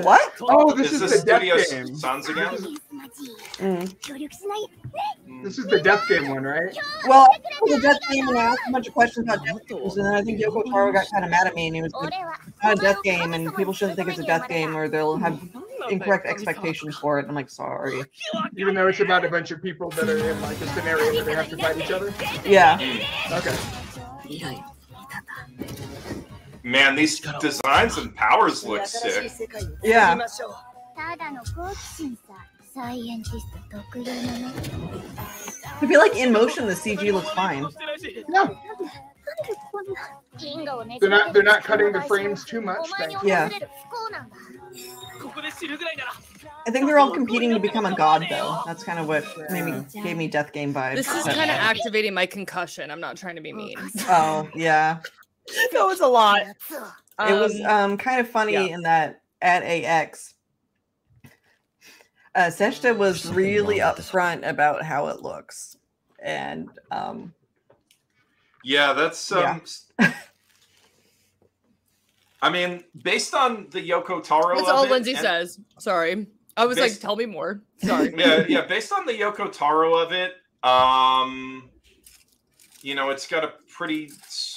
what? Oh, this is, is this the death game. Again? Mm. This is the death game one, right? Well, the death game, and I asked a bunch of questions about death games, and then I think Yoko Taro got kind of mad at me, and he was like, it's not a death game, and people shouldn't think it's a death game, or they'll have incorrect expectations for it. I'm like, sorry. Even though it's about a bunch of people that are in like a scenario where they have to fight each other? Yeah. Okay. Man, these designs and powers look sick. Yeah. I feel like in motion the CG looks fine. No. They're not they're not cutting the frames too much. Yeah. I think they're all competing to become a god though. That's kind of what made gave me death game vibes. This is kind of activating my concussion. I'm not trying to be mean. Oh yeah. that was a lot. it was um kind of funny yeah. in that at AX, uh, Seshita was really upfront about how it looks, and um, Yeah, that's um. I mean, based on the Yoko Taro. That's of all it, Lynzee and- says. Sorry. I was Based- like, tell me more. Sorry. yeah, yeah. Based on the Yoko Taro of it, um, you know, it's got a pretty s-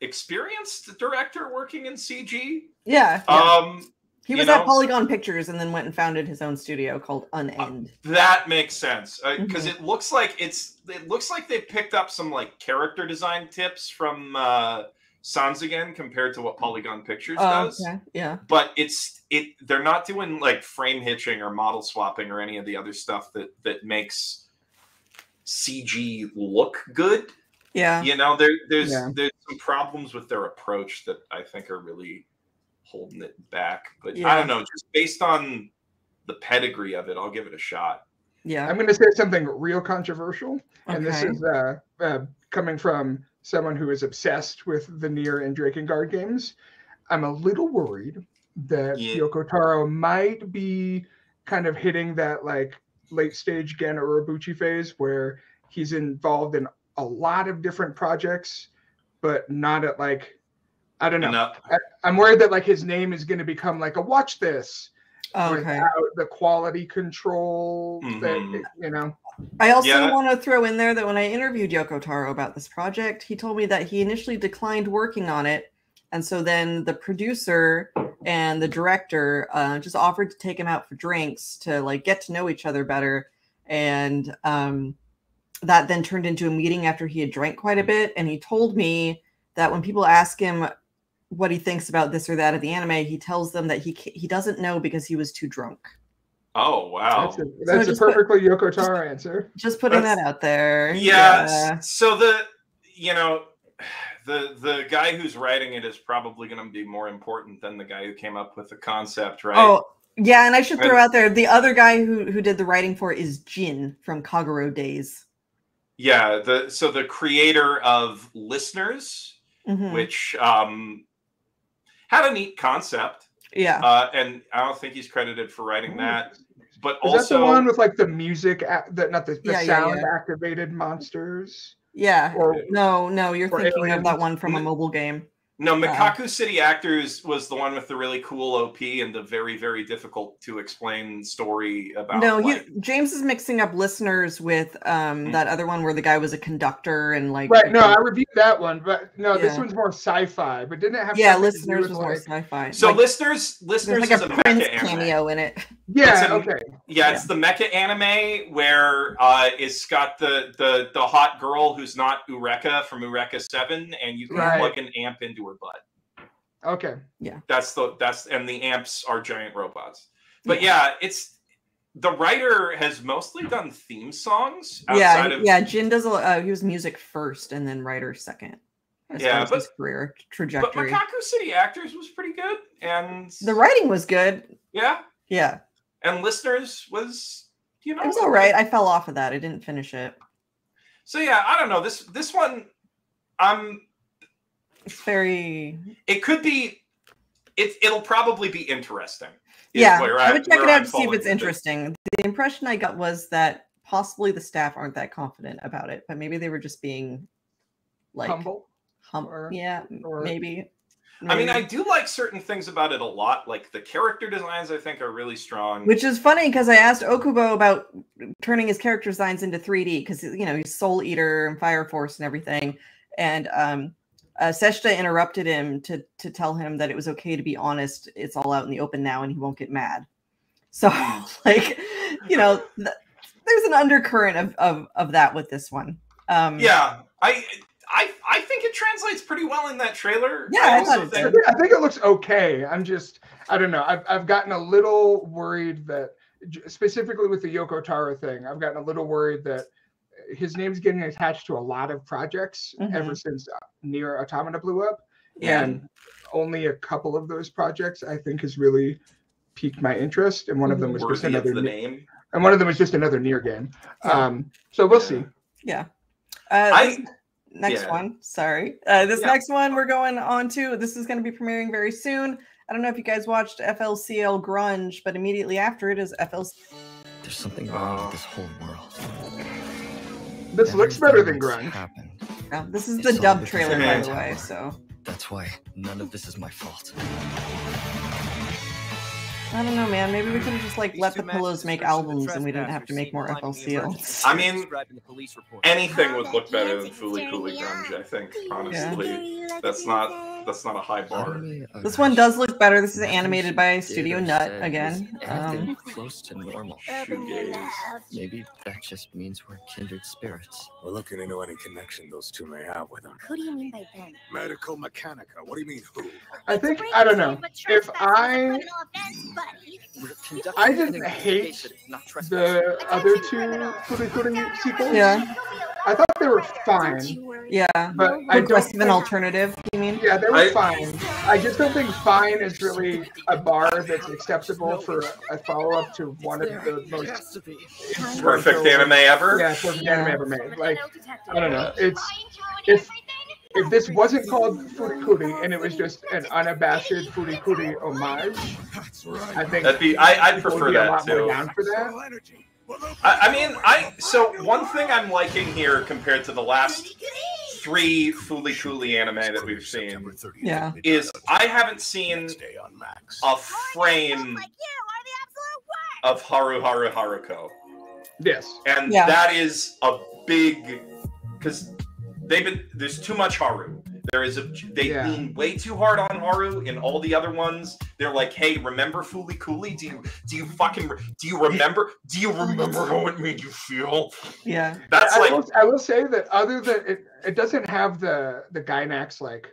experienced director working in CG. yeah, yeah. Um, He was at? Polygon Pictures and then went and founded his own studio called Unend. That makes sense because Mhm. it looks like it's it looks like they picked up some like character design tips from uh, Sanzigen compared to what Polygon Pictures Oh, does. okay. Yeah. But it's it they're not doing like frame hitching or model swapping or any of the other stuff that that makes CG look good. Yeah. You know, there there's Yeah. there's some problems with their approach that I think are really holding it back. But I don't know, just based on the pedigree of it, I'll give it a shot. Yeah. I'm going to say something real controversial, and this is uh, uh, coming from someone who is obsessed with the Nier and Drakengard games. I'm a little worried that Yeah. Yoko Taro might be kind of hitting that like late stage Gen Urobuchi phase where he's involved in a lot of different projects, but not at like I don't know. Enough. I, I'm worried that like his name is going to become like a watch this Okay. without the quality control Mhm. that you know. I also Yeah. want to throw in there that when I interviewed Yoko Taro about this project, he told me that he initially declined working on it. And so then the producer and the director uh, just offered to take him out for drinks to like get to know each other better. And um, that then turned into a meeting after he had drank quite a hmm. bit. And he told me that when people ask him what he thinks about this or that of the anime, he tells them that he he doesn't know because he was too drunk. Oh wow. That's a, that's a just put- perfectly Yoko Taro answer. Just putting That's- that out there. yeah, Yeah. So the you know the the guy who's writing it is probably going to be more important than the guy who came up with the concept, right? Oh, yeah, and I should throw out there the other guy who who did the writing for it is Jin from Kagerou Days. Yeah, the so the creator of Listeners, Mhm. which um had a neat concept. Yeah. Uh, and I don't think he's credited for writing that. But Is also that the one with like the music, a- the, not the, the Yeah, yeah, sound yeah. activated monsters? Yeah. Or- no, no, you're or thinking of that one from a mobile game. No, Mekakucity Actors was the one with the really cool OP and the very, very difficult to explain story about. no, like, you, James is mixing up listeners with um that other one where the guy was a conductor and like Right. No, I reviewed that one, but no, this one's more sci-fi. But didn't it have? yeah, to do listeners was more like- sci-fi. so Like, listeners, listeners like is a a Prince mecha anime. cameo in it. Yeah. It's an- okay. Yeah, it's the mecha anime where uh, it's got the the the hot girl who's not Eureka from Eureka Seven, and you can Right. plug an amp into her butt. Okay. Yeah. That's the that's and the amps are giant robots. But yeah, it's the writer has mostly done theme songs outside Yeah, of yeah. Jin does a uh, he was music first and then writer second. As Yeah, far as but- his career But trajectory. Mekakucity Actors was pretty good, and the writing was good. yeah, Yeah. and listeners was you know It was all right. I fell off of that. I didn't finish it. So yeah, I don't know this this one. I'm. It's very It could be. It it'll probably be interesting. yeah. where I would check it out I'm to see if it's with it. interesting. The impression I got was that possibly the staff aren't that confident about it, but maybe they were just being like Humble. hum- or- yeah, or- maybe. I mean, I do like certain things about it a lot. Like the character designs, I think are really strong. Which is funny because I asked Okubo about turning his character designs into 3D because you know he's Soul Eater and Fire Force and everything, and um, uh, Seshita interrupted him to to tell him that it was okay to be honest. It's all out in the open now, and he won't get mad. So, like, you know, th- there's an undercurrent of of of that with this one. Um, yeah, I I I think it translates pretty well in that trailer. Yeah, I also thought it I think- think, I think it looks okay. I'm just, I don't know. I've, I've gotten a little worried that, specifically with the Yoko Taro thing, I've gotten a little worried that his name's getting attached to a lot of projects ever Mhm. since uh, Nier Automata blew up. Yeah. And only a couple of those projects I think has really piqued my interest. And one of them was just worthy of another, the name. and one of them was just another Nier game. Um, so we'll see. Yeah. Uh, I- next yeah. one. Sorry. Uh, this Yeah. next one we're going on to. This is going to be premiering very soon. I don't know if you guys watched FLCL Grunge, but immediately after it is FLC. There's something wrong with this whole world. This looks better than Everything Grunge. happened. Yeah, this is It's the dub trailer, by the way. So That's why none of this is my fault. I don't know, man. Maybe we could have just like let the pillows make albums and we didn't have to make more FLCL. I mean, anything would look better than Fooly Cooly Grunge. I think honestly, that's not that's not a high bar. This one does look better. This is animated by Studio Nut again. Um, close to normal. Maybe that just means we're kindred spirits. We're looking into any connection those two may have with them. Who do you mean by Ben? Medical Mechanica. What do you mean, who? I think I don't know if I I didn't hate the other two Fooly Cooly sequels. Yeah. I thought they were fine. yeah, But I don't progressive and alternative. You mean? Yeah, they were I- fine. I just don't think fine is really a bar that's acceptable for a follow up to one of the most Perfect anime ever. Yeah, perfect anime ever made. Like, I don't know. It's if if this wasn't called Furikuri and it was just an unabashed Furikuri homage, I think That'd be- I- I'd people would prefer be a that, lot more down for that. I, I mean, I so one thing I'm liking here compared to the last three Fooly Cooly anime that we've seen Yeah. is I haven't seen a frame of Haru Haru Haruko. Yes. And Yeah. that is a big because they've been there's too much Haru. There is a they Yeah. lean way too hard on Haru in all the other ones. They're like, hey, remember Fooly Cooly? Do you do you fucking do you remember? Do you remember how it made you feel? Yeah. That's I, like will, I will say that other than it, it doesn't have the the Gainax like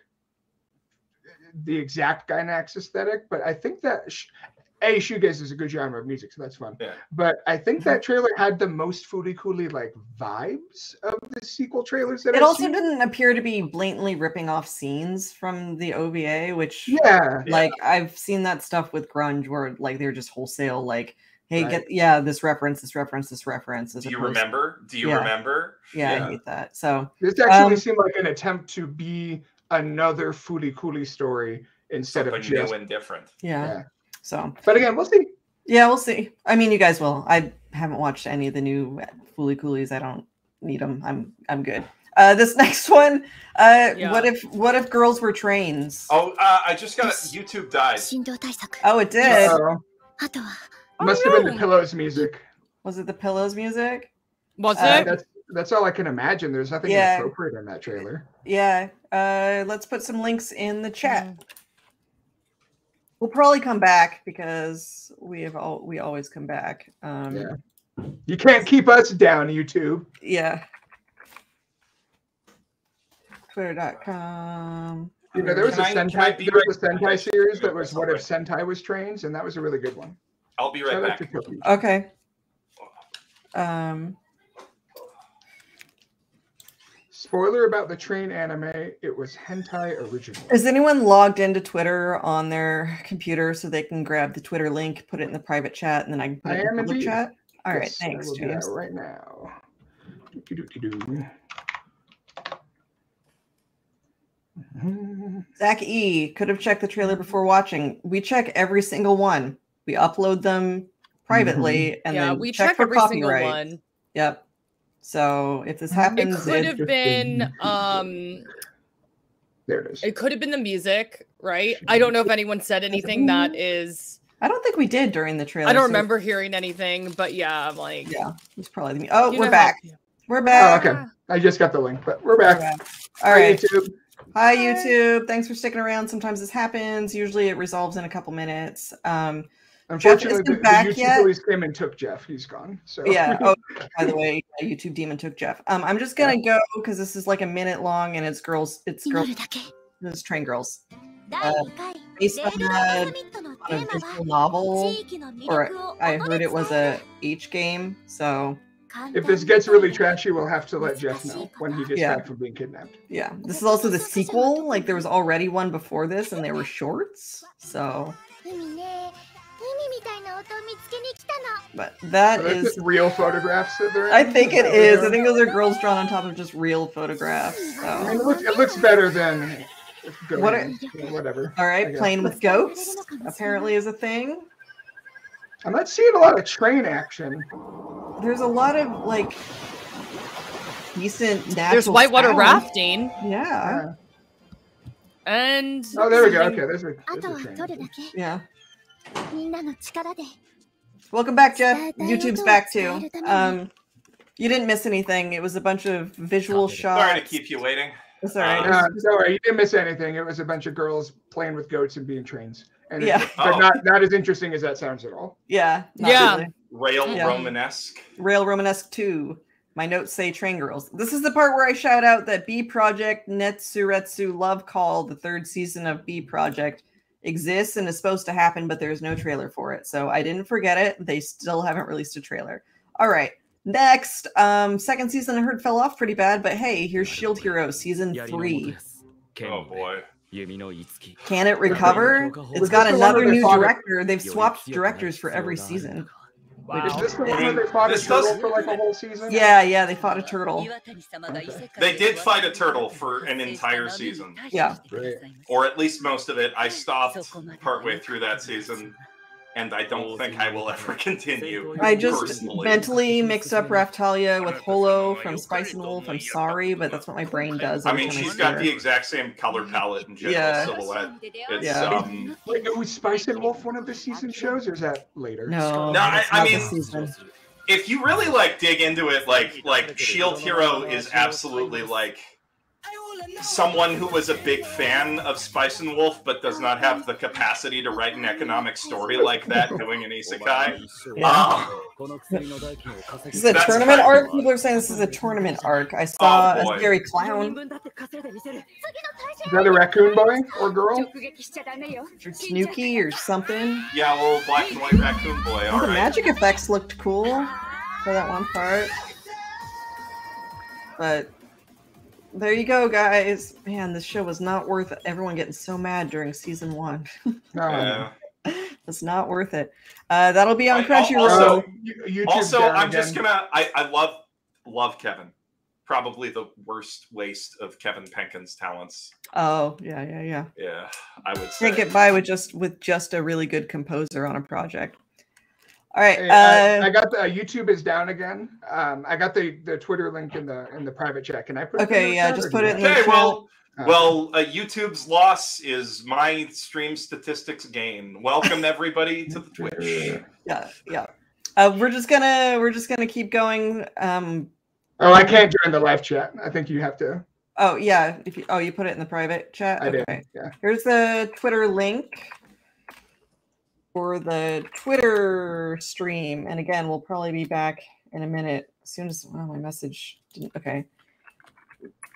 the exact Gainax aesthetic, but I think that sh- a shoegaze is a good genre of music, so that's fun. Yeah. But I think that trailer had the most Fooly Cooly like vibes of the sequel trailers that It I've also seen. didn't appear to be blatantly ripping off scenes from the OVA, which Yeah. like I've seen that stuff with grunge where like they're just wholesale like, hey, Right. get yeah, this reference, this reference, this reference. as do you opposed- remember? Do you Yeah. remember? Yeah, I hate that. So This actually um, seemed like an attempt to be another Fooly Cooly story instead of just new and different. yeah. So, but again, we'll see. Yeah, we'll see. I mean, you guys will. I haven't watched any of the new Fooly Coolies. I don't need them. I'm I'm good. Uh, this next one, uh, yeah. what if what if girls were trains? Oh, uh, I just got YouTube died. Oh, it did. Uh, oh, must no. have been the pillows music. Was it the pillows music? Was uh, it? That's, that's all I can imagine. There's nothing yeah. inappropriate in that trailer. Yeah. Uh, let's put some links in the chat. Mm. We'll probably come back because we have all we always come back. Um, Yeah. You can't keep us down, YouTube. yeah. Twitter.com. You know, there was a Can I- I Sentai be there was a right- Sentai series that was what if Sentai was trains, and that was a really good one. I'll be right Shout back. Okay. Um, Spoiler about the train anime, it was hentai original. is anyone logged into Twitter on their computer so they can grab the Twitter link, put it in the private chat, and then I can put I it in the public indeed. chat? All right, Yes, I thanks, will do that James. right now. Zach E could have checked the trailer before watching. We check every single one. We upload them privately mm-hmm. and yeah, then we check, check for every single copyright. one. Yep. So if this happens, It happens, could have been um There it is. it could have been the music, right? I don't know if anyone said anything that is I don't think we did during the trailer. I don't so- remember hearing anything, but yeah, I'm like Yeah, it's probably the. mu- Oh, You we're back. how- We're Oh, back. okay. I just got the link, but we're back. All Hi, right. YouTube. Hi, YouTube. Thanks for sticking around. Sometimes this happens. Usually it resolves in a couple minutes. Um, Geoff Unfortunately, the, the YouTube yet. police came and took Geoff. He's gone. So yeah. Oh, by the way, YouTube Demon took Geoff. Um, I'm just gonna go because this is like a minute long and it's girls. It's girls. It's train girls. Uh, based on a, on a visual novel, or I heard it was a H game. So if this gets really trashy, we'll have to let Geoff know when he gets Yeah. back from being kidnapped. yeah, this is also the sequel. Like there was already one before this, and they were shorts. So, but that is real photographs that they're. I think it is. I think those are girls drawn on top of just real photographs. So. It looks, it looks better than what are, whatever. All right, playing with goats apparently is a thing. I'm not seeing a lot of train action. There's a lot of like decent natural. There's whitewater sound. rafting. Yeah. yeah. And oh, there we go. Okay, there's a, there's a train. Yeah. Welcome back, Geoff. YouTube's back too. Um, you didn't miss anything. It was a bunch of visual shots. Sorry to keep you waiting. It's all right. Uh, um, sorry, you didn't miss anything. It was a bunch of girls playing with goats and being trains. And yeah, but oh. not not as interesting as that sounds at all. Yeah, yeah. Really. Rail. Romanesque. Rail Romanesque two. My notes say train girls. This is the part where I shout out that B Project Netsuretsu Love Call, the third season of B Project, exists and is supposed to happen, but there's no trailer for it. So I didn't forget it. They still haven't released a trailer. All right. Next, um, second season I heard fell off pretty bad, but hey, here's Shield Hero season three. Oh boy. Can it recover? It's got this the one another new director. They've swapped directors for every season. Is this the one where they fought a This does- for like a whole season? Yeah, yeah, they fought a turtle. They did fight a turtle for an entire season. Yeah. Or at least most of it. I stopped partway through that season, and I don't think I will ever continue. I just personally. mentally mixed up Raphtalia with Holo from Spice and Wolf. I'm sorry, but that's what my brain does. I mean, time she's see got the exact same color palette and general Yeah. silhouette. It's Yeah. um Wait, was Spice and Wolf one of the season shows, or is that later? No, No, I- I mean- if you really like dig into it, like like Shield Hero is absolutely like someone who was a big fan of Spice and Wolf, but does not have the capacity to write an economic story like that doing an isekai. Yeah. Um, This is a tournament kind- arc. People are saying this is a tournament arc. I saw Oh, a scary clown. Is that a raccoon boy or girl? Or Snooky or something. yeah, little black and white raccoon boy. Oh, All the right. magic effects looked cool for that one part. But there you go, guys. Man, this show was not worth everyone getting so mad during season one. Yeah. it's not worth it. Uh, that'll be on I- Crunchyroll. also- YouTube's also, I'm just gonna. I, I love love Kevin. Probably the worst waste of Kevin Penkin's talents. oh, yeah, yeah, yeah. Yeah, I would say. Can't get by with just with just a really good composer on a project. All right. Hey, I, uh, I got the uh, YouTube is down again. Um, I got the, the Twitter link in the in the private chat. Can I put it? in Okay, the yeah, chat, just put it in I- the Okay, well, Uh, well, uh, YouTube's loss is my stream statistics gain. Welcome everybody to the Twitch. yeah, yeah. Uh, we're just gonna we're just gonna keep going. Um, Oh, I can't join the live chat. I think you have to. oh yeah. If you oh you put it in the private chat. I did. okay. Yeah. Here's the Twitter link for the Twitter stream, and again, we'll probably be back in a minute as soon as oh, my message didn't. Okay.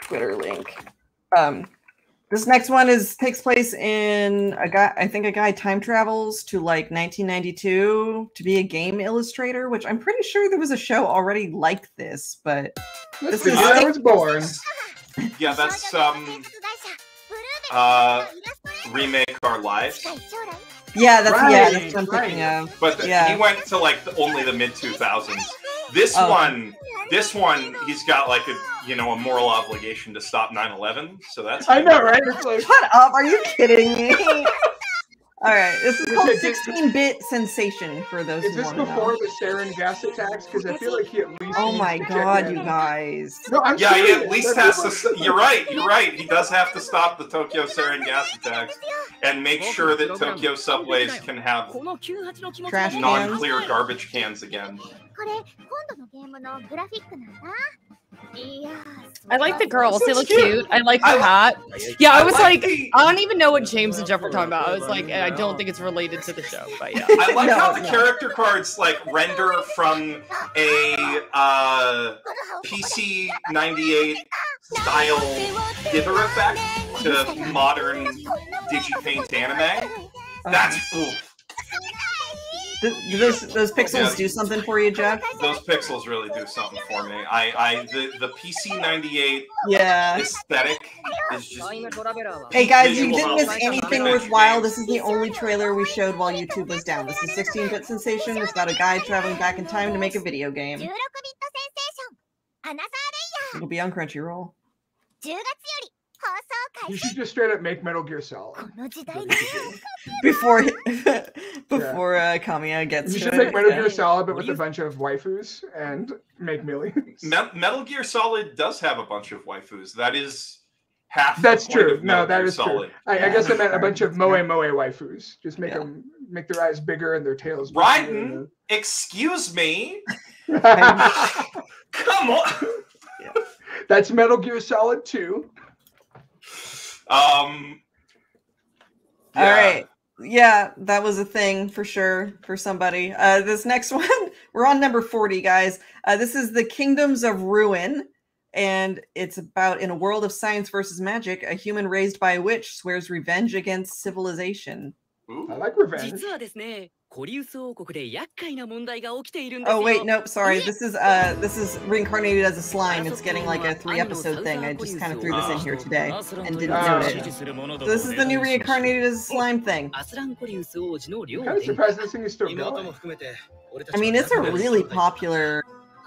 Twitter link. Um, this next one is takes place in a guy. I think a guy time travels to like 1992 to be a game illustrator, which I'm pretty sure there was a show already like this, but This this is is where I was born. Yeah, that's um uh remake our lives. yeah, that's yeah, that's what I'm thinking right. of. But the- Yeah. he went to like the, only the mid 2000s. This Oh. one, this one, he's got like a you know a moral obligation to stop 9/11. So that's I know, right? It's like Shut up! Are you kidding me? All right, this is Is called 16-bit sensation for those is who this want before know. the sarin gas attacks? Because I feel like he at least. Oh my god, you guys! No, I'm Yeah, he at least That's has to. what- You're right. You're right. He does have to stop the Tokyo sarin gas attacks and make sure that Tokyo subways can have non-clear garbage cans again. I like the girls. They look cute. cute. I like the hat. Yeah, I, I was like, the, I don't even know what James and Geoff were talking about. I was like, I don't think it's related to the show, but yeah. I like no, how the no. character cards like render from a uh, PC ninety eight style dither effect to modern digipaint anime. That's oof those, those pixels yeah. do something for you, Geoff. Those pixels really do something for me. I, I the, the PC ninety eight yeah aesthetic is just. Hey guys, you didn't miss anything worthwhile. This is the only trailer we showed while YouTube was down. This is sixteen bit sensation. It's about a guy traveling back in time to make a video game. It'll be on Crunchyroll. 10月より you should just straight up make Metal Gear Solid. before before yeah. uh, Kamiya gets. You should to, make Metal. Gear Solid, but with you... a bunch of waifus and make millions. Me- Metal Gear Solid does have a bunch of waifus. That is half. That's true. No, that Gear is Solid. true. I, yeah. I, guess I meant a bunch of moe moe waifus. Just make them make their eyes bigger and their tails. Raiden, excuse me. Come on. That's Metal Gear Solid 2. Um. All right. Yeah, that was a thing for sure for somebody. Uh, this next one, we're on number 40, guys. Uh, this is the Kingdoms of Ruin. And it's about in a world of science versus magic, a human raised by a witch swears revenge against civilization. I like revenge. 実はですね、コリウス王国で厄介な問題が起きているんですよ。 Oh wait, nope, sorry. This is uh this is reincarnated as a slime. It's getting like a three episode thing. I just kind of threw this in here today and didn't Ah. note it. So this is the new reincarnated as a slime thing. アスランコリウス王子の両 Kind of surprised this thing is still going. I mean, it's a really popular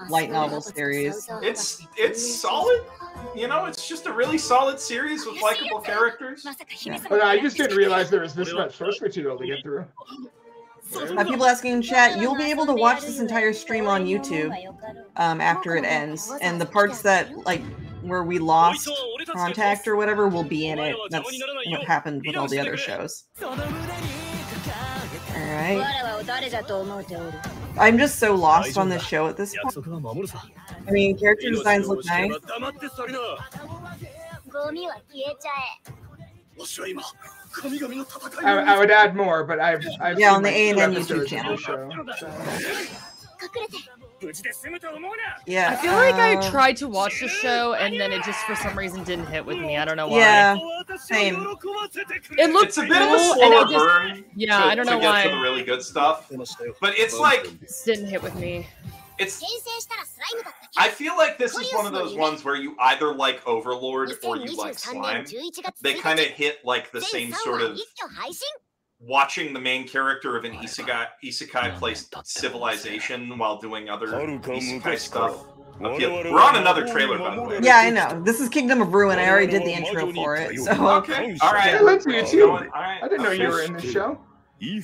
light novel series. It's it's solid. You know, it's just a really solid series with likable characters. But I just didn't realize there was this much source material to get through. By people asking in chat, you'll be able to watch this entire stream on YouTube um, after it ends, and the parts that like where we lost contact or whatever will be in it. That's what happened with all the other shows. All right. I'm just so lost on this show at this point. I mean, character designs look nice. I, I, would add more, but I've, I've yeah on the A and N YouTube channel. Show, so. Yeah, I feel like I uh, tried to watch the show and then it just for some reason didn't hit with me. I don't know why. Yeah, same. It looks a bit cool, of a slower just, burn. Yeah, to, I don't know to why. To the really good stuff, but it's like didn't hit with me. It's. I feel like this is one of those ones where you either like Overlord or you like Slime. They kind of hit like the same sort of watching the main character of an isekai, isekai place civilization while doing other isekai stuff. Appeal. We're on another trailer, by the way. Yeah, I know. This is Kingdom of Ruin. I already did the intro for it. So. Okay. All right. Yeah, let's you. I didn't know you were in this show.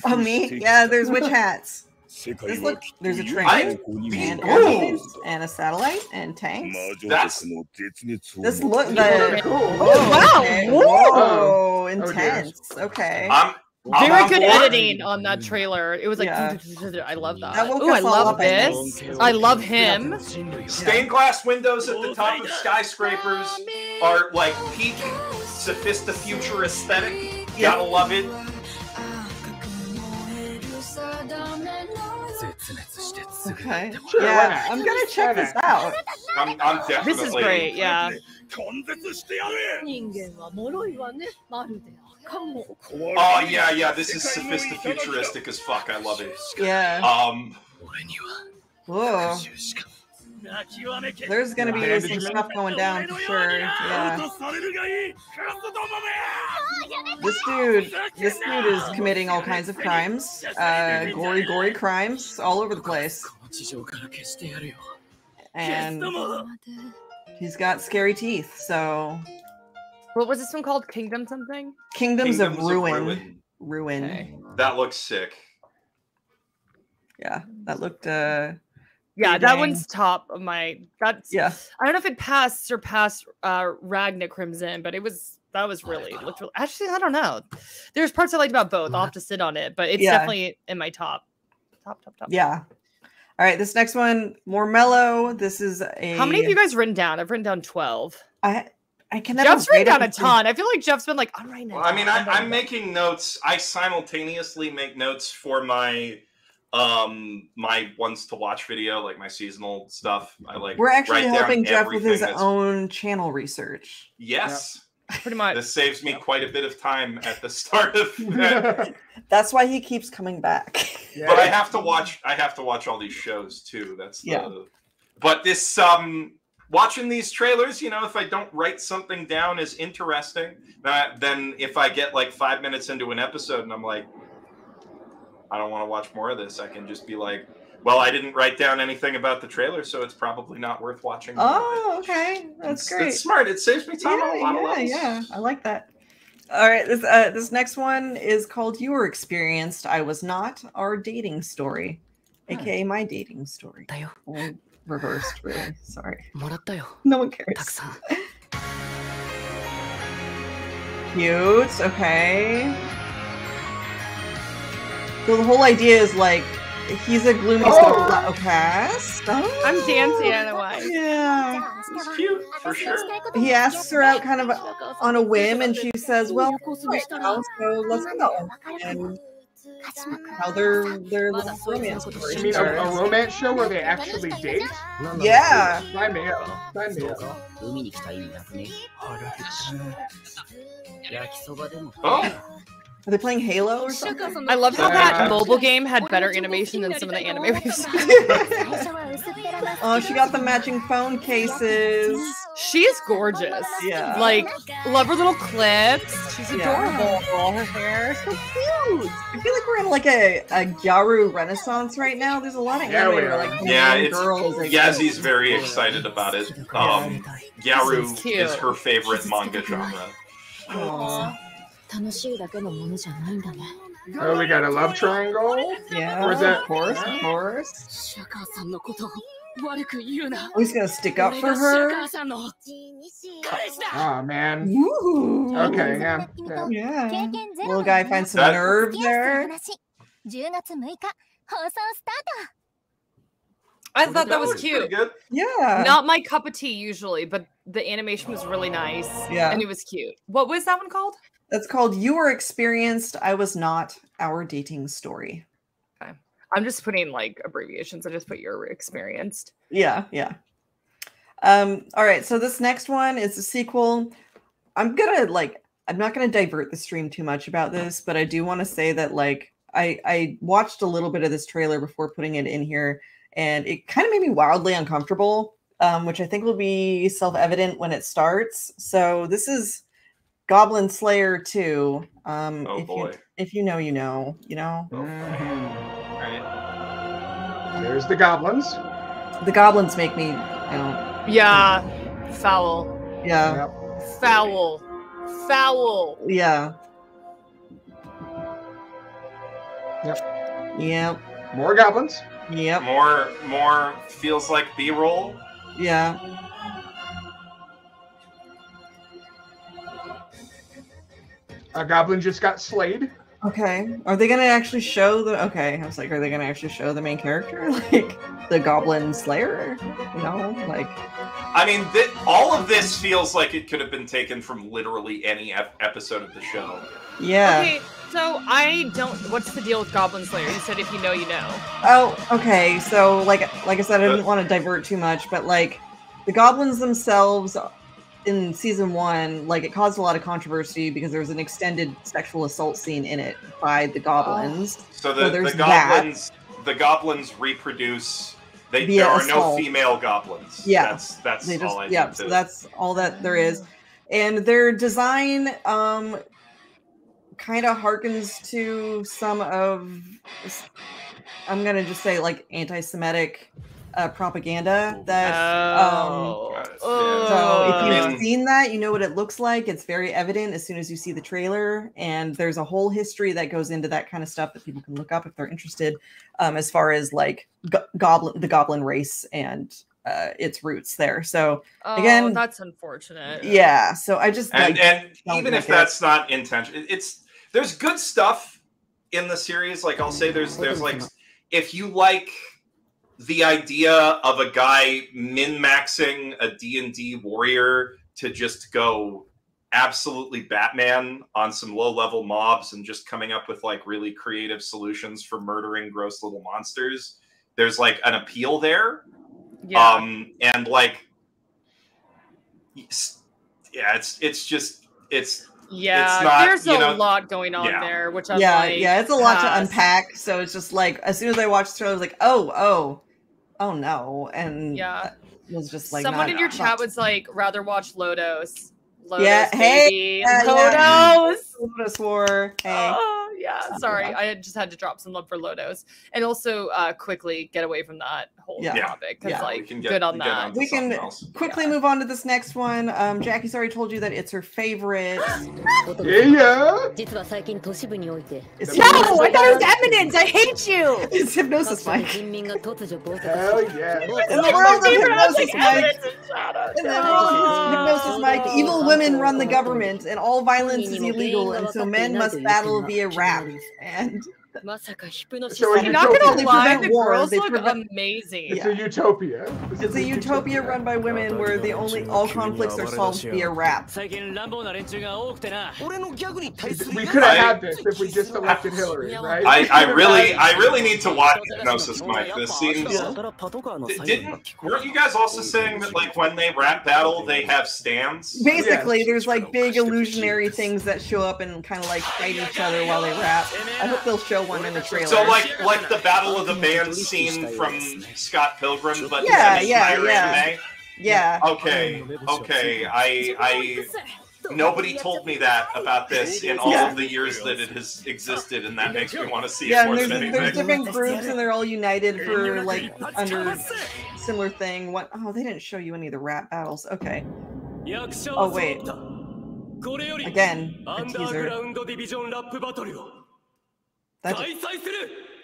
Oh, me? Yeah, there's witch hats. This look, there's a train I- and Ooh. and a satellite and tanks. That's This look These the cool. oh wow, Okay. whoa, Oh, dear. intense. Okay, I'm, I'm Very good board. editing on that trailer. It was like, Yeah. I love that. That Oh, I love up, this. think. I love him. Stained glass windows at the top of skyscrapers are like peak sophistifuture aesthetic. Gotta love it. this. Okay. Sure, yeah, I'm gonna check this out. I'm, I'm definitely. This is great. Yeah. Oh yeah, yeah. This is sophisticated, futuristic as fuck. I love it. Yeah. Um. Whoa. There's gonna be some stuff going down for sure. Yeah. This dude, this dude is committing all kinds of crimes, uh, gory, gory crimes all over the place, and he's got scary teeth. So, What was this one called? Kingdom something? Kingdoms, of Kingdoms of Ruin, Ruin. Ruin. Okay. that looks sick. Yeah, that looked. uh Yeah, Pretty that one's top of my. That's Yeah. I don't know if it passed surpassed uh Ragna Crimson, but it was that was really looked really, actually I don't know. There's parts I liked about both. I'll have to sit on it, but it's Yeah. definitely in my top. Top, top, top. Yeah. All right, this next one more mellow. This is a. How many have you guys written down? I've written down 12. I I can never. Geoff's written down a everything. ton. I feel like Geoff's been like, I'm writing it Well, I mean, I, I'm, I'm making notes. I simultaneously make notes for my um my ones to watch video, like my seasonal stuff. I like. We're actually helping Geoff with his that's- own channel research. Yes, it. pretty much. this saves me quite a bit of time at the start of that. That's why he keeps coming back. but I have to watch. I have to watch all these shows too. That's the. Yeah. But this um, watching these trailers, you know, if I don't write something down as interesting, uh, then if I get like five minutes into an episode and I'm like, I don't want to watch more of this. I can just be like, well, I didn't write down anything about the trailer, so it's probably not worth watching. Oh, okay, that's it's, great. It's smart. It saves me time yeah, on a lot yeah, of levels. Yeah, I like that. All right, this uh, this next one is called "You Were Experienced, I Was Not." Our dating story, huh. aka my dating story. Or reversed, really. Sorry. No one cares. Cute. Okay. So the whole idea is like he's a gloomy oh. psychopath. Oh. I'm dancing otherwise. Yeah. It's cute for sure. He asks her out kind of on a whim, and she says, "Well, right now, so let's go." And how they're they're their little romance story. You mean a, a, romance show where they actually date? Yeah. Sign me up. Sign me up. Oh. Are they playing Halo or something? I love how that mobile game had better animation than some of the anime we've seen. Oh, she got the matching phone cases. She's gorgeous. Yeah. Like, love her little clips. She's Yeah. adorable. Her hair is so cute. I feel like we're in like a, a Gyaru renaissance right now. There's a lot of Yeah, anime we where like yeah, it's girls. Like, Yazzy's very excited about it. Um, Gyaru is is her favorite manga genre. Aw. 楽しいだけのものじゃないんだね Oh, we got a love triangle. Yeah, Where's that? of course, of course. 白川さんのことを悪く言うな He's gonna stick up 俺 for が白 her. 川さんの彼氏だ Oh man. Ooh. Okay, yeah. yeah. Yeah. 経験ゼロ Little の guy まま finds some That- nerve 付き合う there. 話10月6日放送スタート I thought that was pretty cute. good. Yeah. Not my cup of tea usually, but the animation was really nice. Yeah. And it was cute. What was that one called? That's called You Were Experienced, I Was Not, Our Dating Story. Okay. I'm just putting like abbreviations. I just put your experienced. Yeah, yeah. Um, all right, so this next one is a sequel. I'm gonna like I'm not gonna divert the stream too much about this, but I do want to say that like I I watched a little bit of this trailer before putting it in here, and it kind of made me wildly uncomfortable, um, which I think will be self-evident when it starts. So this is Goblin Slayer 2. Um Oh if boy. you if you know, you know, you know. Mhm. Right. There's the goblins. The goblins make me, you know, Yeah. Foul. yeah. Yep. Foul. Foul. Yeah. Yep. Yep. More goblins. Yep. More, more feels like B-roll. Yeah. A goblin just got slayed. Okay. Are they gonna actually show the? Okay, I was like, are they gonna actually show the main character, like the Goblin Slayer? You know, like I mean, th- all of this feels like it could have been taken from literally any ep- episode of the show. yeah. Okay, so I don't. What's the deal with Goblin Slayer? You said if you know, you know. Oh, okay. So, like, like I said, I didn't want to divert too much, but like, the goblins themselves in season one, like, it caused a lot of controversy because there was an extended sexual assault scene in it by the goblins. So the, there's the that. the goblins reproduce. They, Via there are no female goblins. Yeah. that's that's they just all I yeah so that's all that there is and their design um kind of harkens to some of i'm gonna just say like anti-semitic uh, propaganda that um Oh. so if you've mean- seen that you know what it looks like it's very evident as soon as you see the trailer and there's a whole history that goes into that kind of stuff that people can look up if they're interested um as far as like go- goblin the goblin race and uh its roots there so Oh, Again- that's unfortunate. yeah so i just and like, and even like if it. that's not intentional, it's there's good stuff in the series. Like I'll say, there's there's like if you like the idea of a guy min maxing a D and D warrior to just go absolutely Batman on some low level mobs and just coming up with like really creative solutions for murdering gross little monsters. There's like an appeal there. Yeah. Um, and like, yeah, it's it's just it's yeah. it's not, There's you a know- lot going on yeah. there, which I'm yeah like, yeah it's a lot to unpack so it's just like as soon as i watched the trailer i was like oh oh oh no and Yeah. was just like Someone in your not- chat was like, rather watch Lodoss. Lodoss, Yeah, hey, yeah, yeah. Lodoss. Lodoss War. Hey. Oh, yeah. Sorry, I had just had to drop some love for Lodoss, and also uh, quickly get away from that whole yeah. topic because yeah. like get, good on that. On we can else. quickly yeah. move on to this next one. Um, Jacki's already told you that it's her favorite. yeah. yeah. No, I thought it was Eminence. I hate you. It's Hypnosis Mic. Hell yeah! In the world of Hypnosis Mic. In the world of Hypnosis Mic, evil women run the government, and all violence is illegal, and so men must battle via rap and. Masaka hypnosis. So You're not gonna lie, the war, girls look prevent... amazing. It's yeah. a utopia. It's a, a utopia, utopia run by women where the only all conflicts are solved via rap. We could have had this if we just elected Hillary, right? I, I really I really need to watch Hypnosis Mic. This seems yeah. didn't weren't you guys also saying that like when they rap battle they have stands? Basically, yeah. there's like big illusionary things that show up and kind of like fight each other while they rap. I hope they'll show one in the trailer. So like like the Battle of the Bands scene from Scott Pilgrim, but yeah, yeah, yeah. yeah. Okay, okay. I I nobody told me that about this in all yeah. of the years that it has existed, and that makes me want to see yeah, it more there's, than anything. There's different groups, and they're all united for like under similar thing. What? Oh, they didn't show you any of the rap battles. Okay. Oh wait. Again, a teaser. That's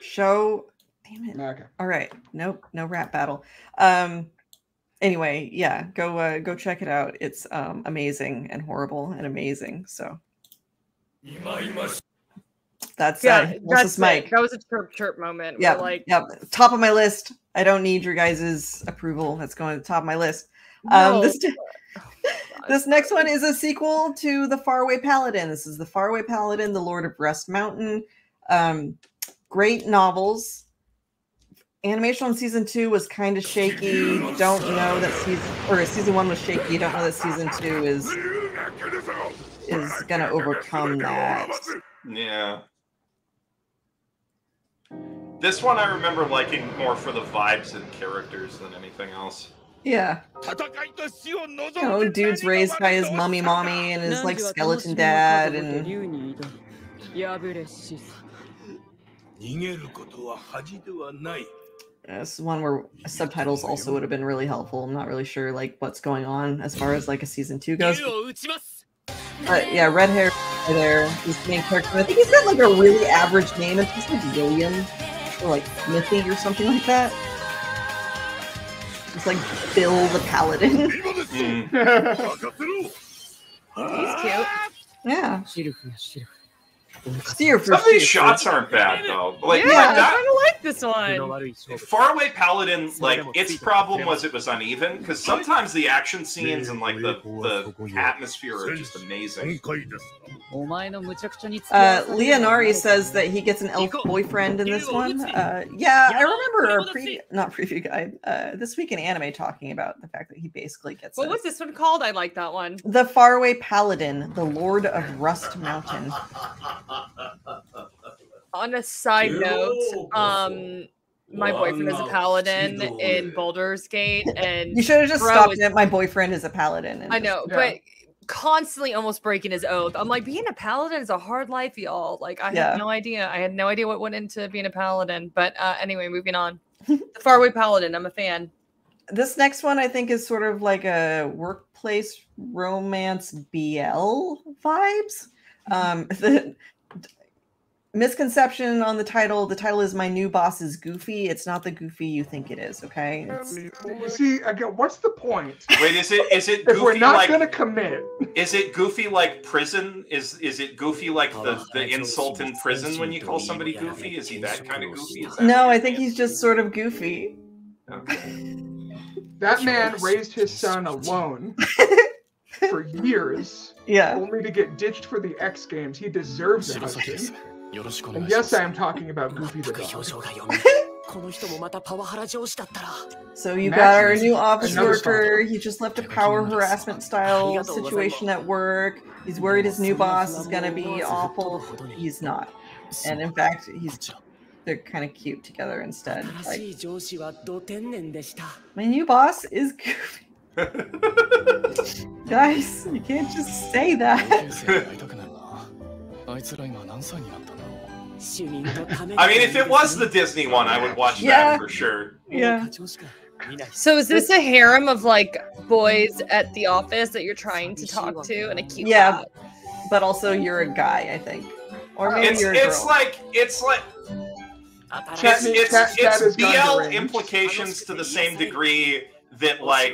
show. Damn it. America. All right. Nope. No rap battle. Um. Anyway, yeah. Go. Uh, go check it out. It's um amazing and horrible and amazing. So. That's uh, yeah. Uh, that's Mic. That was a chirp chirp moment. Yeah. Like. Yep. Top of my list. I don't need your guys's approval. That's going to the top of my list. Um, no. Um, this, oh, this next one is a sequel to The Faraway Paladin. This is The Faraway Paladin, The Lord of Rust Mountain. Um, great novels. Animation on season two was kind of shaky. Don't know that season or season one was shaky. Don't know that season two is is gonna overcome that. Yeah. This one I remember liking more for the vibes and characters than anything else. Yeah. You know, dude's raised by his mummy mommy and his like skeleton dad and that's one where subtitles also would have been really helpful. I'm not really sure like what's going on as far as like a season two goes. But yeah, red hair there. He's the main character. I think he's got like a really average name. It's just like William or like Smithy or something like that. It's like Bill the Paladin. Mm. he's cute. Ah! Yeah clear for Some of these shots aren't bad though. Like, yeah, like that, I kind of like this one. Faraway Paladin, like its problem was it was uneven because sometimes the action scenes and like the, the atmosphere are just amazing. Uh, Leonari says that he gets an elf boyfriend in this one. Uh, yeah, I remember our pre not preview guide uh, this week in anime talking about the fact that he basically gets. What was this one called? I like that one. The Faraway Paladin, the Lord of Rust Mountain. On a side note, um, my boyfriend is a paladin in Baldur's Gate, and You should have just stopped is- it. My boyfriend is a paladin. and I just- know, but constantly almost breaking his oath. I'm like, being a paladin is a hard life, y'all. Like, I Yeah. had no idea. I had no idea what went into being a paladin. But uh, anyway, moving on. the Faraway Paladin. I'm a fan. this next one I think is sort of like a workplace romance BL vibes. Um, the misconception on the title the title is My New Boss is Goofy. It's not the Goofy you think it is, okay? It's- see, again, what's the point? Wait, is it is it If we're goofy not like gonna commit, is it goofy like prison? Is is it goofy like the the insult in prison when you call somebody goofy? Is he that kind of goofy? Is no, I think he's just sort of goofy. that man raised his son alone for years, Yeah. only to get ditched for the X Games. He deserves a and yes, I am talking about Goofy the dog. so you got our new office worker. He just left a power harassment style situation at work. He's worried his new boss is going to be awful. He's not. And in fact, he's they're kind of cute together instead. Like, my new boss is goofy. Guys, you can't just say that. I mean, if it was the Disney one, I would watch yeah. that for sure. Yeah. Oh, so is this a harem of like boys at the office that you're trying to talk to and a cute Yeah. But also you're a guy, I think. Or maybe it's, you're a girl. It's like it's like it's, it's, it's BL implications to the same degree that like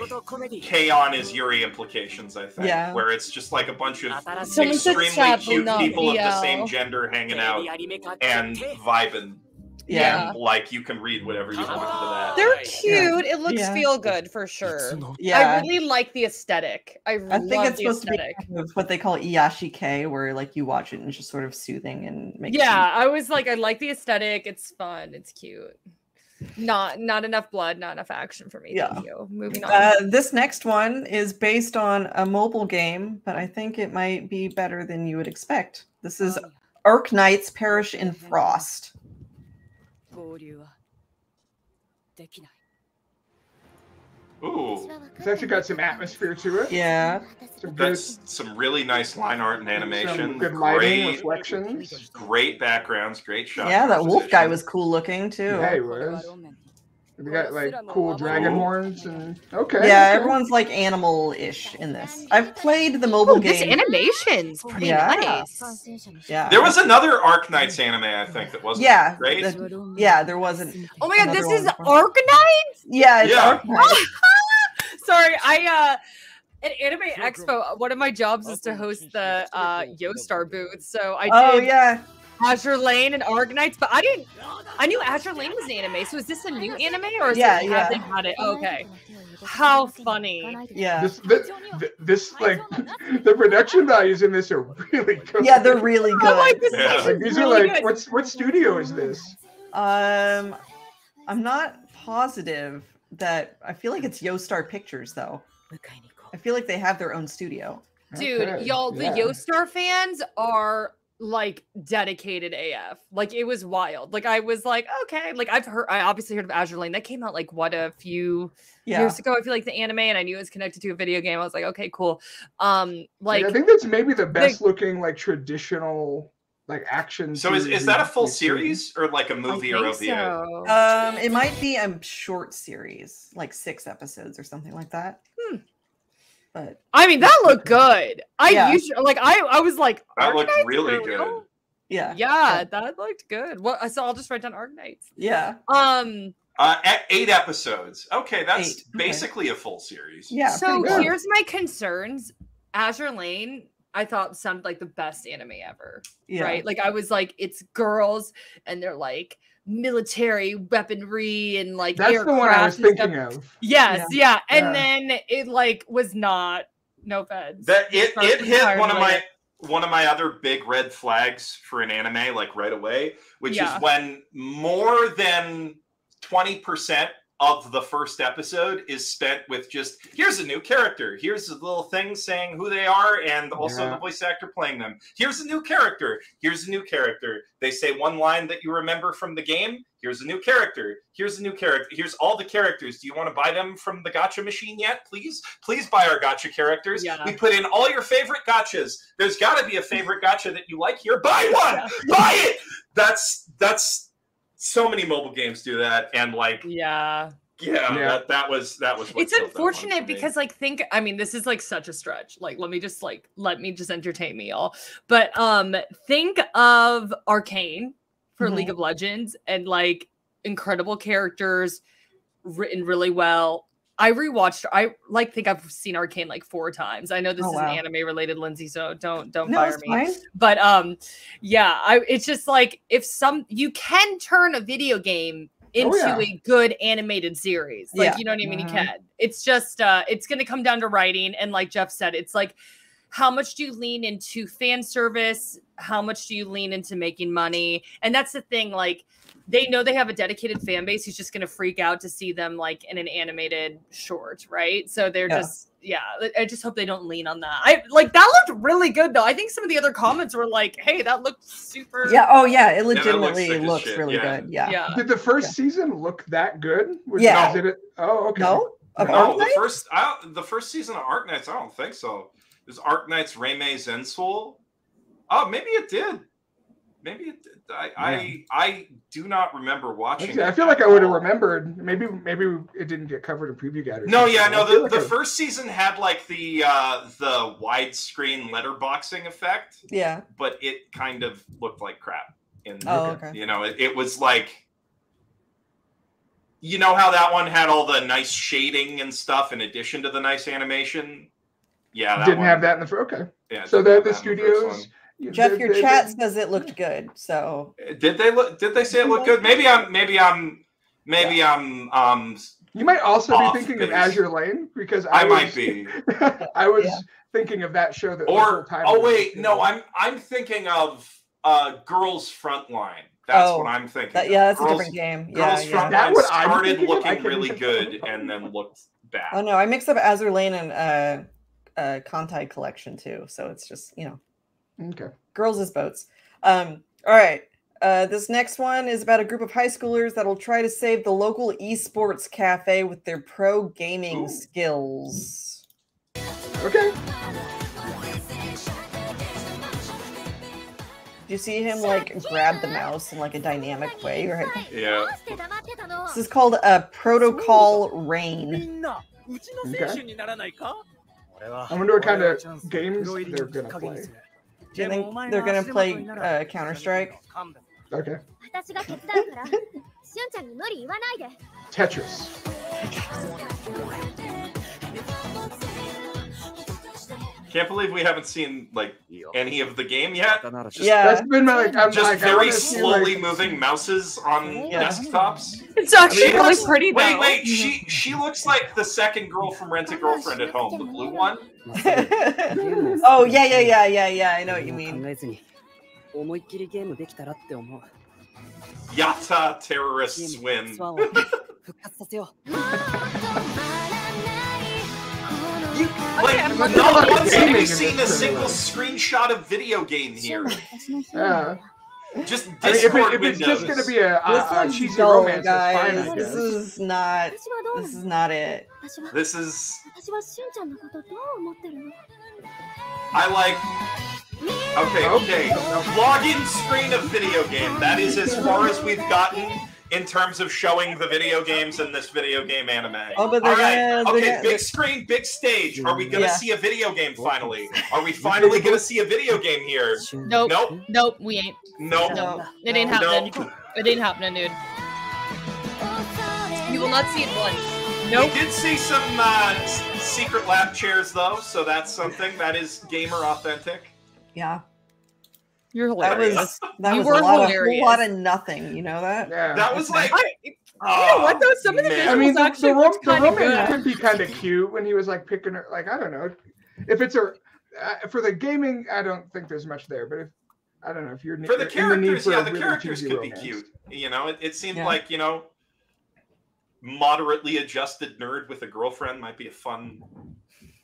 K-On! is Yuri implications, I think. Yeah. Where it's just like a bunch of extremely cute people of the same gender hanging out and vibing. Yeah. And like you can read whatever you want into that. They're cute. It looks Yeah. feel good for sure. Yeah. I really like the aesthetic. I, I think it's the supposed aesthetic. to be kind of what they call Iyashikei, where like you watch it and it's just sort of soothing and makes Yeah, I was like, I like the aesthetic. It's fun. It's cute. Not not enough blood, not enough action for me. Yeah. Thank you. Moving on. Uh, this next one is based on a mobile game, but I think it might be better than you would expect. This is Arknights Perish in Frost. Ooh. It's actually got some atmosphere to it. Yeah. Some That's some really nice line art and animation. good lighting, great, reflections. Great backgrounds, great shots. Yeah, that wolf guy was cool looking too. Yeah, he was. We got like cool dragon horns and okay. Yeah, okay. everyone's like animal-ish in this. I've played the mobile Ooh, this animation's pretty Yeah. nice. Yeah. There was another Arknights anime, I think, that wasn't yeah, great. the- yeah, there wasn't. Oh my god, this is before. Arcanine? Yeah, it's Yeah. Arc Knights. Sorry, I uh at Anime Expo, one of my jobs is to host the uh Yostar booth. So I Oh did yeah. Azure Lane and Arknights, but I didn't I knew Azure Lane was an anime. So is this a new anime or is Yeah, it yeah. they had it? Okay. How funny. Yeah. This, this, this like the production values in this are really good. Yeah, they're really good. I'm like, this Yeah. actually Like, these really are like good. what's what studio is this? Um, I'm not positive that I feel like it's Yostar Pictures though. I feel like they have their own studio. Dude, Okay, y'all, the yeah. Yostar fans are like dedicated AF. Like it was wild. Like I was like, okay, like I've heard, I obviously heard of Azure Lane. That came out like what a few Yeah. years ago. I feel like the anime, and I knew it was connected to a video game. I was like, okay, cool. Um, Like, like I think that's maybe the best looking like traditional like action. So is, is that a full series or like a movie or think OVA? so. Um, it might be a short series, like six episodes or something like that. Hmm. But I mean, that looked good. I Yeah. usually like I I was like, That looked really for good. real? yeah, Yeah, that looked good. Well, so I'll just write down Arknights. yeah, Um, Uh, eight episodes. Okay, that's Eight, okay. basically a full series. yeah. so here's my concerns. Azure Lane, I thought sounded like the best anime ever. Yeah. Right? Like I was like, it's girls and they're like military weaponry and like That's the one I was aircraft and stuff. thinking of. Yes, yeah. And Yeah. then it like was not no feds. That it Not it hit one of my one of my other big red flags for an anime like right away, which Yeah. is when more than 20% of the first episode is spent with just here's a new character, here's a little thing saying who they are, and also Yeah. the voice actor playing them. Here's a new character, here's a new character. They say one line that you remember from the game. Here's a new character. Here's a new character. Here's all the characters. Do you want to buy them from the gotcha machine yet? Please, please buy our gotcha characters. Yeah. We put in all your favorite gotchas. There's got to be a favorite gotcha that you like here. Buy one. Buy it. That's that's so many mobile games do that, and like Yeah. yeah, Yeah. That, that was that was. What it's killed that unfortunate because like think i mean this is like such a stretch like let me just like let me just entertain me all but um think of arcane for league Mhm. of legends and like incredible characters written really well i rewatched i like think i've seen arcane like four times i know this Oh, is wow. an anime related Lynzee so don't don't No, fire me fine. but um yeah i it's just like if some you can turn a video game into yeah. a good animated series like Yeah. you know what i mean you can it's just uh it's gonna come down to writing and like Geoff said it's like how much do you lean into fan service how much do you lean into making money and that's the thing like they know they have a dedicated fan base who's just going to freak out to see them like in an animated short right so they're Yeah. just yeah i just hope they don't lean on that i like that looked really good though i think some of the other comments were like hey that looked super Yeah. Oh yeah, it legitimately sick as looks really yeah. good. Yeah. yeah Did the first season look that good? Was- Yeah. Did it? Oh, okay. No. Of no, the Knights? first I, don't- the first season of Arknights, I don't think so. Is Arknights Reimei Zensou? Oh, maybe it did. Maybe it did. I I, I do not remember watching. Actually, I feel like at I would have remembered. Maybe maybe it didn't get covered in preview guide. No, something. yeah, no. The, like the I- first season had like the uh the widescreen letterboxing effect, Yeah. but it kind of looked like crap. In Oh, okay. you know, it, it was like you know how that one had all the nice shading and stuff in addition to the nice animation? Yeah, that Didn't one. have that in the fir- okay. Yeah, so the the that the studios. You- Geoff, they- your they- chat says it looked good. So Did they look? Did they say it looked good? Maybe I'm. Maybe I'm. Maybe I'm. Um, You might also be thinking of. Azure Lane because I, I was, might be. I was thinking of that show that Or time oh wait, no, I'm I'm thinking of uh Girls Frontline. That's Oh, what I'm thinking. that- yeah, that's a different game. Yeah, Girls yeah. That Frontline what I'm started thinking of? I looking really good and then looked bad. oh no, I mixed up Azure Lane and uh, uh, Kantai Collection too. So it's just you know Okay. Girls as boats. Um, all right. Uh, this next one is about a group of high schoolers that'll try to save the local esports cafe with their pro gaming Ooh. skills. Okay. Do you see him like grab the mouse in like a dynamic way, right? Yeah. This is called a protocol rain. Okay. I wonder what kind of games they're gonna play. Do you think they're gonna play uh, Counter Strike? Okay. Tetris. Can't believe we haven't seen like any of the game yet. yeah, that's been my like. I'm just like, very slowly like... moving mouses on yeah. desktops. It's actually I mean, really looks, pretty. Wait, though. wait. She she looks like the second girl from Rent a oh Girlfriend at Home, the blue one. oh yeah, yeah, yeah, yeah, yeah. I know what you mean. Yatta terrorists win. You, like, okay, like, no one's ever seen a single screenshot of video game here. yeah. Just Discord I mean, if, it, if it's just gonna be a, a, a cheesy dull, romance, guys. Fine, this is not. This is not it. This is. I like. Okay, oh. okay. Login screen of video game. That is as far as we've gotten in terms of showing the video games in this video game anime. Oh, but All right. gonna- Okay, gonna- big screen, big stage. Are we gonna Yeah. see a video game finally? Are we finally gonna see a video game here? Nope. Nope. Nope. We ain't. Nope. No. It ain't happening. It ain't happening, dude. You will not see it once. Nope. We did see some uh, secret lab chairs though, so that's something that is gamer authentic. Yeah, You're that hilarious. was that You was were a lot of, a lot of nothing. You know that? Yeah. That was like. I, you know what though? Some of the visuals I mean, the, actually the, rom- looked the kind of romance good. could be kind of cute when he was like picking her. Like I don't know, if it's a uh, for the gaming, I don't think there's much there. But if I don't know if you're for the in the characters, for yeah, the really characters cheesy could be cute. You know, it, it seemed Yeah. like you know, moderately adjusted nerd with a girlfriend might be a fun ish.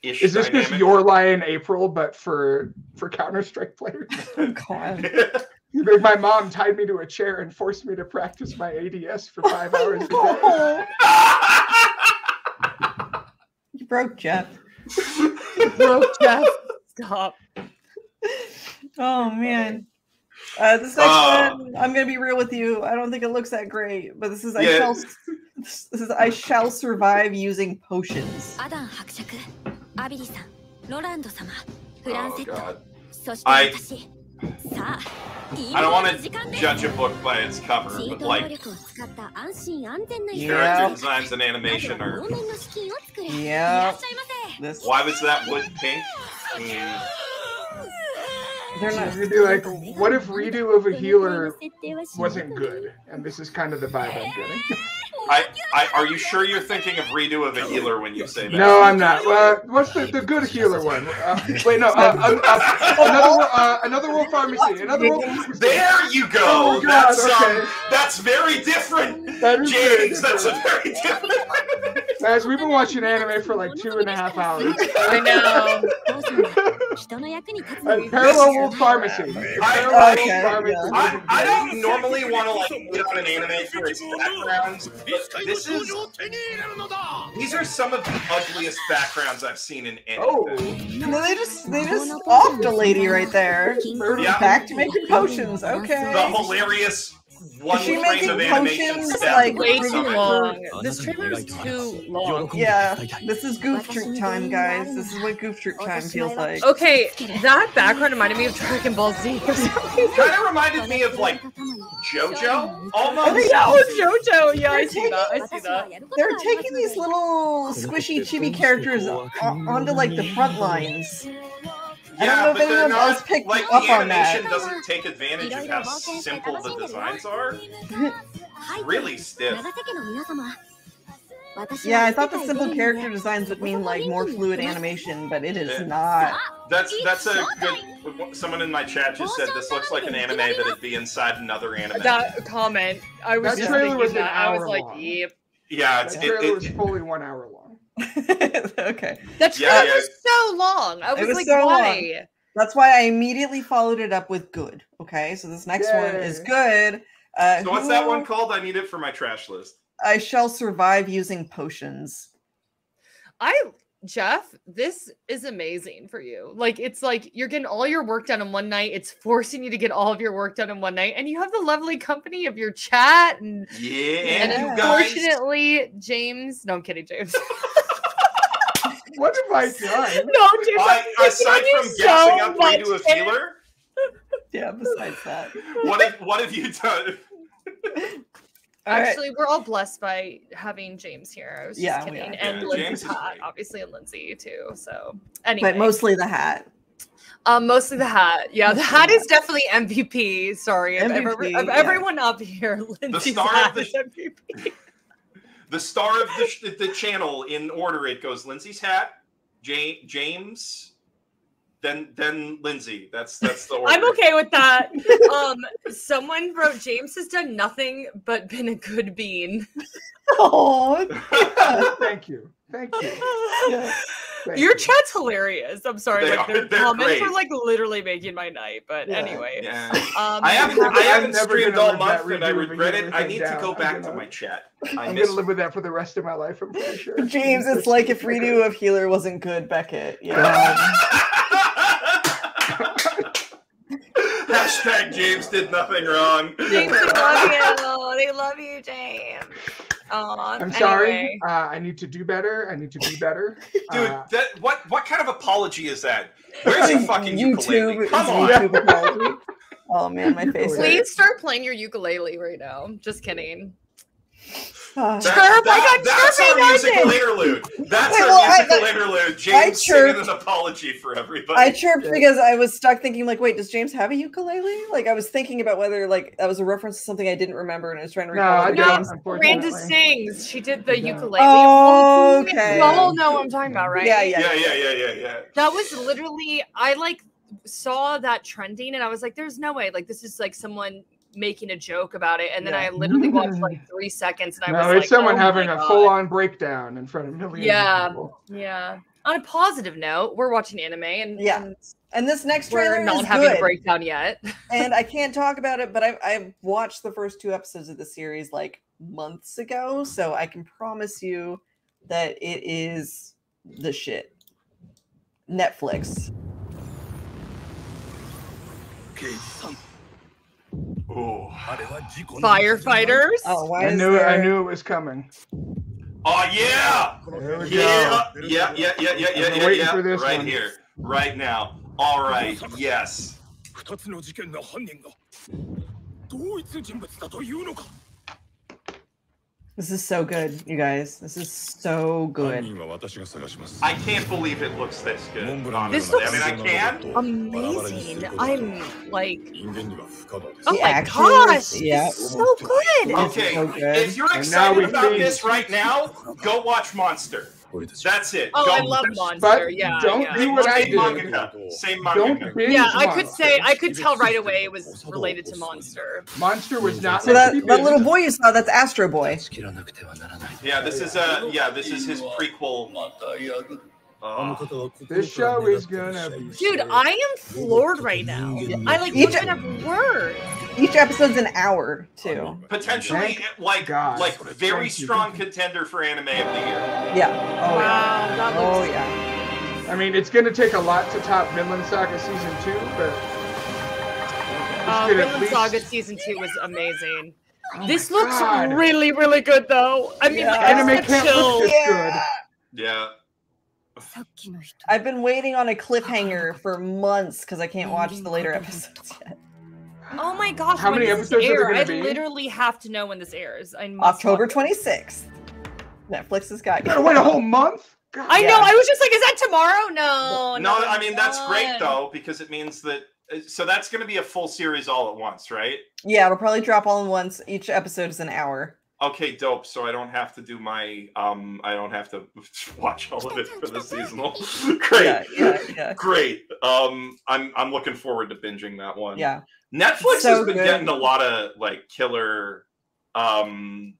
Is this dynamic. just Your Lie in April, but for for Counter Strike players? Oh, God. Like, My mom tied me to a chair and forced me to practice my ADS for five hours a day. You broke Geoff. You broke Geoff. Stop. Oh man. Uh, this next Uh, one, I'm gonna be real with you. I don't think it looks that great, but this is I shall this is I shall survive using potions. アダン伯爵アビリさんロランド様フラン Oh セット god. そして I 私さあ I don't want 時間 to です judge a book by its cover, チー but ト能 like 力を使った安心安全な Yeah. character designs and animation まず are. は両面の資金を作れ Yeah. いらっしゃいま This Why was that wood pink? Mm. they're So not you'd be like, what if redo of a せ healer 設定はしなかった wasn't good? And this is kind of the vibe I'm getting. I, oh, I, are you sure you're thinking of redo of a healer when you say that? No, I'm not. Uh, what's the, the good healer one? Uh, wait, no. Uh, another, uh, another world uh, pharmacy. Another world pharmacy. There you go. Oh God, that's okay. um, that's very different, that is James. Different. That's a very different. Guys, we've been watching anime for like two and a half hours. I know. parallel world pharmacy. I, I, I, I don't normally want to like get on an anime for its backgrounds this is these are some of the ugliest backgrounds I've seen in Oh, anything. No, they just they just offed a lady right there. Yeah. Back to making potions. Okay. The hilarious one Is she frame making of animation potions, step like, Way or too long. This trailer is too long. Yeah, this is goof troop time, guys. This is what goof troop time feels like. Okay, that background reminded me of Dragon Ball Z. for. Kind of reminded me of like JoJo almost. Yeah, oh, JoJo. Yeah, I They're see that. I see that. They're taking these little squishy chibi characters onto like the front lines. Yeah, but the, no, picked like up the animation doesn't take advantage of how simple the designs are. really stiff. Yeah, I thought the simple character designs would mean like more fluid animation, but it is not. That's that's a good. Someone in my chat just said this looks like an anime that'd be inside another anime. That comment, I was that just thinking was that. I was like, yep. Yeah, it's, it, it, was fully one hour okay. That Yeah, trailer yeah. was so long. I was, It was like, so why? long. That's why I immediately followed it up with good. Okay, so this next one is good. Uh, so what's that one called? I need it for my trash list. I shall survive using potions. I Geoff, this is amazing for you. Like it's like you're getting all your work done in one night. It's forcing you to get all of your work done in one night, and you have the lovely company of your chat and Yeah, and and you guys. unfortunately, James. No, I'm kidding, James. What have I done? no, James. I, I'm aside from you gassing so up much, Redo a James. feeler, Yeah, besides that. what have what have you done? All right. Actually, we're all blessed by having James here. I was just Yeah, kidding, and Yeah, Lynzee's hat, obviously, and Lynzee too. So anyway, But mostly the hat. Um, mostly the hat. Yeah, the hat is definitely MVP. Sorry, of, every- MVP, of yeah. everyone up here, Lynzee's star of hat the- is MVP. The star of the, the channel in order it goes Lynzee's hat, ja- James, then then Lynzee. That's that's the order. I'm okay with that. Um, someone wrote James has done nothing but been a good bean. Oh, Thank you. Thank you. yeah. Thank Your you. chat's hilarious. I'm sorry, They like are- their comments great. are like literally making my night. But Yeah. anyway, Yeah. um, I haven't I haven't streamed all live month and I regret it. I everything need to go back gonna- to my chat. I I'm gonna live with that for the rest of my life. I'm pretty sure. James, it's like if redo of healer wasn't good, Beckett. You know? Hashtag James did nothing wrong. James, they love you. They love you, James. Aw, I'm sorry. anyway. Uh, I need to do better. I need to be better. Dude, Uh, that what what kind of apology is that? Where's your fucking ukulele? YouTube, Come on. YouTube apology. Oh man, my face. hurts. Please start playing your ukulele right now. Just kidding. Ah. That- Chirp, I that- got that's chirpy our musical nothing. interlude. That's Wait, our well, I- musical I- interlude. I James singing chirped- an apology for everybody. I chirped because I was stuck thinking, like, wait, does James have a ukulele? Like, I was thinking about whether, like, that was a reference to something I didn't remember, and I was trying to No, recall. I what No, don't. Miranda sings. She did the I don't. ukulele. Oh, okay. You all know what I'm talking about, right? Yeah, yeah, yeah, yeah, yeah, yeah, yeah. That was literally I like saw that trending and I was like, there's no way. Like this is like someone making a joke about it. And then Yeah. I literally watched like three seconds and I no, was it's like, someone oh having a full-on breakdown in front of millions Yeah. of people. Yeah. On a positive note, we're watching anime and, Yeah. and And this next trailer we're not is having good. a breakdown yet. and I can't talk about it, but I've, I've watched the first two episodes of the series like months ago, so I can promise you that it is the shit. Netflix. Oh, Firefighters. Oh, why I is knew it. I there- knew it was coming. oh yeah, There we yeah, go. yeah, yeah, yeah, yeah, yeah, I've been yeah, waiting yeah. for this Right one. here, right now. All right, yes. 二つの事件の犯人が同一人物だというのか This is so good, you guys. This is so good. I can't believe it looks this good. This looks I mean, I can. amazing. I'm like, oh my gosh, yeah. so good. Okay, so good. if you're excited about this right now, go watch Monster. That's it. Oh, go I love Monster. But yeah, don't yeah. do what I Same did. mangaka. Same Don't binge Yeah, I could Monster. say I could tell right away it was related to Monster. Monster was not. So that, that little boy you saw, that's Astro Boy. Yeah, this is uh yeah, this is his prequel. Uh, This show is gonna be. Dude, I am floored right now. I like Each- don't even have words. Each episode's an hour, too. potentially Thank like God. like very Thank you. strong contender for anime of the year. Yeah. Oh, yeah. Wow, that Oh, yeah. I mean, it's gonna take a lot to top Vinland Saga season two, but Uh, should Vinland least- Saga season two was amazing. Oh this looks God. really, really good though. I mean, Yeah. like, anime can't got look chills. this good. Yeah. I've been waiting on a cliffhanger for months because I can't watch the later episodes yet. Oh my gosh! How many episodes air, are there going to be? I literally have to know when this airs. I October twenty sixth. Netflix has got you. Gotta wait a whole month. God, I yeah. know. I was just like, is that tomorrow? No. No, no I mean that's done. great though because it means that. Uh, so that's going to be a full series all at once, right? Yeah, it'll probably drop all in once. Each episode is an hour. Okay, dope. So I don't have to do my um I don't have to watch all of it for the seasonal. Great. Yeah, yeah, yeah. Great. Um I'm I'm looking forward to binging that one. Yeah. Netflix So has been good. getting a lot of like killer um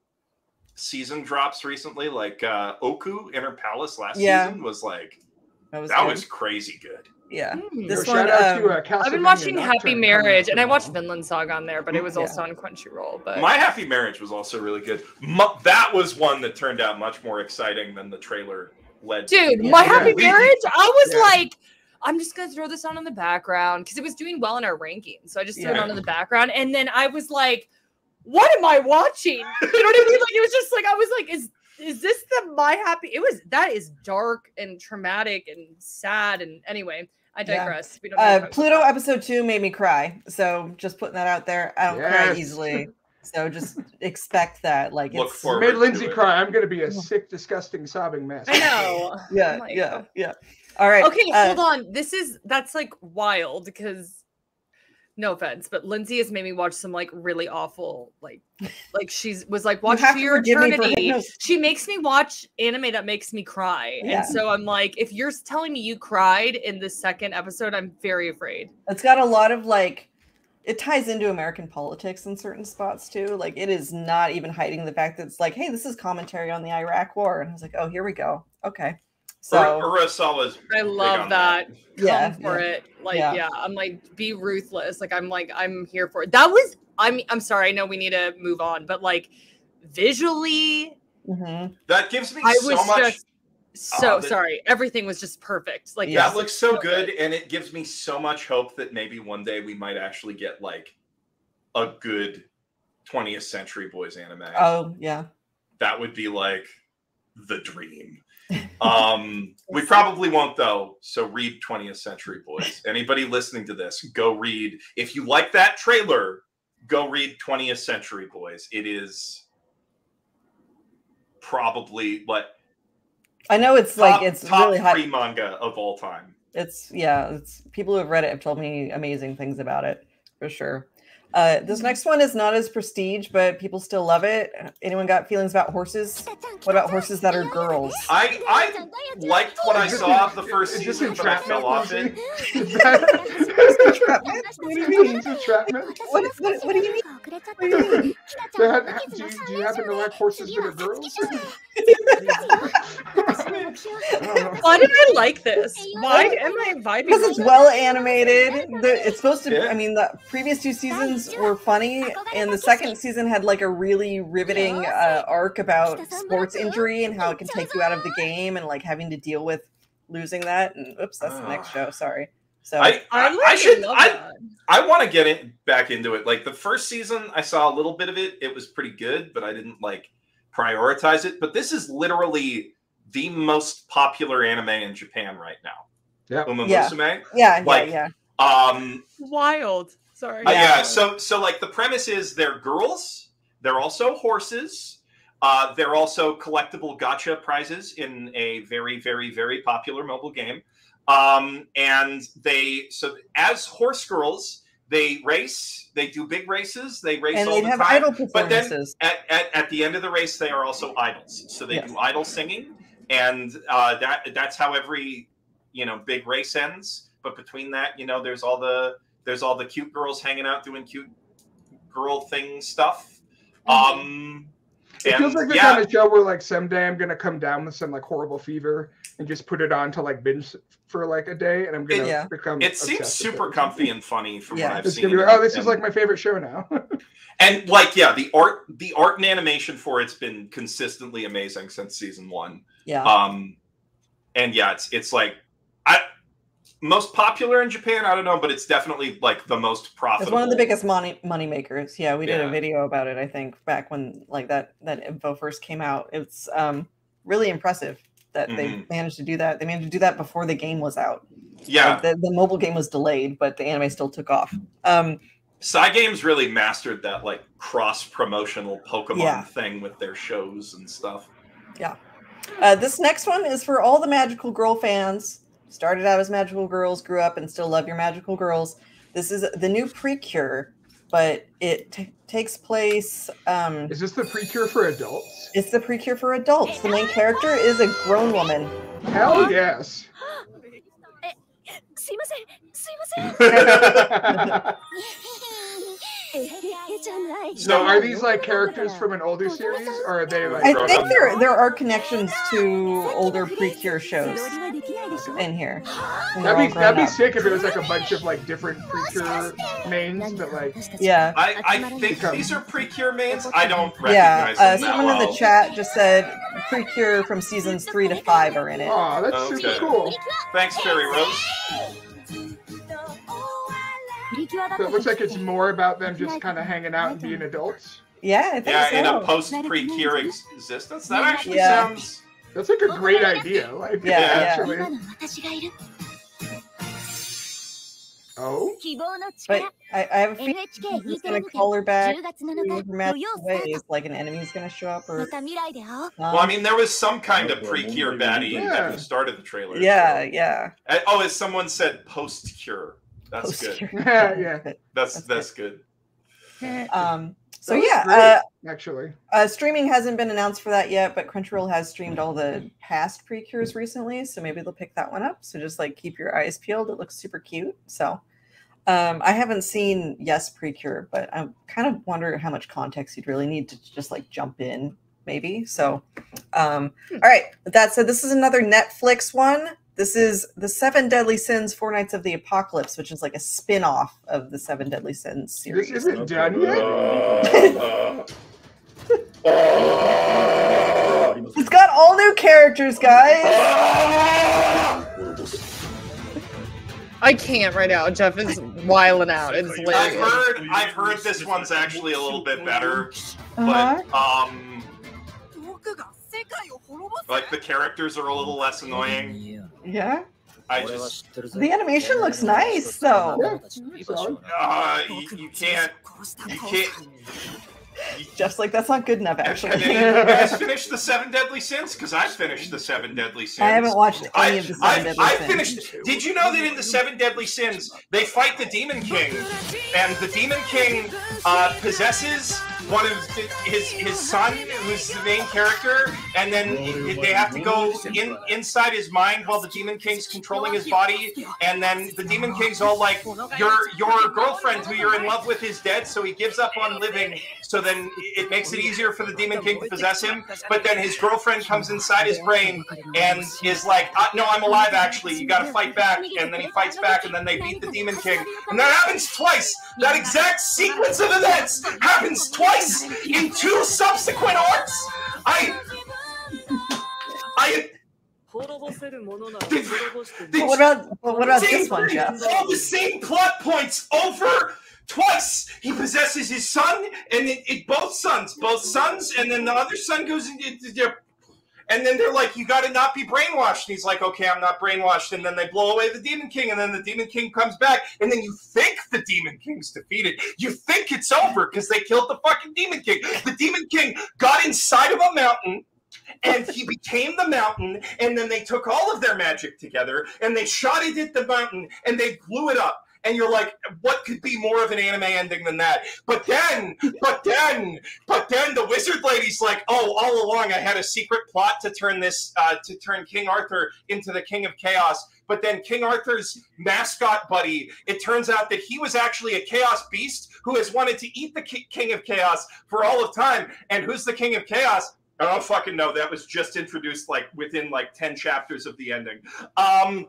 season drops recently. Like uh Oku Inner Palace last Yeah. season was like That was that was crazy good. Yeah. Hmm. This one, shout out to um, uh, I've been watching Happy Marriage, and I watched Vinland Saga on there, but it was Yeah. also on Crunchyroll. But My Happy Marriage was also really good. Mu- that was one that turned out much more exciting than the trailer led to. dude, Yeah. my Yeah. Happy Marriage, I was Yeah. like, I'm just gonna throw this on in the background because it was doing well in our rankings. So I just threw it on in the background, and then I was like, what am I watching? You know what I mean? Like it was just like I was like, is is this the my happy? It was that is dark and traumatic and sad and anyway. I Yeah. digress. We don't Uh, talk about Pluto episode two made me cry. So just putting that out there. I don't cry easily. So just expect that. Like Look it's forward Made Lynzee it. cry. I'm gonna be a sick, disgusting, sobbing mess. I know. yeah, like, yeah, yeah. All right. Okay, uh, hold on. This is that's like wild because no offense, but Lynzee has made me watch some like really awful, like like she's was like watch to your me for eternity. She makes me watch anime that makes me cry. Yeah. And so I'm like, if you're telling me you cried in the second episode, I'm very afraid. It's got a lot of like it ties into American politics in certain spots too. Like it is not even hiding the fact that it's like, hey, this is commentary on the Iraq war. And I was like, oh, here we go. Okay. So Ur- Urasawa's I love on that. Come Yeah, for yeah. it. Like, Yeah. yeah. I'm like, be ruthless. Like, I'm like, I'm here for it. That was I'm I'm sorry, I know we need to move on, but like visually, mhm. That gives me I so was much. just so uh, that- sorry. Everything was just perfect. Like Yeah. That looks so good, and it gives me so much hope that maybe one day we might actually get like a good 20th Century Boys anime. oh yeah. that would be like the dream. Um, we probably won't though. So read 20th Century Boys. Anybody listening to this, go read. If you like that trailer, go read 20th Century Boys. It is probably what I know it's top, like it's top really high. manga of all time. It's yeah, it's people who have read it have told me amazing things about it for sure. Uh, this next one is not as prestige, but people still love it. Anyone got feelings about horses? What about horses that are girls? I I liked what I saw of the first season, but I fell off entrapment, it. Is that- What do you mean? Is entrapment? What, what, what do you mean? What do you mean? That- do, you, do you happen to like horses that are girls? I don't know. why did I like this? Why am I vibing? Because it's well animated. The, it's supposed to. Yeah. I mean, the previous two seasons were funny, and the second season had like a really riveting uh, arc about sports injury and how it can take you out of the game and like having to deal with losing that. And oops, that's the next show. Sorry. So I, I, I, I should I. I want to get it back into it. Like the first season, I saw a little bit of it. It was pretty good, but I didn't like prioritize it. But this is literally the most popular anime in Japan right now. Yeah. Uma Yeah. Musume. yeah, Like, yeah, Um, Wild. Sorry. uh, yeah. Yeah. So so like the premise is they're girls. They're also horses. Uh, they're also collectible gacha prizes in a very very very popular mobile game. Um, and they so as horse girls, they race. They do big races. They race and all they the have time. idol But then performances. at, at, at the end of the race, they are also idols. So they Yes. do idol singing, and uh, that that's how every you know big race ends. But between that, you know, there's all the there's all the cute girls hanging out doing cute girl thing stuff. Um, It feels like the yeah, kind of show where like someday I'm gonna come down with some like horrible fever and just put it on to like binge for like a day, and I'm gonna It- Yeah. become. it seems super it. comfy and funny from Yeah. what I've It's seen. be oh, this is like my favorite show now. and like yeah, the art the art and animation for it's been consistently amazing since season one. Yeah. Um, and yeah, it's it's like I most popular in Japan. I don't know, but it's definitely like the most profitable. It's one of the biggest money money makers. Yeah, we did Yeah. a video about it. I think back when like that that info first came out. It's um really impressive that they Mhm. managed to do that. They managed to do that before the game was out. Yeah, Like, the, the mobile game was delayed, but the anime still took off. Um, Games really mastered that like cross promotional Pokemon Yeah. thing with their shows and stuff. Yeah. Uh, this next one is for all the magical girl fans. Started out as magical girls, grew up and still love your magical girls. This is the new Precure, but it t- takes place. Um, is this the Precure for adults? It's the Precure for adults. The main character is a grown woman. Hell yes. So are these like characters from an older series, or are they like? I think there there are connections to older Precure shows in here. And they're all That'd be that'd be sick if it was like a bunch of like different Precure mains, but like Yeah. I, I think these are Precure mains. I don't Yeah, recognize uh, them that someone in the chat just said Precure from seasons three to five are in it. Oh, that's Okay. super cool. Thanks, Fairy Rose. It looks like it's more about them just kind of hanging out and being adults. Yeah, I think yeah, so. in a post-Precure existence. That actually yeah. sounds. That's like a great idea. Like, yeah, actually. Yeah. Oh. But I, I have a feeling he's gonna call her back. Ways, like an enemy's gonna show up, or well, I mean, there was some kind of pre-cure baddie yeah. at the start of the trailer. Yeah, so. yeah. Uh, oh, as someone said, post-cure. That's good. Yeah, yeah. That's that's good. Um, so yeah, great, uh, actually. uh, streaming hasn't been announced for that yet, but Crunchyroll has streamed all the past precures recently, so maybe they'll pick that one up. So just like keep your eyes peeled. It looks super cute. So um, I haven't seen Yes Precure, but I kind of wonder how much context you'd really need to just like jump in, maybe. So, um, all right. With that said, this is another Netflix one. This is the Seven Deadly Sins: Four Knights of the Apocalypse, which is like a spin-off of the Seven Deadly Sins series. This isn't done yet. It's got all new characters, guys. I can't right now. Geoff is wiling out. It's I've heard I've heard this one's actually a little bit better, Uh-huh. but um, like the characters are a little less annoying. Yeah. I just The animation looks nice, though. uh, you, you can't you can't. Geoff's like, that's not good enough, Have actually. any of you guys finished the Seven Deadly Sins? Because I finished the Seven Deadly Sins. I haven't watched I, any of the I, Seven Deadly I Sins. finished. Did you know that in the Seven Deadly Sins they fight the Demon King, and the Demon King uh, possesses one of his his son, who's the main character, and then they have to go in inside his mind while the Demon King's controlling his body, and then the Demon King's all like, "Your your girlfriend who you're in love with is dead," so he gives up on living. So then it makes it easier for the Demon King to possess him. But then his girlfriend comes inside his brain and is like, uh, "No, I'm alive. Actually, you got to fight back." And then he fights back, and then they beat the Demon King, and that happens twice. That exact sequence of events happens twice in two subsequent arcs. I, I. But what about what about this one, Geoff? All the same plot points over twice. He possesses his son, and it, it both sons, both sons, and then the other son goes into. And then they're like, "You got to not be brainwashed." And he's like, "Okay, I'm not brainwashed." And then they blow away the Demon King, and then the Demon King comes back, and then you think the Demon King's defeated. You think it's over because they killed the fucking Demon King. The Demon King got inside of a mountain and he became the mountain and then they took all of their magic together and they shot it at the mountain and they blew it up and you're like what could be more of an anime ending than that but then but then but then the wizard lady's like oh all along i had a secret plot to turn this uh, to turn king arthur into the king of chaos but then king arthur's mascot buddy it turns out that he was actually a chaos beast who has wanted to eat the ki- king of chaos for all of time and who's the king of chaos I don't fucking know. That was just introduced like within like 10 chapters of the ending. Um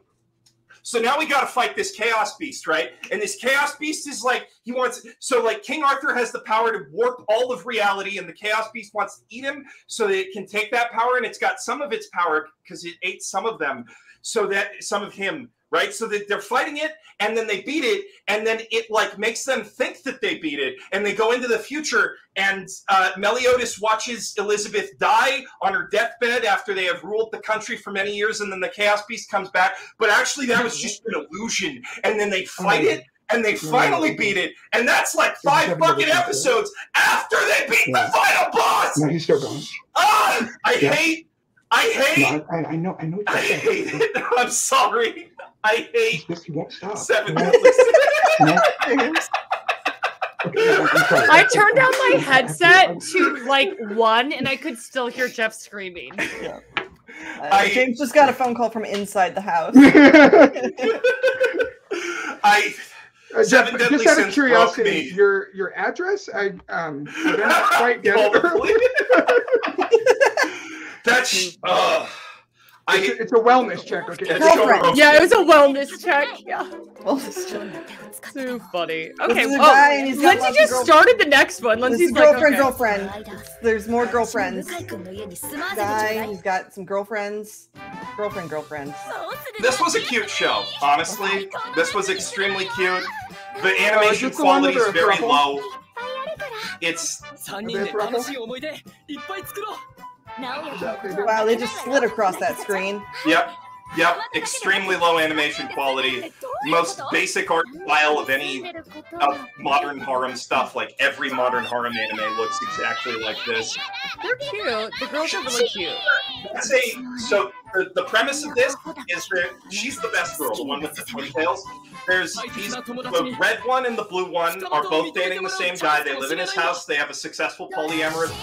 so now we got to fight this chaos beast, right? And this chaos beast is like he wants so like King Arthur has the power to warp all of reality and the chaos beast wants to eat him so that it can take that power and it's got some of its power because it ate some of them so that some of him right so that they're fighting it and then they beat it and then it like makes them think that they beat it and they go into the future and uh, meliodas watches elizabeth die on her deathbed after they have ruled the country for many years and then the chaos beast comes back but actually that was just an illusion and then they fight it and they finally beat it, and that's like five fucking episodes after they beat Yeah. the final boss. No, he's still going. Ah, I Yeah. hate, I hate, No, I, I know, I know. What I you're hate saying. it. I'm sorry. I hate This, he won't stop. seven. He won't- deadly he won't- Okay, I'm sorry. I turned down my headset to like one, and I could still hear Geoff screaming. Uh, I- James just got a phone call from inside the house. I Uh, Geoff, Seven Deadly just out of curiosity, your your address, I um, I didn't quite get it. That's mm-hmm. uh, I, it's, a, it's a wellness check. Okay. Yeah, it was a wellness check. Yeah. Wellness check. Too funny. Okay. Well, Lynzee just started the next one. Lynzee's like, girlfriend, okay. girlfriend. There's more girlfriends. Guy, he's got some girlfriends. Girlfriend, girlfriends. This was a cute show. Honestly, this was extremely cute. The animation quality is very low. It's. No, wow, they just slid across that screen. Yep yep. Extremely low animation quality. Most basic art style of any of modern harem stuff. Like every modern harem anime looks exactly like this. They're cute. The girls are really cute. Let's say so. The, the premise of this is that she's the best girl, the one with the twin tails. There's these the red one and the blue one are both dating the same guy. They live in his house. They have a successful polyamorous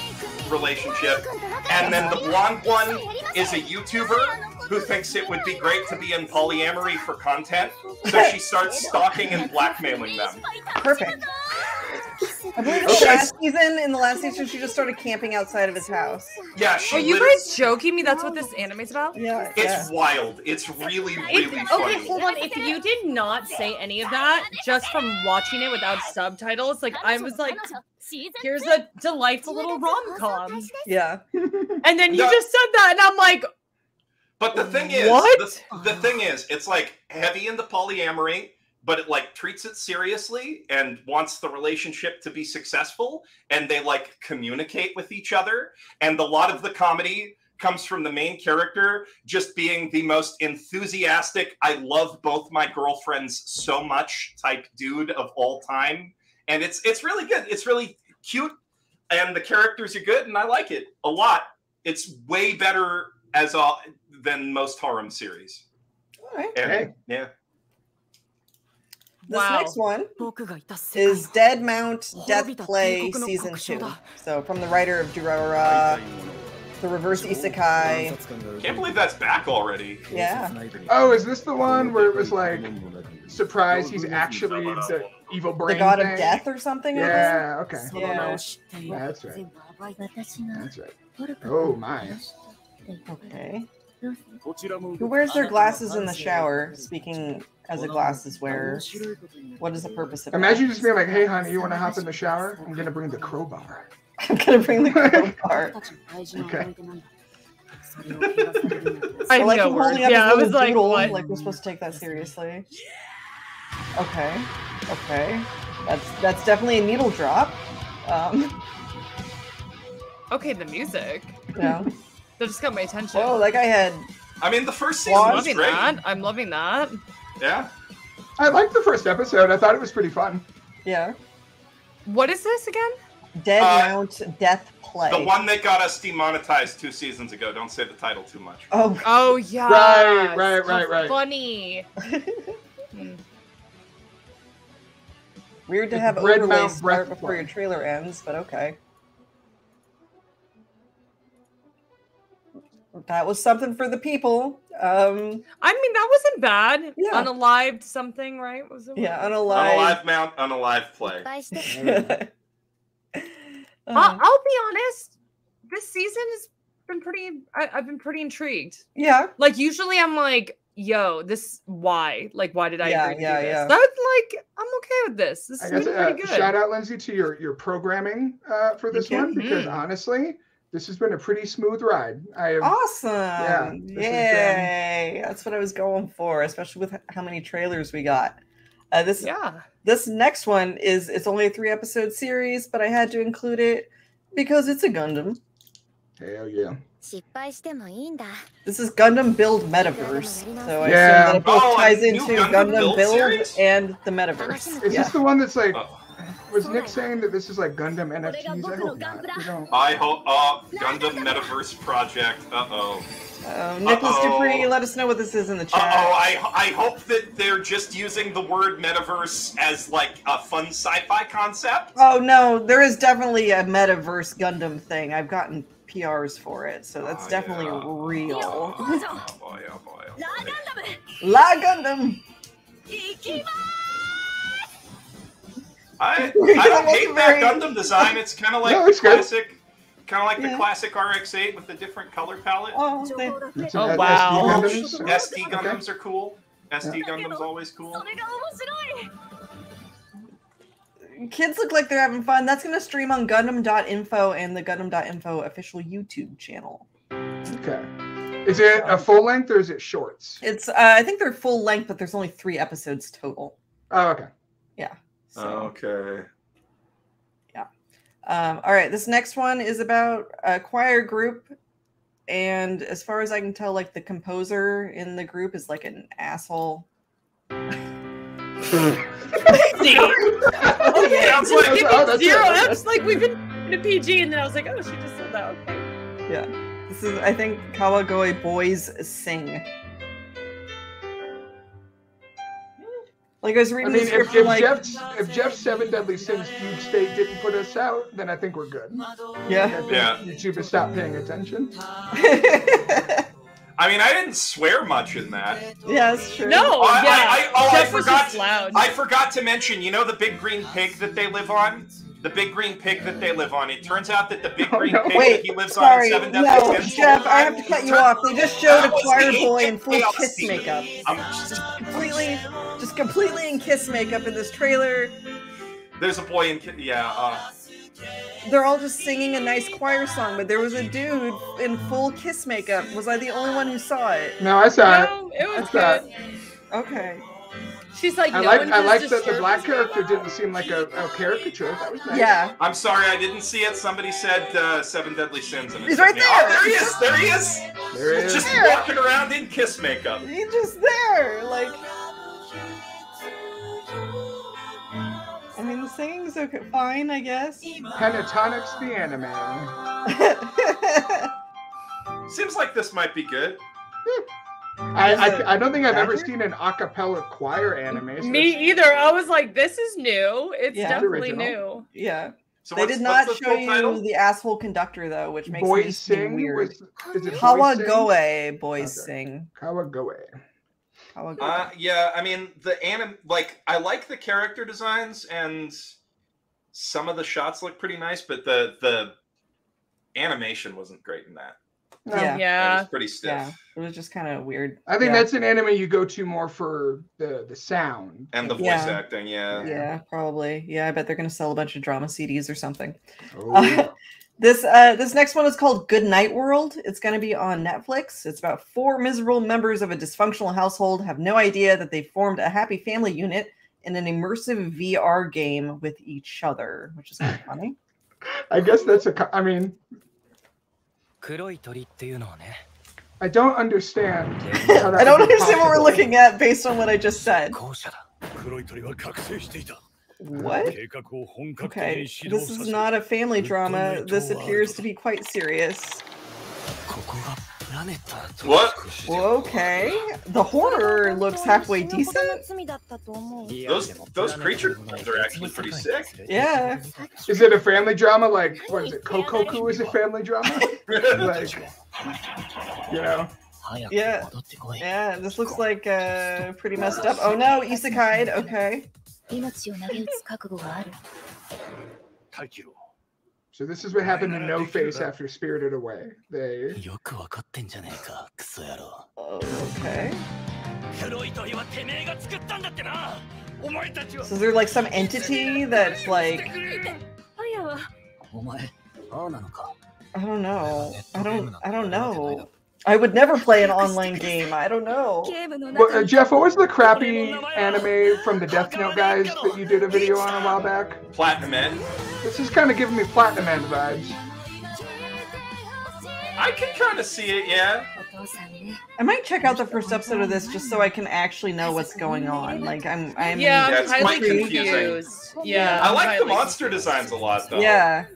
relationship. And then the blonde one is a YouTuber who thinks it would be great to be in polyamory for content. So she starts stalking and blackmailing them. Perfect. I believe in the Okay. last season, in the last season, she just started camping outside of his house. Yeah, she Are you literally- guys joking me? That's what this anime's about? Yeah, It's wild. It's really, really If, funny. okay, hold on. If you did not say any of that just from watching it without subtitles, like I was like, here's a delightful little rom com. Yeah. And then you No. just said that, and I'm like, But the thing is? The, the thing is, it's like heavy into polyamory, but it like treats it seriously and wants the relationship to be successful, and they like communicate with each other. And a lot of the comedy comes from the main character just being the most enthusiastic, I love both my girlfriends so much type dude of all time. And it's it's really good. It's really cute, and the characters are good, and I like it a lot. It's way better as all than most harem series. All right. Okay. Yeah. This wow. next one is Dead Mount Death Play Season 2. So, from the writer of Durarara, the reverse isekai. Can't believe that's back already. Yeah. Oh, is this the one where it was like, surprise, he's actually the evil brain? The god of death or something? Yeah, okay. Yeah. yeah. That's right. That's right. Oh, my. Okay. Who wears their glasses in the shower? Speaking as a glasses wearer, what is the purpose of? it? Imagine just being like, "Hey, honey, you want to hop in the shower? I'm gonna bring the crowbar." I'm gonna bring the crowbar. okay. I so, like, know words. Yeah, I was like, what? Like, we're supposed to take that seriously. Yeah. Okay. Okay. That's that's definitely a needle drop. Um. Okay, the music. Yeah. That just got my attention. Oh, that guy had I mean, the first I'm season was great. that. I'm loving that. Yeah. I liked the first episode. I thought it was pretty fun. yeah. What is this again? Dead Uh, Mount Death Play. The one that got us demonetized two seasons ago. Don't say the title too much. Oh, Oh yeah. Right, right, right, right. Funny. Hmm. weird to have Red overlays Mount start before your trailer ends, but okay. that was something for the people. Um, I mean, that wasn't bad. Yeah. Unalived something, right? Was it? Yeah, unalived. Unalive mount, unalive play. I'll, uh-huh. I'll, be honest. This season has been pretty. I, I've been pretty intrigued. Yeah. Like usually, I'm like, yo, this why? Like, why did I yeah, agree yeah, to do yeah. this? That's like, I'm okay with this. This is uh, pretty good. Shout out, Lynzee, to your your programming uh, for this one because mm-hmm. honestly, this has been a pretty smooth ride. I have, awesome. Yeah, Yay. That's what I was going for, especially with how many trailers we got. Uh, this yeah. This next one is it's only a three episode series, but I had to include it because it's a Gundam. Hell yeah. This is Gundam Build Metaverse. So I yeah. assume that it both oh, ties into Gundam, Gundam, Build, Build and the Metaverse. Is yeah. this the one that's like oh. Was Nick saying that this is like Gundam NFTs? I hope not. I hope. Uh, Gundam Metaverse Project. Uh oh. Uh, Nicholas Uh-oh. Dupree, let us know what this is in the chat. Uh oh. I I hope that they're just using the word metaverse as like a fun sci-fi concept. Oh no, there is definitely a Metaverse Gundam thing. I've gotten PRs for it, so that's Oh, definitely yeah. real. Oh boy. Oh boy. Oh boy. La Gundam. I, We I, I don't hate that very... Gundam design. It's kind of like no, classic. Kind of like yeah. the classic RX-8 with a different color palette. Oh, they... oh wow! SD Gundams, okay. are cool. SD yeah. Gundams always cool. Kids look like they're having fun. That's gonna stream on Gundam.info and the Gundam.info official YouTube channel. Okay. Is it a full length or is it shorts? It's uh, I think they're full length, but there's only three episodes total. Oh, okay. Yeah. So, Okay. um, all right. This next one is about a choir group. And as far as I can tell, like the composer in the group is like an asshole. See? Okay, Sounds just like- give oh, me zero it. F's. Like we've been to PG, and then I was like, oh, she just said that. Okay. Yeah. This is, I think, Kawagoe Boys Sing. Like I was I reading mean, the if, script, if like, Geoff's if Geoff's Seven Deadly Sins Fugue State didn't put us out, then I think we're good. yeah. Yeah. YouTube has stopped paying attention. I mean, I didn't swear much in that. yeah, it's true. No, Oh, I- yeah. I- I- oh, I Geoff was forgot- just loud. I forgot to mention, you know the big green pig that they live on? The big green pig that they live on. It turns out that the big Oh, green no. pig Wait, that he lives sorry, on in Seven no, Deadly Geoff, I have to cut you off. They just showed a choir boy in full chaos kiss makeup. I'm Just completely, just completely in kiss makeup in this trailer. There's a boy in. Ki- Yeah. Uh, They're all just singing a nice choir song, but there was a dude in full kiss makeup. Was I the only one who saw it? No, I saw it. no, it was I saw good. Okay. She's like, I no like one I like that the black character didn't seem like a, a caricature. That was nice. Yeah. I'm sorry, I didn't see it. Somebody said uh, Seven Deadly Sins. And it He's right there. Oh, there he is. There he is. There it is. Just There. walking around in kiss makeup. He's just there. Like. I mean, the singing's okay, fine, I guess. Pentatonix the anime. Seems like this might be good. I, I, I don't think I've ever seen an a cappella choir anime. so Me either. I was like, this is new. It's Yeah. definitely Original. new. yeah. So they did not the show full title? you the asshole conductor though, which makes Boys these seem sing weird. was is it Boys Sing? Kawagoe boys Okay. sing. Kawagoe. Kawagoe. Uh, yeah, I mean the anim like I like the character designs and some of the shots look pretty nice, but the the animation wasn't great in that. No. Yeah. It Yeah. was pretty stiff. yeah, it was just kind of weird. I think yeah. that's an anime you go to more for the the sound. And the voice Yeah. acting, yeah. Yeah, probably. Yeah, I bet they're gonna sell a bunch of drama CDs or something. Oh, Uh, This uh this next one is called Good Night World. It's going to be on Netflix. It's about four miserable members of a dysfunctional household have no idea that they formed a happy family unit in an immersive VR game with each other, which is kind of funny. I guess that's a. co- I mean, 黒い鳥っていうのはね I don't understand. I don't understand what we're looking at based on what I just said. What? Okay, this is not a family drama. This appears to be quite serious. What? Okay. The horror looks halfway decent. Those those creature are actually pretty sick. Yeah. Is it a family drama? Like, what is it? Kokoku is a family drama? like, you know. Yeah. Yeah, this looks like uh, pretty messed up. Oh no, isekai. Okay. So this is what happened to No Face after Spirited Away. They. Okay. So is there like some entity that's like. Oh, I don't know. I don't. I don't know. I would never play an online game. I don't know. Well, uh, Geoff, what was the crappy anime from the Death Note guys that you did a video on a while back? Platinum this is kind of giving me Platinum End vibes. I can kind of see it, yeah. I might check out the first episode of this just so I can actually know what's going on. Like I'm, I'm Yeah, Yeah, I'm it's highly quite confused. confusing. Yeah, I like the highly monster designs a lot, though. Yeah.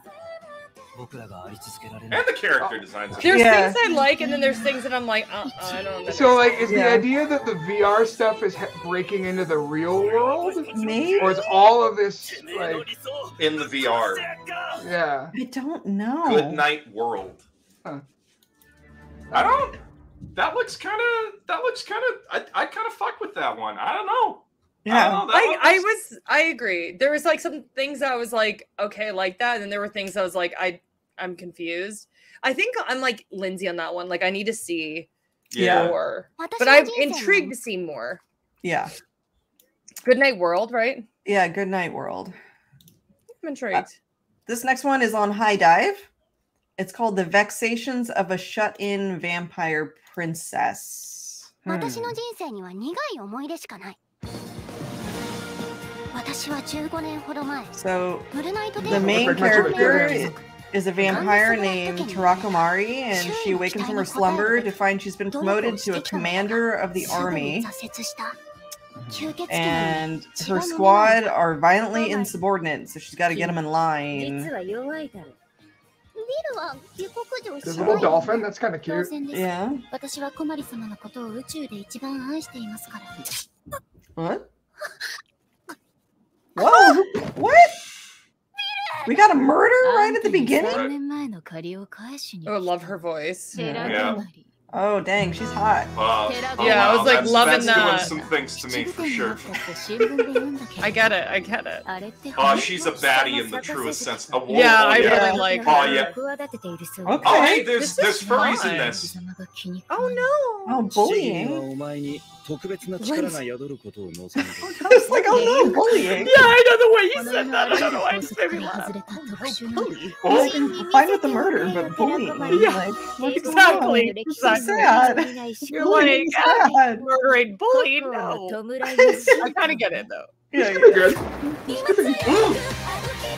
And the character designs. There's Yeah. things I like, and then there's things that I'm like, uh, I don't know. So, like, is the idea that the VR stuff is he- breaking into the real world, Maybe. or is all of this like, in the VR. yeah? I don't know. Good Night World. Huh. I don't. That looks kind of. That looks kind of. I, I kind of fuck with that one. I don't know. Yeah, I, I was I agree. There was like some things I was like okay like that, and there were things I was like I I'm confused. I think I'm like Lynzee on that one. Like I need to see yeah. more, but I'm intrigued to see more. Yeah. Good night world, right? Yeah, good night world. I'm intrigued. Uh, this next one is on HIDIVE. It's called The Vexations of a Shut-in Vampire Princess. Hmm. So the main character is, a vampire named Terakomari, and she awakens from her slumber to find she's been promoted to a commander of the army. And her squad are violently insubordinate, so she's got to get them in line. There's a little uh, dolphin. That's kind of cute. Yeah. What? Whoa! What? We got a murder right at the beginning? Oh, love her voice. Yeah. Oh, dang, she's hot. Yeah, I was like that's, loving that's that. doing some things to me for sure. I get it. I get it. Oh, she's a baddie in the truest sense. A woman. Yeah, oh, I really like. Her. Oh yeah. Okay. Oh hey, there's this there's furries in this. Oh no. Oh bullying. Oh, お前に特別な力が宿ることを望んでいる I was like, oh no, bullying. Yeah, I know the way you この said 世の that. あ I ら don't ゆ know る why 法 it 則 made か me ら laugh. 外れた特殊な Well, fine with the murder, but bullying. Like, what's going on? Exactly. So Exactly. sad. You're Bullying like, is ah, sad. murdering bullying. 心を No. 弔います I kind of get it though. Yeah, Pretty yeah. good. Ooh,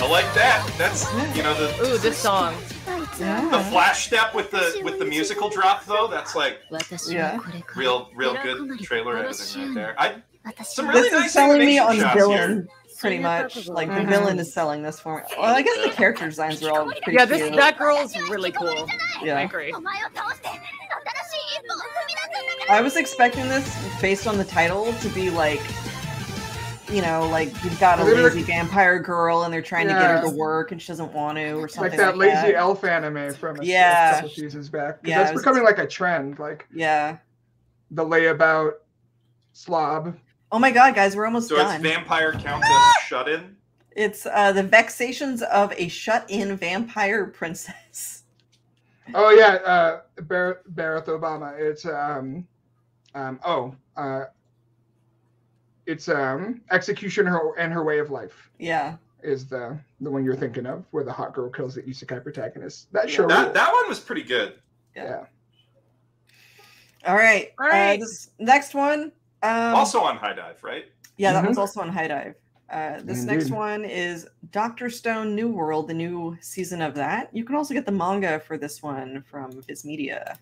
I like that. That's you know the Ooh, this song. yeah. the flash step with the with the musical drop though. That's like yeah. real real good trailer editing right there. I some really this nice is selling me on villain. Pretty much. Like mm-hmm. the villain is selling this for me. Well, I guess the character designs are all pretty yeah. This cute. that girl is really cool. Yeah, I agree. I was expecting this based on the title to be like you know, like you've got a lazy vampire girl and they're trying to get her to work and she doesn't want to, or something. Like that like lazy that. elf anime from a, Yeah. a couple seasons back. 'Cause Yeah, that's was- becoming like a trend. Like Yeah. the layabout slob. Oh my god, guys, we're almost So it's done. vampire countess shut in. It's uh, the vexations of a shut-in vampire princess. Oh yeah, uh, Bar- Barack Obama. It's um, um, oh, uh, it's um, Executioner and her way of life Yeah. is the the one you're thinking of, where the hot girl kills the isekai protagonist. That show. That that one was pretty good. yeah. All right. All right. Uh, this next one. Um, Also on HIDIVE, right? yeah, that Mhm. one's also on HIDIVE. Uh, this next one is Doctor Stone New World, the new season of that. You can also get the manga for this one from Viz Media.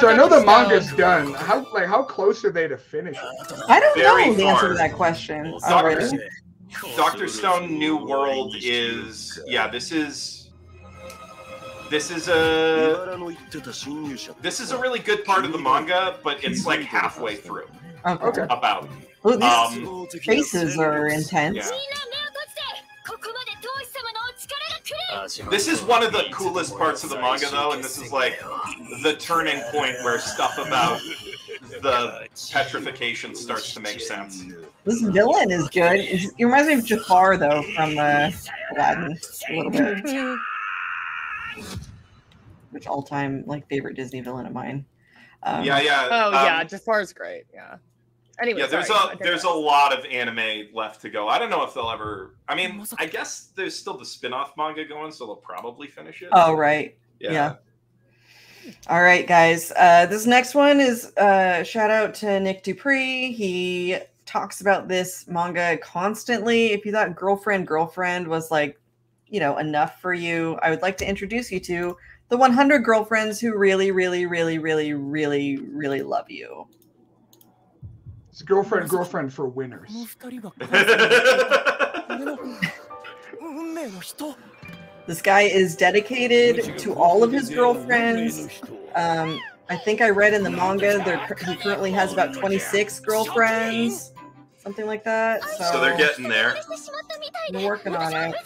So I know the manga's done. How like how close are they to finish? I don't Very know the answer to that question. Already. Doctor Stone New World is yeah. This is this is a this is a really good part of the manga, but it's like halfway through. Okay. About. Ooh, these um, faces are intense. Yeah. This is one of the coolest parts of the manga, though, and this is like the turning point where stuff about the petrification starts to make sense. This villain is good. It reminds me of Jafar, though, from uh, Aladdin a little bit. Which all-time like favorite Disney villain of mine. Um, yeah, yeah. Oh um, yeah, Jafar's great. Yeah. Anyway, yeah, there's sorry, a there's a lot of anime left to go. I don't know if they'll ever. I mean, I guess there's still the spin-off manga going, so they'll probably finish it. Oh right. yeah. yeah. All right, guys. Uh, this next one is uh, shout out to Nick Dupree. He talks about this manga constantly. If you thought girlfriend, girlfriend was like, you know, enough for you, I would like to introduce you to the 100 girlfriends who really, really, really, really, really, really love you. It's girlfriend, girlfriend for winners. this guy is dedicated to all of his girlfriends. Um, I think I read in the manga there he currently has about 26 girlfriends, something like that. So, so they're getting there. We're working on it.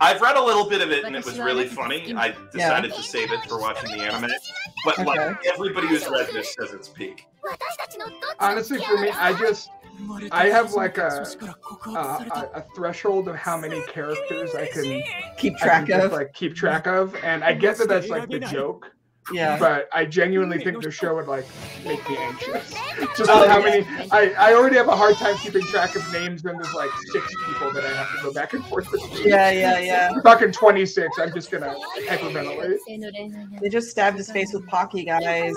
I've read a little bit of it and it was really funny. I decided to save it for watching the anime. But like everybody who's read this says it's peak. Honestly, for me, I just I have like a a, a, a threshold of how many characters I can Keep track can just, of. like keep track of, and I get that that's like the joke. Yeah. But I genuinely think the show would like make me anxious. Just oh, how many I, I already have a hard time keeping track of names and there's like six people that I have to go back and forth with. Yeah, yeah, yeah. Fucking twenty six, I'm just gonna hyperventilate. They just stabbed his face with Pocky guys.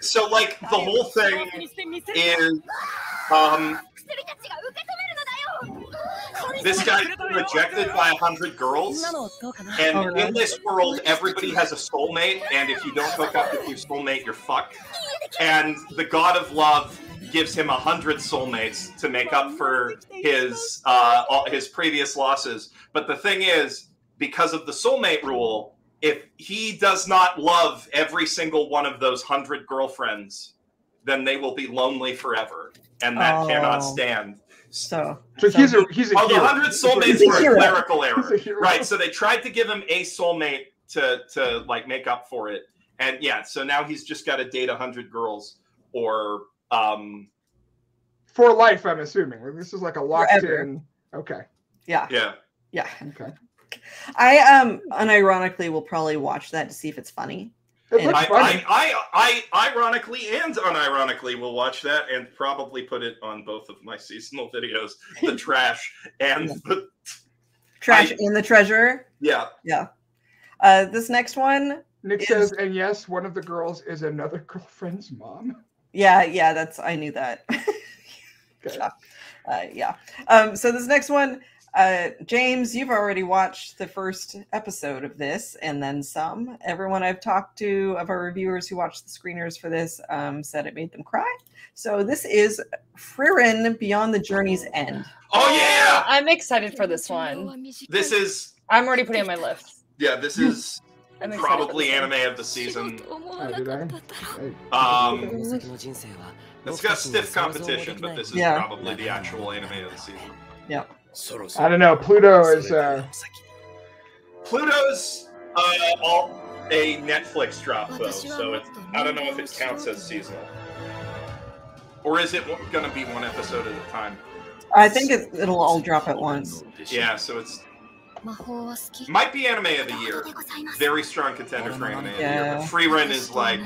so like the whole thing is um this guy rejected by a hundred girls, and oh, in this world, everybody has a soulmate, and if you don't hook up with your soulmate, you're fucked. And the god of love gives him a hundred soulmates to make up for his uh, all, his previous losses. But the thing is, because of the soulmate rule, if he does not love every single one of those hundred girlfriends, then they will be lonely forever, and that oh. cannot stand. So, So he's a he's a well, the hero. hundred soulmates He's a were a hero. clerical He's error, a hero. right? So they tried to give him a soulmate to to like make up for it, and yeah, so now he's just got to date hundred girls, or um, For life, I'm assuming. This is like a locked Forever. in. Okay. yeah, yeah. yeah. Okay. I um unironically will probably watch that to see if it's funny. It looks I, funny. I, I, I ironically and unironically will watch that and probably put it on both of my seasonal videos, the trash and the Trash I- in the treasure. yeah. Yeah. Uh, this next one. Nick is- says, and yes, one of the girls is another girlfriend's mom. Yeah, yeah, that's I knew that. yeah. Uh, yeah. Um, so this next one, uh, James, you've already watched the first episode of this and then some. Everyone I've talked to of our reviewers who watched the screeners for this um, said it made them cry. So this is Frieren Beyond the Journey's End. Oh, yeah! Uh, I'm excited for this one. This is. I'm already putting on my list. Yeah, this is. probably anime of the season. Oh, um, it's got stiff competition, but this is yeah. probably the actual anime of the season. Yeah. I don't know. Pluto is. Uh... Pluto's uh, all, a Netflix drop though, so it's, I don't know if it counts as seasonal, or is it going to be one episode at a time? I think it, will all drop at once. Yeah, so it's might be anime of the year. Very strong contender for anime of the year. Frieren is like.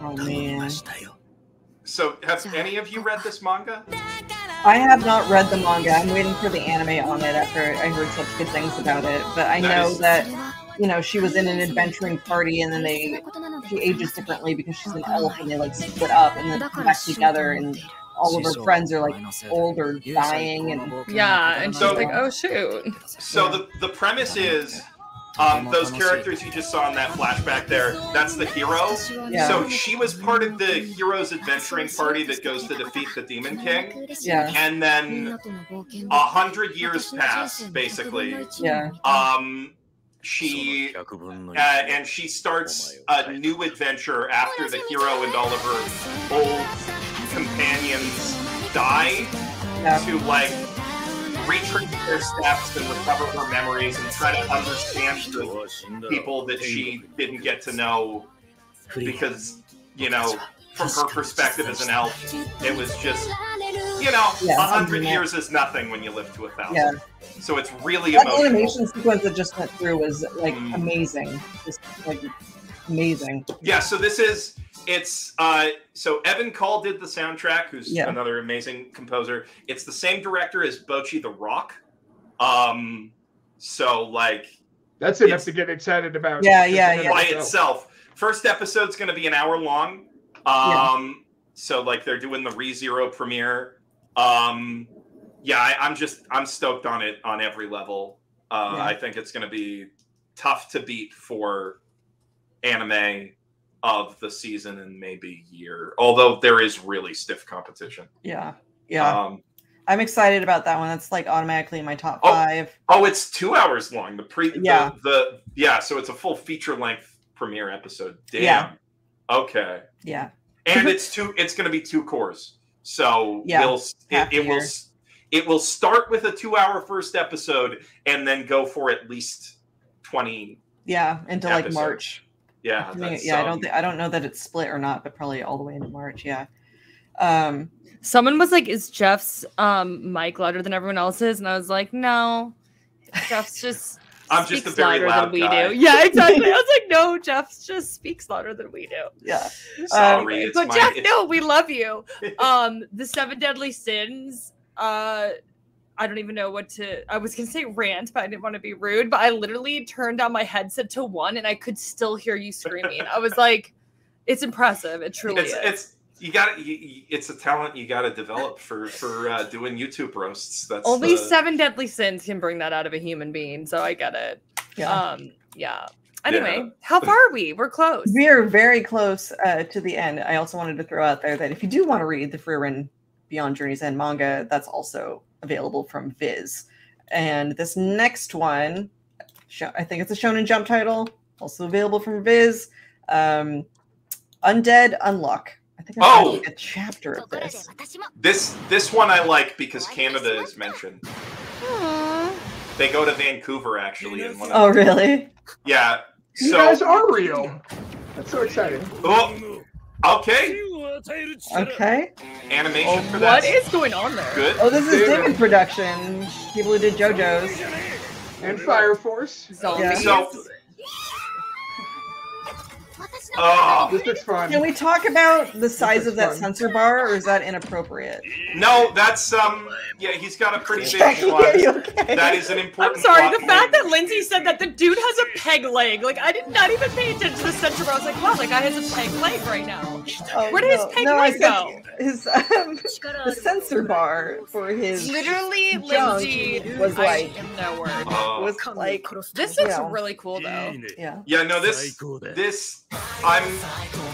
Oh man. So, have any of you read this manga? I have not read the manga. I'm waiting for the anime on it after I heard such good things about it. But I know that you know she was in an adventuring party and then they she ages differently because she's an elf and they like split up and then come back together and all of her friends are like older, dying and yeah and she's so, like oh shoot so the the premise is um, those characters you just saw in that flashback there, that's the hero. Yeah. So she was part of the hero's adventuring party that goes to defeat the Demon King. Yeah. And then a hundred years pass, basically. Yeah. Um, she uh, and she starts a new adventure after the hero and all of her old companions die Yeah. to like retrace their steps and recover her memories and try to understand the people that she didn't get to know because you know from her perspective as an elf it was just you know a Yeah, hundred years is nothing when you live to a thousand Yeah. so it's really that emotional animation sequence that just went through was like Mm. amazing. Just like amazing. Yeah, so this is it's uh so Evan Call did the soundtrack, who's Yeah. another amazing composer. It's the same director as Bocchi the Rock. Um So like That's enough to get excited about. Yeah, yeah, yeah. by itself. itself. First episode's going to be an hour long. Um, so like they're doing the ReZero premiere. Um, yeah, I, I'm just I'm stoked on it on every level. Uh, Yeah. I think it's going to be tough to beat for anime of the season and maybe year. Although there is really stiff competition. Yeah. Yeah. Um, I'm excited about that one. That's like automatically in my top Oh. five. oh, it's two hours long. The pre Yeah. the, the yeah. So it's a full feature length premiere episode. Damn. Yeah. Okay. Yeah. and it's two it's going to be two cores so Yeah, we'll it, it will it will start with a two hour first episode and then go for at least 20 Yeah. Into like March. Yeah I think- that's, yeah. I um, don't think I don't know that it's split or not, but probably all the way into March. Yeah. Um. Someone was like, "Is Geoff's um mic louder than everyone else's?" And I was like, "No, Geoff's just I'm just a speaks very louder loud than we guy. do." Yeah, exactly. I was like, "No, Geoff just speaks louder than we do." Yeah. Sorry, it's but my- Geoff, it's- no, we love you. Um, the seven deadly sins. Uh, I don't even know what to. I was gonna say rant, but I didn't want to be rude. But I literally turned down my headset to one, and I could still hear you screaming. I was like, "It's impressive. It truly it's is." it's you got to it's a talent you got to develop for for uh, doing youtube roasts that's Only the- seven deadly sins can bring that out of a human being, so I get it. Yeah. Um, yeah. Anyway, Yeah. how far are we? We're close. We are very close uh, to the end. I also wanted to throw out there that if you do want to read the Frieren Beyond Journey's End manga, that's also available from Viz. And this next one, I think it's a Shonen Jump title, also available from Viz. Um, Undead Unluck. I think I'm Oh! reading a chapter of this. this this one i like because canada is mentioned they go to vancouver actually in one of Oh, really? yeah You guys are real. That's so exciting. Oh, okay. Okay. Animation for that. What is going on there? Good. Oh, this is David Production. People who did JoJo's. And Fire Force. Zombies. So, oh, This looks fun. Can we talk about the size of that fun. censor bar, or is that inappropriate? no, that's um, yeah, he's got a pretty big Jacki, plot. are you okay? That is an important. I'm sorry, plot the fact that Lynzee said that the dude has a peg leg, like I did not even pay attention to the center bar. I was like, wow, that guy has a peg leg right now. Oh, Where did his peg no, leg said go? His um, the censor bar for his Literally, Lynzee was I like am no word. Oh. was like This looks Yeah. really cool though. yeah. Yeah, no, this this I'm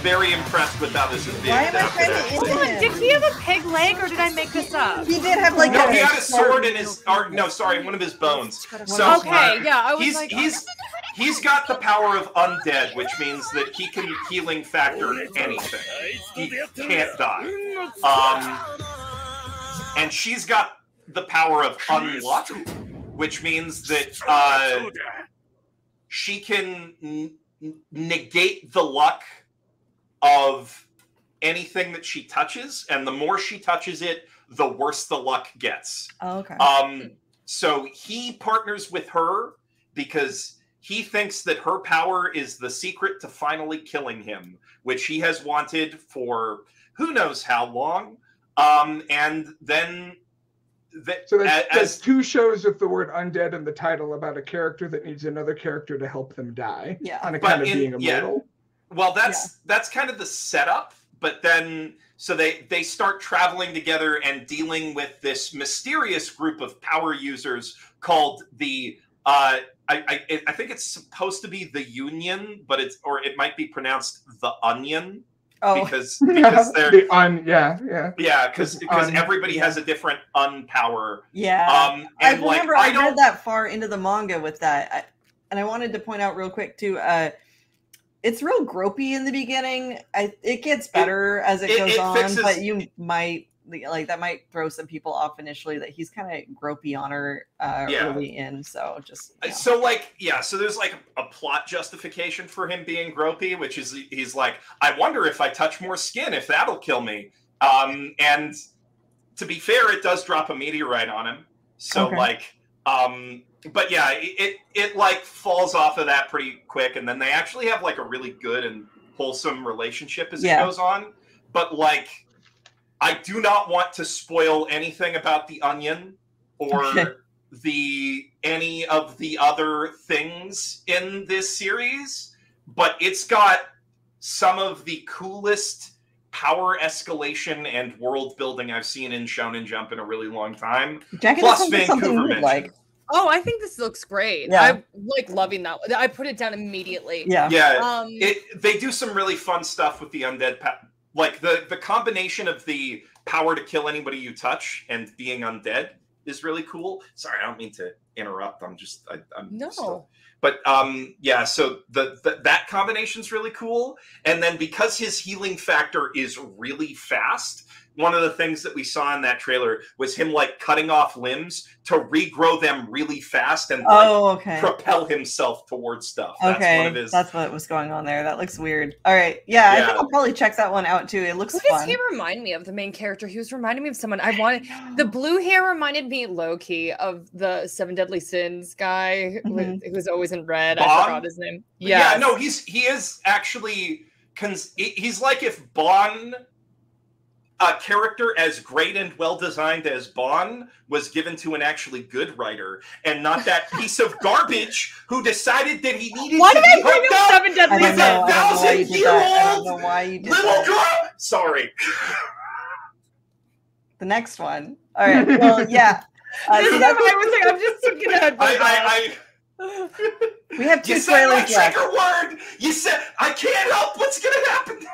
very impressed with how this is being Why am I adapted. kind of Hold on, did he have a pig leg or did I make this up? He did have like No, a he had a sword in his. Or, no, sorry, one of his bones. So uh, Okay, yeah, I was he's like, he's he's got the power of undead, which means that he can healing factor anything. He can't die. Um, and she's got the power of unluck, which means that uh, she can n- n- negate the luck of anything that she touches, and the more she touches it, the worse the luck gets. Oh, okay. Um, so he partners with her because he thinks that her power is the secret to finally killing him, which he has wanted for who knows how long. Um, and then that So that's, as, that's two shows with the word undead in the title about a character that needs another character to help them die. Yeah. On But account of in- being yeah. immortal. well that's that's kind of the setup but then so they they start traveling together and dealing with this mysterious group of power users called the uh I, I I think it's supposed to be the Union, but it's or it might be pronounced the Onion Oh, because because they're the un, yeah, yeah. yeah because because everybody has a different unpower. yeah. Um, I and like remember I I, don't read that far into the manga with that, I, and I wanted to point out real quick too. Uh, it's real gropey in the beginning. I it gets better as it, it- goes it on, fixes- but you might like that might throw some people off initially that he's kind of gropey on her uh, Yeah. early in. So just you know. So like yeah, so there's like a plot justification for him being gropey, which is he's like, I wonder if I touch more skin, if that'll kill me. Um, and to be fair, it does drop a meteorite on him. So Okay. like, um, but yeah, it, it it like falls off of that pretty quick, and then they actually have like a really good and wholesome relationship as Yeah. it goes on. But like, I do not want to spoil anything about the onion or Okay. the any of the other things in this series, but it's got some of the coolest power escalation and world building I've seen in Shonen Jump in a really long time. Jacki, Plus this is something Vancouver you would mention. like. Oh, I think this looks great. Yeah. I'm like loving that. one. I put it down immediately. Yeah. Yeah, Um, it, they do some really fun stuff with the undead. Pa- like the the combination of the power to kill anybody you touch and being undead is really cool. Sorry, I don't mean to interrupt. I'm just I, I'm No. still- but um yeah, so the, the that combination's really cool. And then because his healing factor is really fast, one of the things that we saw in that trailer was him like cutting off limbs to regrow them really fast and like, Oh, okay. propel himself towards stuff. That's okay, one of his that's what was going on there. That looks weird. All right, yeah, I think I'll probably check that one out too. It looks Who does he remind me of? The main character. He was reminding me of someone. I wanted the blue hair reminded me low key of the Seven Deadly Sins guy who, was, who was always in red. I forgot his name. Yeah, no, he's he is actually cons- he's like if Ban a character as great and well designed as Ban was given to an actually good writer and not that piece of garbage who decided that he needed Why to did be I bring hooked up up Seven Deadly I don't with know. a I don't know why you thousand did year that. I don't old know why little that. girl. Sorry. The next one. All right. Well, yeah. Uh, so that's- what I was like, I'm just thinking ahead. I, I, we have I two you said my left. trigger word. You said I can't help what's gonna happen.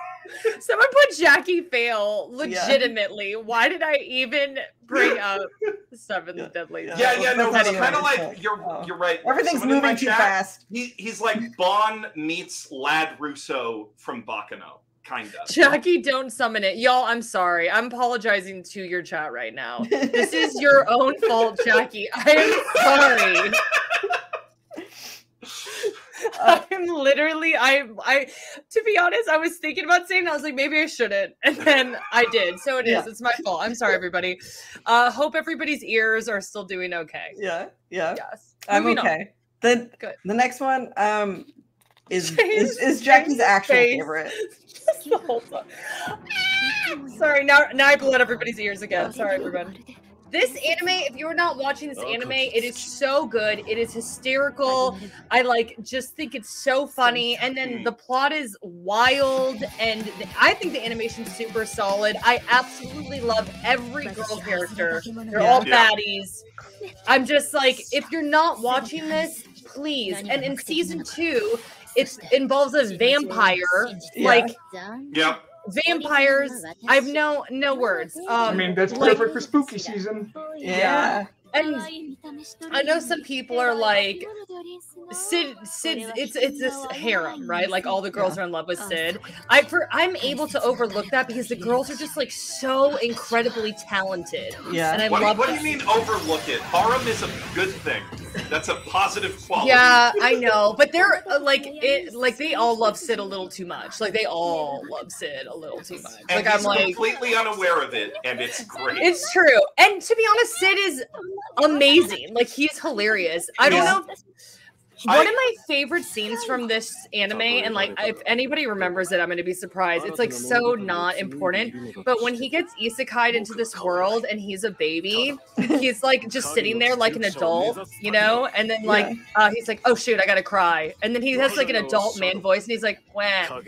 Someone put Jacki Fail legitimately. Why did I even bring up Seven Deadly? Yeah, yeah, no, it's kind of like you're oh. you're right. Everything's Someone moving too chat, fast. He, he's like Ban meets Ladd Russo from Baccano. kind of. Jacki, don't summon it. Y'all, I'm sorry. I'm apologizing to your chat right now. This is your own fault, Jacki. I am sorry. I'm literally I I to be honest, I was thinking about saying I was like maybe I shouldn't and then I did. So it is. Yeah. It's my fault. I'm sorry everybody. Uh hope everybody's ears are still doing okay. Yeah, yeah. Yes. I'm Moving on. okay. The Good. the next one um is is, James- is Jacki's actual face. favorite. Just the whole time. Sorry, now now I blew out everybody's ears again. Sorry everybody. This anime, if you're not watching this anime, it is so good. It is hysterical. I like just think it's so funny. And then the plot is wild. And the- I think the animation's super solid. I absolutely love every girl character. They're all baddies. I'm just like, if you're not watching this, please. And in season two, it involves a vampire. Yeah. Like Yep. Vampires. I have no no words. Um, I mean, that's like- perfect for spooky season. yeah. And I know some people are like Cid Cid it's it's this harem, right? Like all the girls are in love with Cid. I for I'm able to overlook that because the girls are just like so incredibly talented. Yeah. And I what, do you- love what do you mean overlook it? Harem is a good thing. That's a positive quality. Yeah, I know, but they're uh, like it. Like they all love Cid a little too much. Like they all love Cid a little too much. And Like I'm he's like, completely unaware of it, and it's great. It's true. And to be honest, Cid is amazing. Like he's hilarious. I don't Yeah. know. One of my favorite scenes from this anime, and like if anybody remembers it, I'm gonna be surprised. It's like so not important. But when he gets isekai'd into this world and he's a baby, he's like just sitting there like an adult, you know? And then like uh, he's like, oh shoot, I gotta cry. And then he has like an adult man voice and he's like, wah, wah,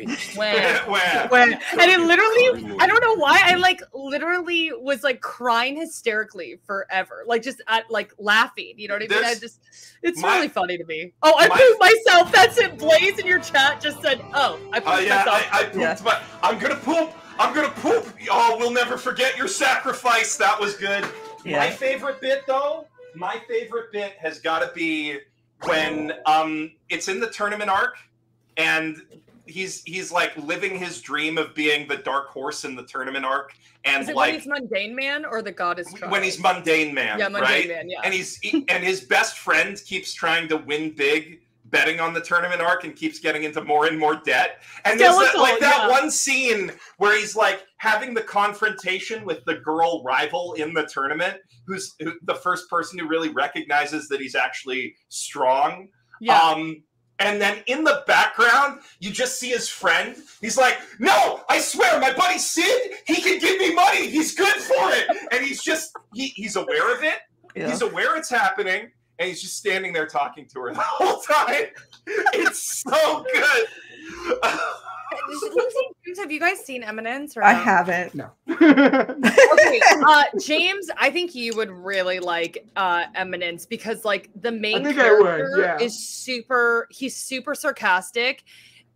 Wah. wah. And it literally, I don't know why, I like literally was like crying hysterically forever. Like just at like laughing. You know what I mean? I just it's my- really funny to me. Oh, I my- pooped myself. That's it. Blaze in your chat just said, "Oh, I pooped Oh yeah, myself." I, I pooped my. I'm gonna poop. I'm gonna poop. Oh, we'll never forget your sacrifice. That was good. Yeah. My favorite bit, though, my favorite bit has got to be when um it's in the tournament arc, and he's he's like living his dream of being the dark horse in the tournament arc, and Is it like when he's mundane man or the goddess child? when he's mundane man, Yeah, mundane right? man, yeah. And he's he- and his best friend keeps trying to win big, betting on the tournament arc, and keeps getting into more and more debt. And there's that, like that yeah. one scene where he's like having the confrontation with the girl rival in the tournament, who's who, the first person who really recognizes that he's actually strong. Yeah. Um, and then in the background, you just see his friend. He's like, "No, I swear, my buddy Cid, he can give me money. He's good for it." And he's just he, he's aware of it, Yeah. He's aware it's happening, and he's just standing there talking to her the whole time. It's so good. James, have you guys seen Eminence? Or I no? haven't. No. okay, uh, James, I think you would really like uh, Eminence because, like, the main think I would, character yeah. is super. He's super sarcastic,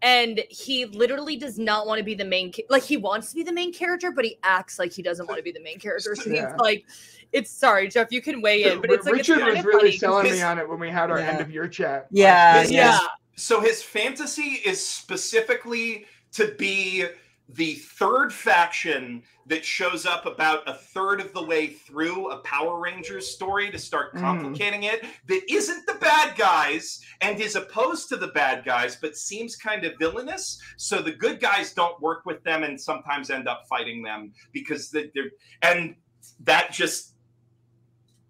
and he literally does not want to be the main. Like, he wants to be the main character, but he acts like he doesn't want to be the main character. So Yeah. he's like, "It's sorry, Geoff. You can weigh in, but it's like Richard it's kind was of really funny 'cause selling me his- on it when we had our end of year chat. Yeah, His- yeah. So his fantasy is specifically to be the third faction that shows up about a third of the way through a Power Rangers story to start Mm. complicating it. That isn't the bad guys and is opposed to the bad guys, but seems kind of villainous. So the good guys don't work with them and sometimes end up fighting them because they- they're and that just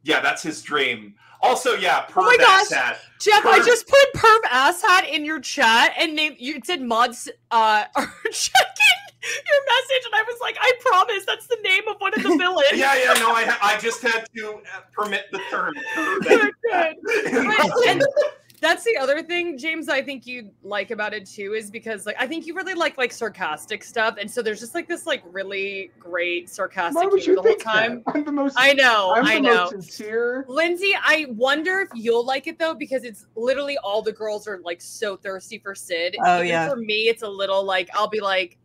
yeah, that's his dream. Also, yeah, per Oh my gosh, hat. Geoff, I just put perv asshat in your chat and name you it said mods uh are checking your message and I was like, I promise that's the name of one of the villains. yeah, yeah, no, I, I just had to uh, permit the term. Good, good. But- and that's the other thing, James. I think you like about it too, is because like I think you really like like sarcastic stuff, and so there's just like this like really great sarcastic Why would humor you the whole think time. that? I'm the most. I know, I'm I the know. most sincere. Lynzee, I wonder if you'll like it though, because it's literally all the girls are like so thirsty for Cid. Oh, Even yeah. For me, it's a little like I'll be like,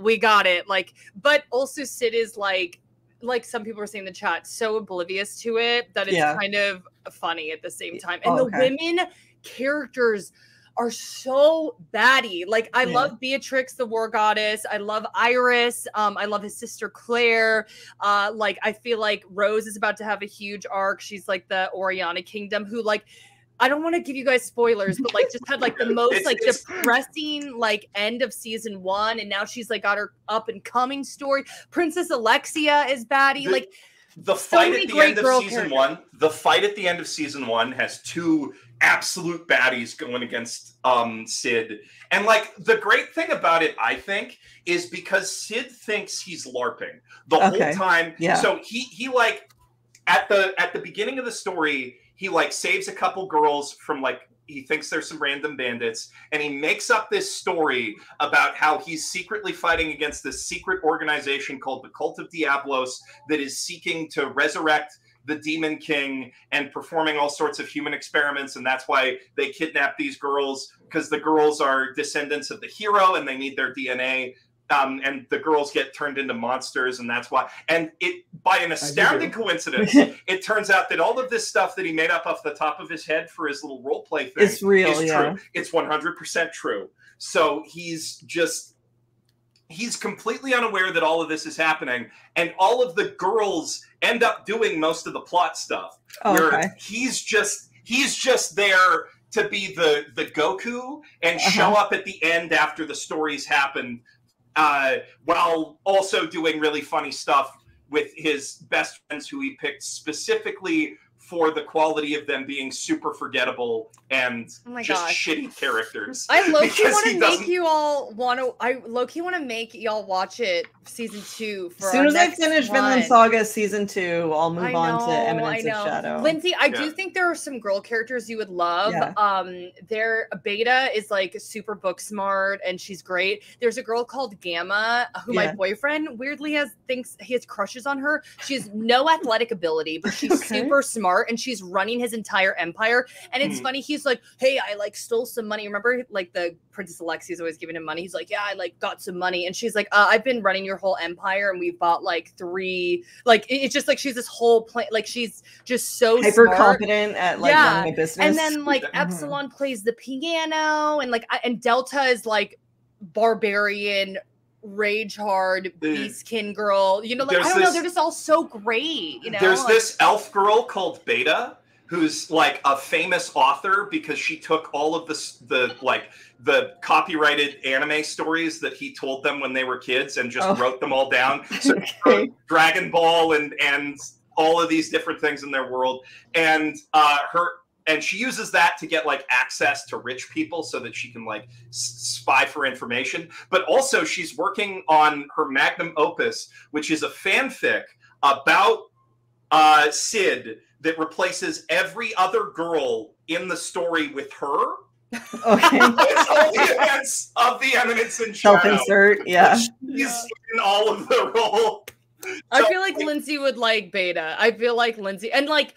we got it. Like, but also Cid is like, like some people are saying in the chat, so oblivious to it that it's Yeah. kind of funny at the same time. And Oh, the women characters are so batty. Like I Yeah. love Beatrix, the war goddess. I love Iris. Um, I love his sister Claire. Uh, like I feel like Rose is about to have a huge arc. She's like the Oriana Kingdom, who like I don't want to give you guys spoilers, but like just had like the most like depressing like end of season one, and now she's like got her up and coming story. Princess Alexia is baddie. The- like the so fight many at the great end of girl season characters. one the fight at the end of season one has two absolute baddies going against um sid and like the great thing about it i think is because sid thinks he's larping the Okay. whole time Yeah. so he he like at the at the beginning of the story he like saves a couple girls from like he thinks there's some random bandits and he makes up this story about how he's secretly fighting against this secret organization called the cult of diablos that is seeking to resurrect the demon king and performing all sorts of human experiments and that's why they kidnap these girls because the girls are descendants of the hero and they need their dna um, and the girls get turned into monsters and that's why and it by an astounding coincidence it turns out that all of this stuff that he made up off the top of his head for his little role play thing It's real, is yeah. true it's 100% true so he's just he's completely unaware that all of this is happening and all of the girls end up doing most of the plot stuff Oh, where okay. he's just he's just there to be the the goku and show Uh-huh. up at the end after the stories happen uh, while also doing really funny stuff with his best friends who he picked specifically for the quality of them being super forgettable and Oh just gosh. shitty characters. I low key want to make you all want to. I low key want to make y'all watch it season two. For As soon our as I finish one. Vinland Saga season two, I'll move I on to Eminence I of. Shadow. Lynzee, I do think there are some girl characters you would love. Yeah. Um, their beta is like super book smart and she's great. There's a girl called Gamma who my boyfriend weirdly has thinks he has crushes on her. She has no athletic ability, but she's Okay. super smart and she's running his entire empire. And it's Hmm. funny, he's like, Hey, I like stole some money. Remember, like the Princess Alexia's always giving him money. He's like, Yeah, I like got some money. And she's like, uh, I've been running your whole empire and we've bought like three, like it- it's just like she's this whole plan, like she's just so Hyper smart. competent at like running a business. And then like Mhm. Epsilon plays the piano, and like I- and Delta is like barbarian, rage hard, beastkin girl. You know, like I don't know, they're just all so great. You know, There's like- this elf girl called Beta who's like a famous author because she took all of this the like the copyrighted anime stories that he told them when they were kids and just Oh. wrote them all down. So she wrote Dragon Ball and and all of these different things in their world and uh her and she uses that to get like access to rich people so that she can like s- spy for information but also she's working on her magnum opus which is a fanfic about uh, Cid that replaces every other girl in the story with her. Okay. it's all the events of the Eminence in Shadow. Self-insert, yeah. She's in all of the role. I feel like Lynzee would like Beta. I feel like Lynzee and like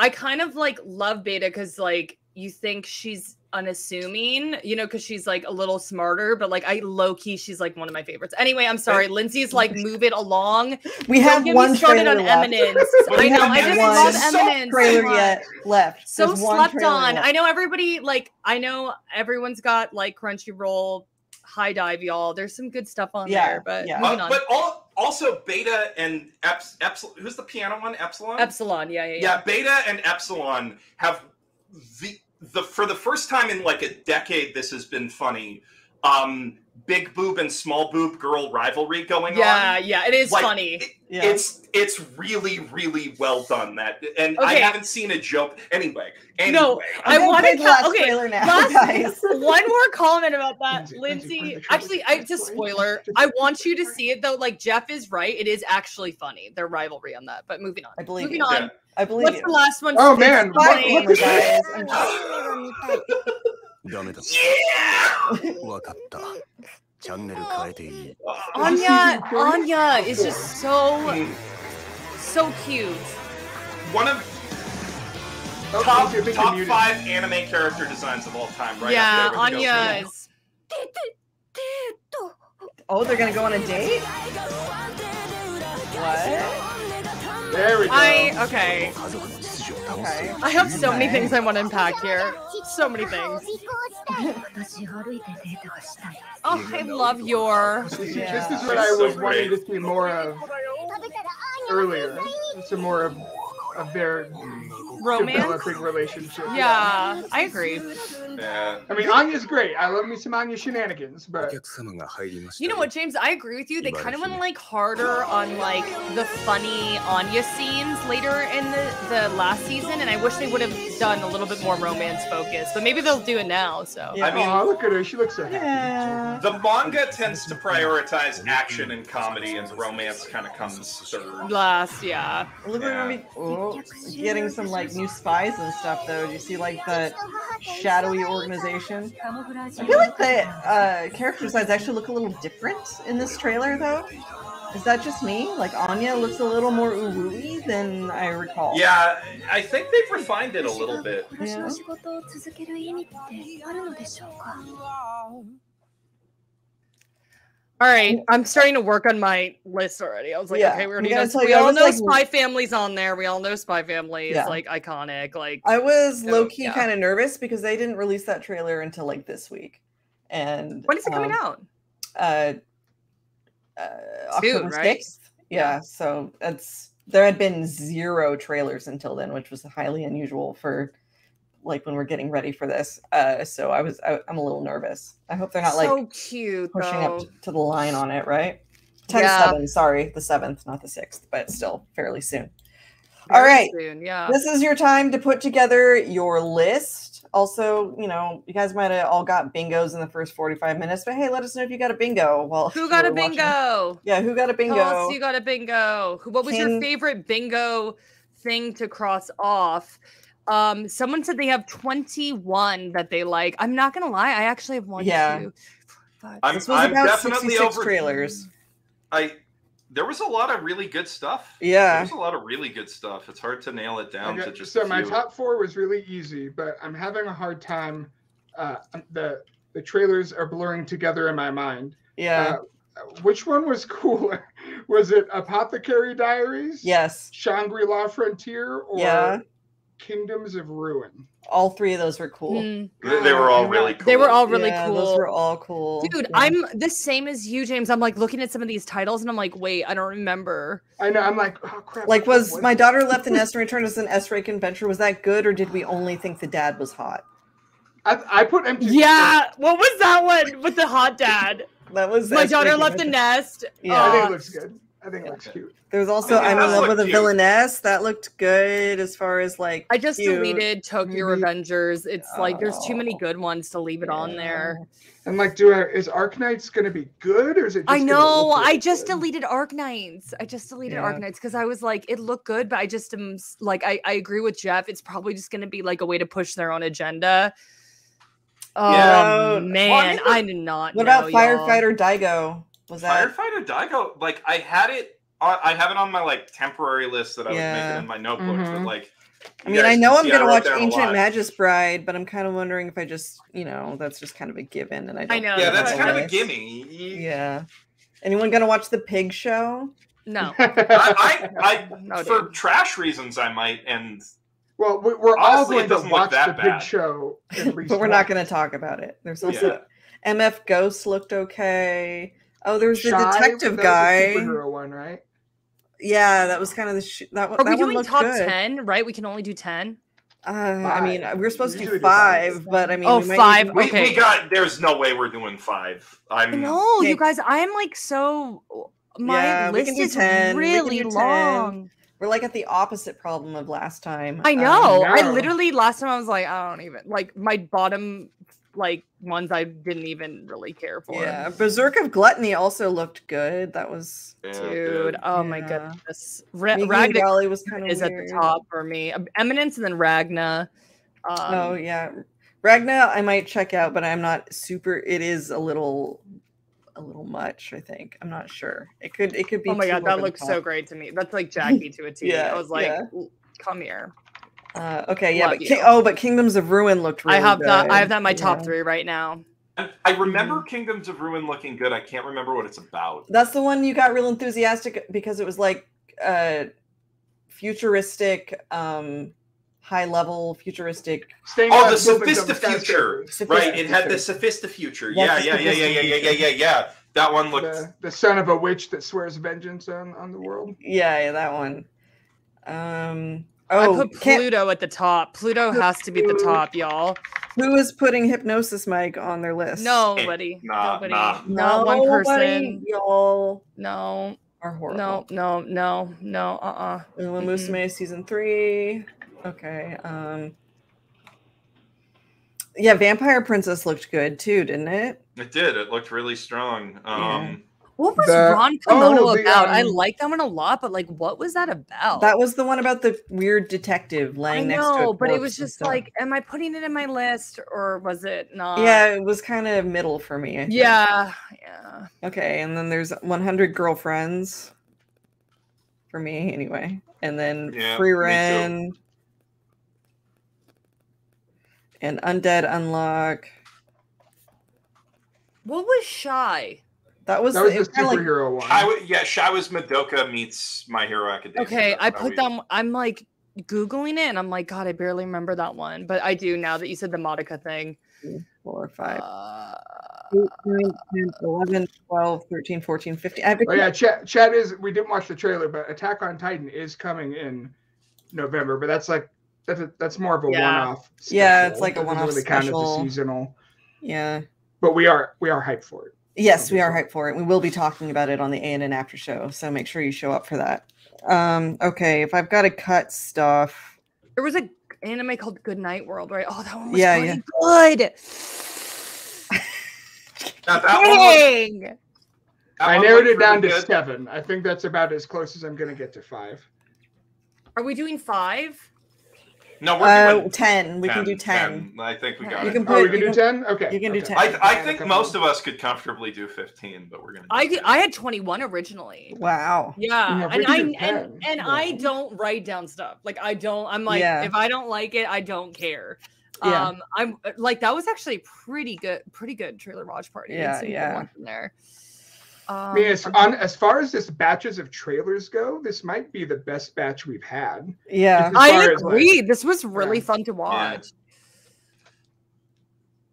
I kind of like love Beta because like you think she's unassuming, you know, because she's like a little smarter, but like I low key, she's like one of my favorites. Anyway, I'm sorry. Lynzee's like move it along. We Don't have get me one started trailer on left. Eminence. I know. I just one love Eminence. trailer so yet left. So There's slept on. left. I know everybody like I know everyone's got like Crunchyroll, HIDIVE, y'all. There's some good stuff on Yeah, there, but yeah. moving Uh, on. but all, also Beta and Eps, Epsilon. Who's the piano one? Epsilon. Epsilon, yeah, yeah, yeah. yeah, Beta and Epsilon have the the for the first time in like a decade. This has been funny. Um, big boob and small boob girl rivalry going Yeah, on. yeah, yeah, it is Like, funny. it- It's it's really really well done. That and I haven't seen a joke anyway. Anyway, No, I I'm- want to the last okay. trailer now, last- guys. one more comment about that, Lynzee. Actually, I it's a spoiler. I want you to see it though. Like Geoff is right; it is actually funny. Their rivalry on that. But moving on. I believe moving you. on. Yeah, I believe What's you. the last one? Oh, It's man, funny. what- what the- guys. I'm just- ダメだ。わかった。チャンネル変えていい。 Anya, Anya is just so so cute. one of Oh, top, Lindsay, I think you're top muted. five anime character designs of all time, right? yeah, up there with Anya Ghost is. Oh, they're gonna go on a date? What? There we go. I okay. I have so many things I want to unpack here. So many things. Oh, I love your. Yeah. This is what I was wanting to see more of earlier. Some more of a their romance developing relationship. Yeah, yeah, I agree. Yeah. I mean, Anya's great. I love me some Anya shenanigans, but you know what, James? I agree with you. They kind of went like harder on like the funny Anya scenes later in the the last season, and I wish they would have done a little bit more romance focus. But maybe they'll do it now. So yeah. I mean, oh, look at her. She looks so happy. Yeah. The manga tends to prioritize action and comedy, and romance kind of comes third. Last, yeah. yeah we're gonna be getting some like new spies and stuff though. Do you see like the shadowy organization? I feel like the uh, character designs actually look a little different in this trailer though. Is that just me? Like Anya looks a little more uwooey than I recall. Yeah, I think they've refined it a little bit. 私 All right, I'm starting to work on my list already. I was like, Yeah, okay, we already know. We all know like- Spy Family's on there. We all know Spy Family is Yeah. like iconic. Like I was So, low key yeah. kind of nervous because they didn't release that trailer until like this week. And when is it coming um, out? Uh, uh, Soon, October right? 6th. Yeah, so it's there had been zero trailers until then, which was highly unusual for like when we're getting ready for this. Uh, so I was I, I'm a little nervous. I hope they're not so like cute. pushing though. up to the line on it, right? 10 Yeah. 7, sorry, the 7th, not the 6th, but still fairly soon. All right. soon, yeah. This is your time to put together your list. Also, you know, you guys might have all got bingos in the first 45 minutes, but hey, let us know if you got a bingo. Well, Who got a you're watching. bingo? Yeah, who got a bingo? Tell you got a bingo. What was your favorite bingo thing to cross off? Um, someone said they have 21 that they like. I'm not gonna lie, I actually have one, Yeah. two, four, five, I'm, This was I'm about definitely 66 over. trailers. I there was a lot of really good stuff. Yeah. there was a lot of really good stuff. It's hard to nail it down Okay, to just so my top four was really easy, but I'm having a hard time. Uh, the the trailers are blurring together in my mind. Yeah. Uh, which one was cooler? Was it Apothecary Diaries? Yes. Shangri La Frontier or Yeah. Kingdoms of Ruin? All three of those were cool. Hmm. They, they were all really cool. They were all really Yeah, cool. Those were all cool. Dude, Yeah. I'm the same as you, James. I'm like looking at some of these titles and I'm like, wait, I don't remember. I know. I'm like, oh crap. like, what was my daughter left the nest and returned as an S rank adventure? Was that good, or did we only think the dad was hot? I, I put empty. Yeah, what was that one with the hot dad? That was My S daughter left the nest. Yeah. I think it looks good. I think it looks cute. There's also it I'm in love with a villainess. That looked good as far as like. I just cute. deleted Tokyo Maybe- Revengers. It's like there's too many Oh. good ones to leave it on there. And like, do I, is Arknights going to be good or is it? Just I know. look I just good? deleted Arknights. I just deleted Yeah. Arknights because I was like, it looked good, but I just am like, I, I agree with Jeff. It's probably just going to be like a way to push their own agenda. Oh Yeah. man, Well, I mean, I did not. What know, about y'all. firefighter Daigo? Was that? Firefighter Daigo, like I had it, on, I have it on my like temporary list that I was making in my notebooks, but Mhm. like. I mean, I know I'm gonna watch Ancient lot. Magus Bride, but I'm kind of wondering if I just, you know, that's just kind of a given, and I don't. know, Yeah, that's kind of a gimme. Yeah. Anyone gonna watch the Pig Show? No. I, I, I No, for dude. trash reasons, I might, and Well, we- we're Honestly, all going to watch that the bad. big show. At least but we're not gonna talk about it. There's yeah. also MF Ghost looked okay. Oh, there's the Shy, detective that was the guy. superhero one, right? Yeah, that was kind of the sh- that one. Are that we doing top good. ten? Right? We can only do ten. Uh, I mean, Five. we are supposed to Usually do do five. five, but I mean, Oh, we might five. need- we, Okay. we got. There's no way we're doing five. I'm. No, Okay. you guys, I am like so. My Yeah, we can list is 10, really do 10. long. We're like at the opposite problem of last time. I Um, know. I literally last time I was like, I don't even like my bottom like ones I didn't even really care for. yeah, Berserk of Gluttony also looked good. That was Yeah, Dude, oh my Yeah. goodness. Ra- Ragna Gali was kind of is at the top for me. Um, Eminence and then Ragna. Um, oh yeah, Ragna I might check out, but I'm not super. It is a little, a little much. I think I'm not sure. It could it could be. oh my god, that looks so great to me. That's like Jacki to a T. I Yeah, I was like, yeah. Come here. Uh, okay, yeah, Love but Ki- you. oh, but Kingdoms of Ruin looked. Really I have that. I have that in my top Yeah. three right now. I, I remember Kingdoms of Ruin looking good. I can't remember what it's about. That's the one you got real enthusiastic because it was like uh futuristic, um high level futuristic. Staying Oh, the buildings on Sophistifuture, skyscrapers. right? It had the Sophistifuture. Yeah, That's the yeah, yeah, yeah, yeah, yeah, yeah, yeah, yeah. That one looked. The, the son of a witch that swears vengeance on, on the world. Yeah, yeah, that one. Um I oh, put Pluto at the top. Pluto has to be at the top, y'all. who is putting Hypnosis Mic on their list? Nobody. Nah, Nobody. nah. Not one person. Y'all No. are horrible. No, no, no, no, uh-uh. Uma Mm-mm. Musume season three. Okay. Um yeah, Vampire Princess looked good too, didn't it? It did. It looked really strong. Um, What was The- Ron Kimono oh, the, about? I um, like that one a lot, but like, what was that about? That was the one about the weird detective I laying next to know, a but it was just like, am I putting it in my list or was it not? yeah, it was kind of middle for me. I think. Yeah. Yeah. Okay, and then there's 100 girlfriends for me anyway, and then Yeah, free me. Ren and undead unluck. What was Shy? That was That was it the was kinda like- superhero one. I w- yeah, Shawa's Madoka meets My Hero Academia. Okay, That's I how put we- them. I'm like googling it, and I'm like, God, I barely remember that one, but I do now that you said the Monica thing. four, five, Uh, eight, nine, 10, 11, 12, 13, 14, 15. I Oh yeah, chat, chat is. We didn't watch the trailer, but Attack on Titan is coming in November. But that's like that's a, that's more of a Yeah. one-off. Yeah, it's like a one-off really count as a seasonal. yeah. But we are we are hyped for it. Yes, we are hyped for it. We will be talking about it on the a ANN after show, so make sure you show up for that. Um, okay, if I've got to cut stuff, there was a anime called Good Night World, right? Oh, that one was Yeah, really yeah. good. Now, that one looked- Dang. that I one narrowed it down really to seven. I think that's about as close as I'm gonna get to five. Are we doing five? No, we're uh, doing 10. We can do 10. I think we got You it. can Oh, we can you do ten. Okay, you can do 10. I, I think most of us could comfortably do 15, but we're gonna. I 10. I had 21 originally. Wow. Yeah, Yeah, and I could do and, 10, and I yeah. don't write down stuff. Like I don't. I'm like, Yeah. if I don't like it, I don't care. Yeah. Um, I'm like that was actually pretty good, pretty good trailer watch party. Yeah, Some good yeah. ones in there. Um, I mean, as, on, as far as this batches of trailers go, this might be the best batch we've had. Yeah. I far as, like- agree. this was really Yeah. fun to watch.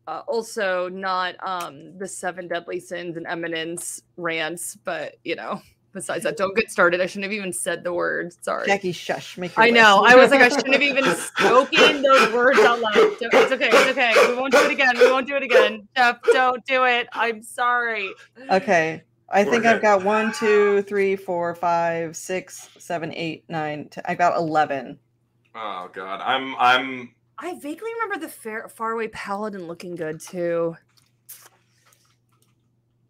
Uh, also, not um the seven deadly sins and eminence rants, but you know, besides that, don't get started. I shouldn't have even said the word. Sorry. Jacki, shush. Make I know. I was like, I shouldn't have even spoken those words out loud. It's okay. It's okay. We won't do it again. We won't do it again. Geoff, don't do it. I'm sorry. Okay. I think. I've got one, two, three, four, five, six, seven, eight, nine. Ten. I got eleven. Oh god, I'm I'm I vaguely remember the fair, faraway paladin looking good too.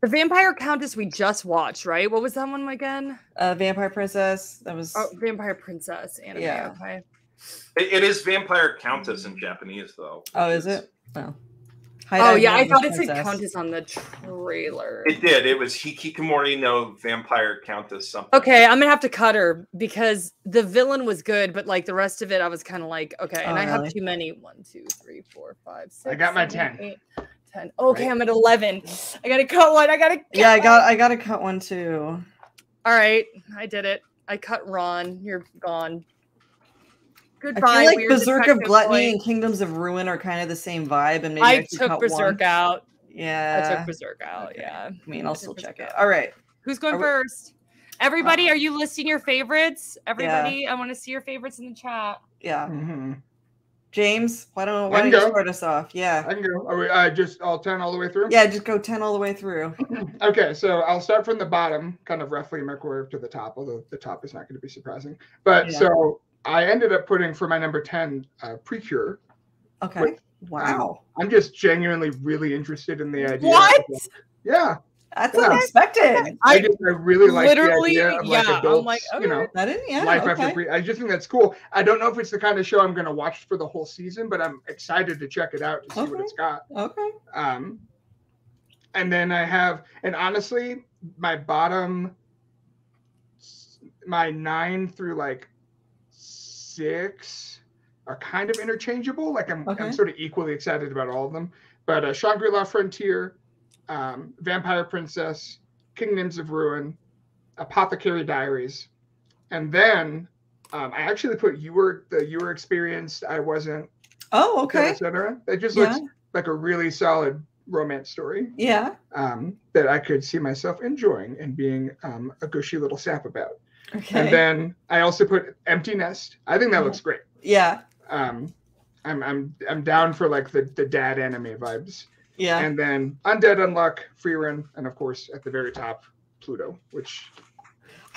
The vampire countess we just watched, right? What was that one again? Uh, Vampire Princess. That was. Oh, vampire princess anime. Yeah. Okay. it, it is vampire countess in Japanese though. Oh, is it? Oh. Oh yeah, I thought it said countess on the trailer. It did. It was Hikikomori no vampire countess something. Okay, I'm gonna have to cut her because the villain was good, but like the rest of it, I was kind of like, okay, and Oh, I have too many. One, two, three, four, five, six. I got my seven, 10. eight, 10. Okay, I'm at eleven. I gotta cut one. I gotta. Yeah, I got. I got to cut one too. All right, I did it. I cut Ron. You're gone. I Goodbye. feel like Berserk of Gluttony boy. and Kingdoms of Ruin are kind of the same vibe, and maybe I, I took Berserk one. out. Yeah, I took Berserk out. Yeah. I mean, I'll still check it. All right. Who's going Are we- first? Uh, Everybody, are you listing your favorites? Everybody, I want to see your favorites in the chat. Yeah. Mm-hmm. James, why don't why don't you start us off? Yeah. I can go. Are we uh, just all 10 all the way through? Yeah, just go ten all the way through. Okay, so I'll start from the bottom, kind of roughly make my way up to the top, although the top is not going to be surprising. But Yeah. so I ended up putting for my number 10 uh, Precure. Okay. Which, Wow. um, I'm just genuinely really interested in the idea. What? of, yeah. That's Yeah. unexpected. I, just I really like literally- the idea of like yeah, I'm adults, like, you know. That is yeah. life okay. after pre. I just think that's cool. I don't know if it's the kind of show I'm going to watch for the whole season, but I'm excited to check it out to see what it's got. Okay. Um, and then I have, and honestly, my bottom, my nine through like six are kind of interchangeable. Like I'm, Okay. I'm sort of equally excited about all of them. But uh, Shangri-La Frontier, um, Vampire Princess, Kingdoms of Ruin, Apothecary Diaries, and then um, I actually put you were the you were experienced. I wasn't. Oh, okay. Etc. It just Yeah. looks like a really solid romance story Yeah. um, that I could see myself enjoying and being um, a gushy little sap about. Okay. And then I also put Empty Nest. I think that looks great. yeah. Um, I'm I'm I'm down for like the the dad anime vibes. Yeah. And then Undead Unluck, Frieren, and of course at the very top, Pluto, which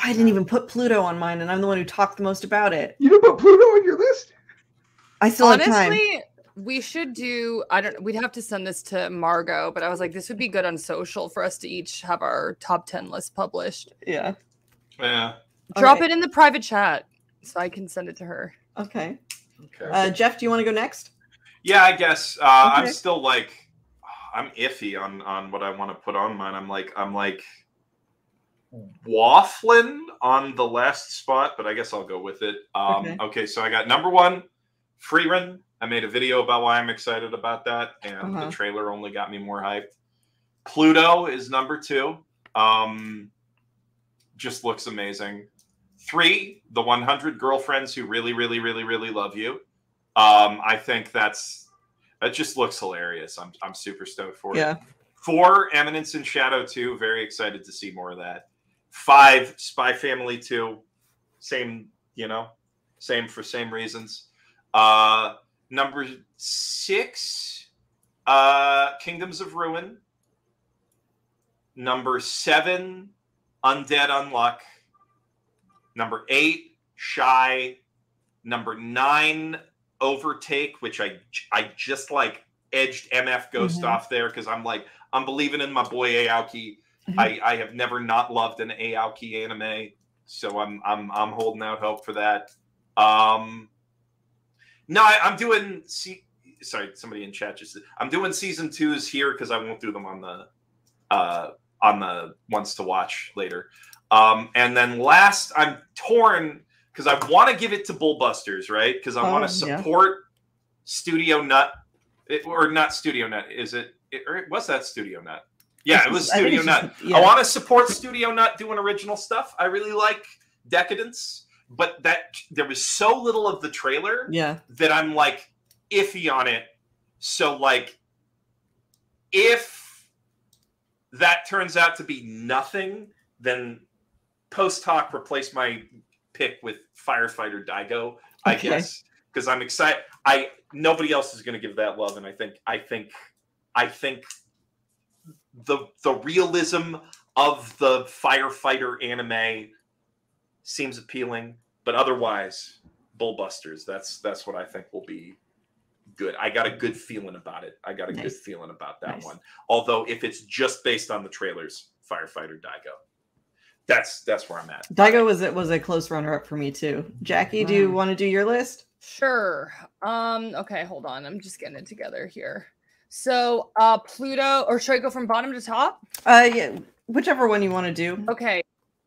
I didn't even put Pluto on mine, and I'm the one who talked the most about it. you didn't put Pluto on your list. I still have time. Honestly, we should do. I don't. We'd have to send this to Margot, but I was like, this would be good on social for us to each have our top ten list published. Yeah. Yeah. Drop Okay. it in the private chat so I can send it to her. Okay. Okay. Uh, Geoff, do you want to go next? Yeah, I guess uh, I'm still like I'm iffy on on what I want to put on mine. I'm like I'm like waffling on the last spot, but I guess I'll go with it. Um, Okay. okay. so I got number one, Frieren. I made a video about why I'm excited about that, and Uh-huh. the trailer only got me more hyped. Pluto is number two. Um, just looks amazing. Three, the 100 girlfriends who really, really, really, really love you. Um, I think that's that just looks hilarious. I'm I'm super stoked for Yeah. it. Four, Eminence in Shadow 2. Very excited to see more of that. Five, Spy Family 2. Same, you know, same for same reasons. Uh number six, uh Kingdoms of Ruin. Number seven, Undead Unluck. Number eight, Shy. Number nine, Overtake, which I I just like edged MF Ghost Mhm. off there because I'm like I'm believing in my boy Aoki. I I have never not loved an Aoki anime, so I'm I'm I'm holding out hope for that. Um, no, I, I'm doing. See, sorry, somebody in chat just. I'm doing season twos here because I won't do them on the uh on the ones to watch later. Um, and then last, I'm torn because I want to give it to Bullbusters, right? Because I want Oh, to yeah. support Studio Nut, it, or not Studio Nut. Is it? it or was that Studio Nut? Yeah, it was I Studio it's Nut. just- yeah. I want to support Studio Nut doing original stuff. I really like Decadence, but that there was so little of the trailer Yeah. that I'm like iffy on it. So like if that turns out to be nothing, then post talk replace my pick with firefighter Daigo, I Okay. guess. Because I'm excited. I nobody else is gonna give that love, and I think I think I think the the realism of the firefighter anime seems appealing, but otherwise, Bullbusters. That's that's what I think will be good. I got a good feeling about it. I got a good feeling about that Nice. one. Although if it's just based on the trailers, Firefighter Daigo. That's that's where I'm at. Daigo was it was a close runner up for me too. Jacki, do you want to do your list? Sure. Um, okay, hold on. I'm just getting it together here. So uh Pluto, or should I go from bottom to top? Uh, yeah, whichever one you want to do. Okay.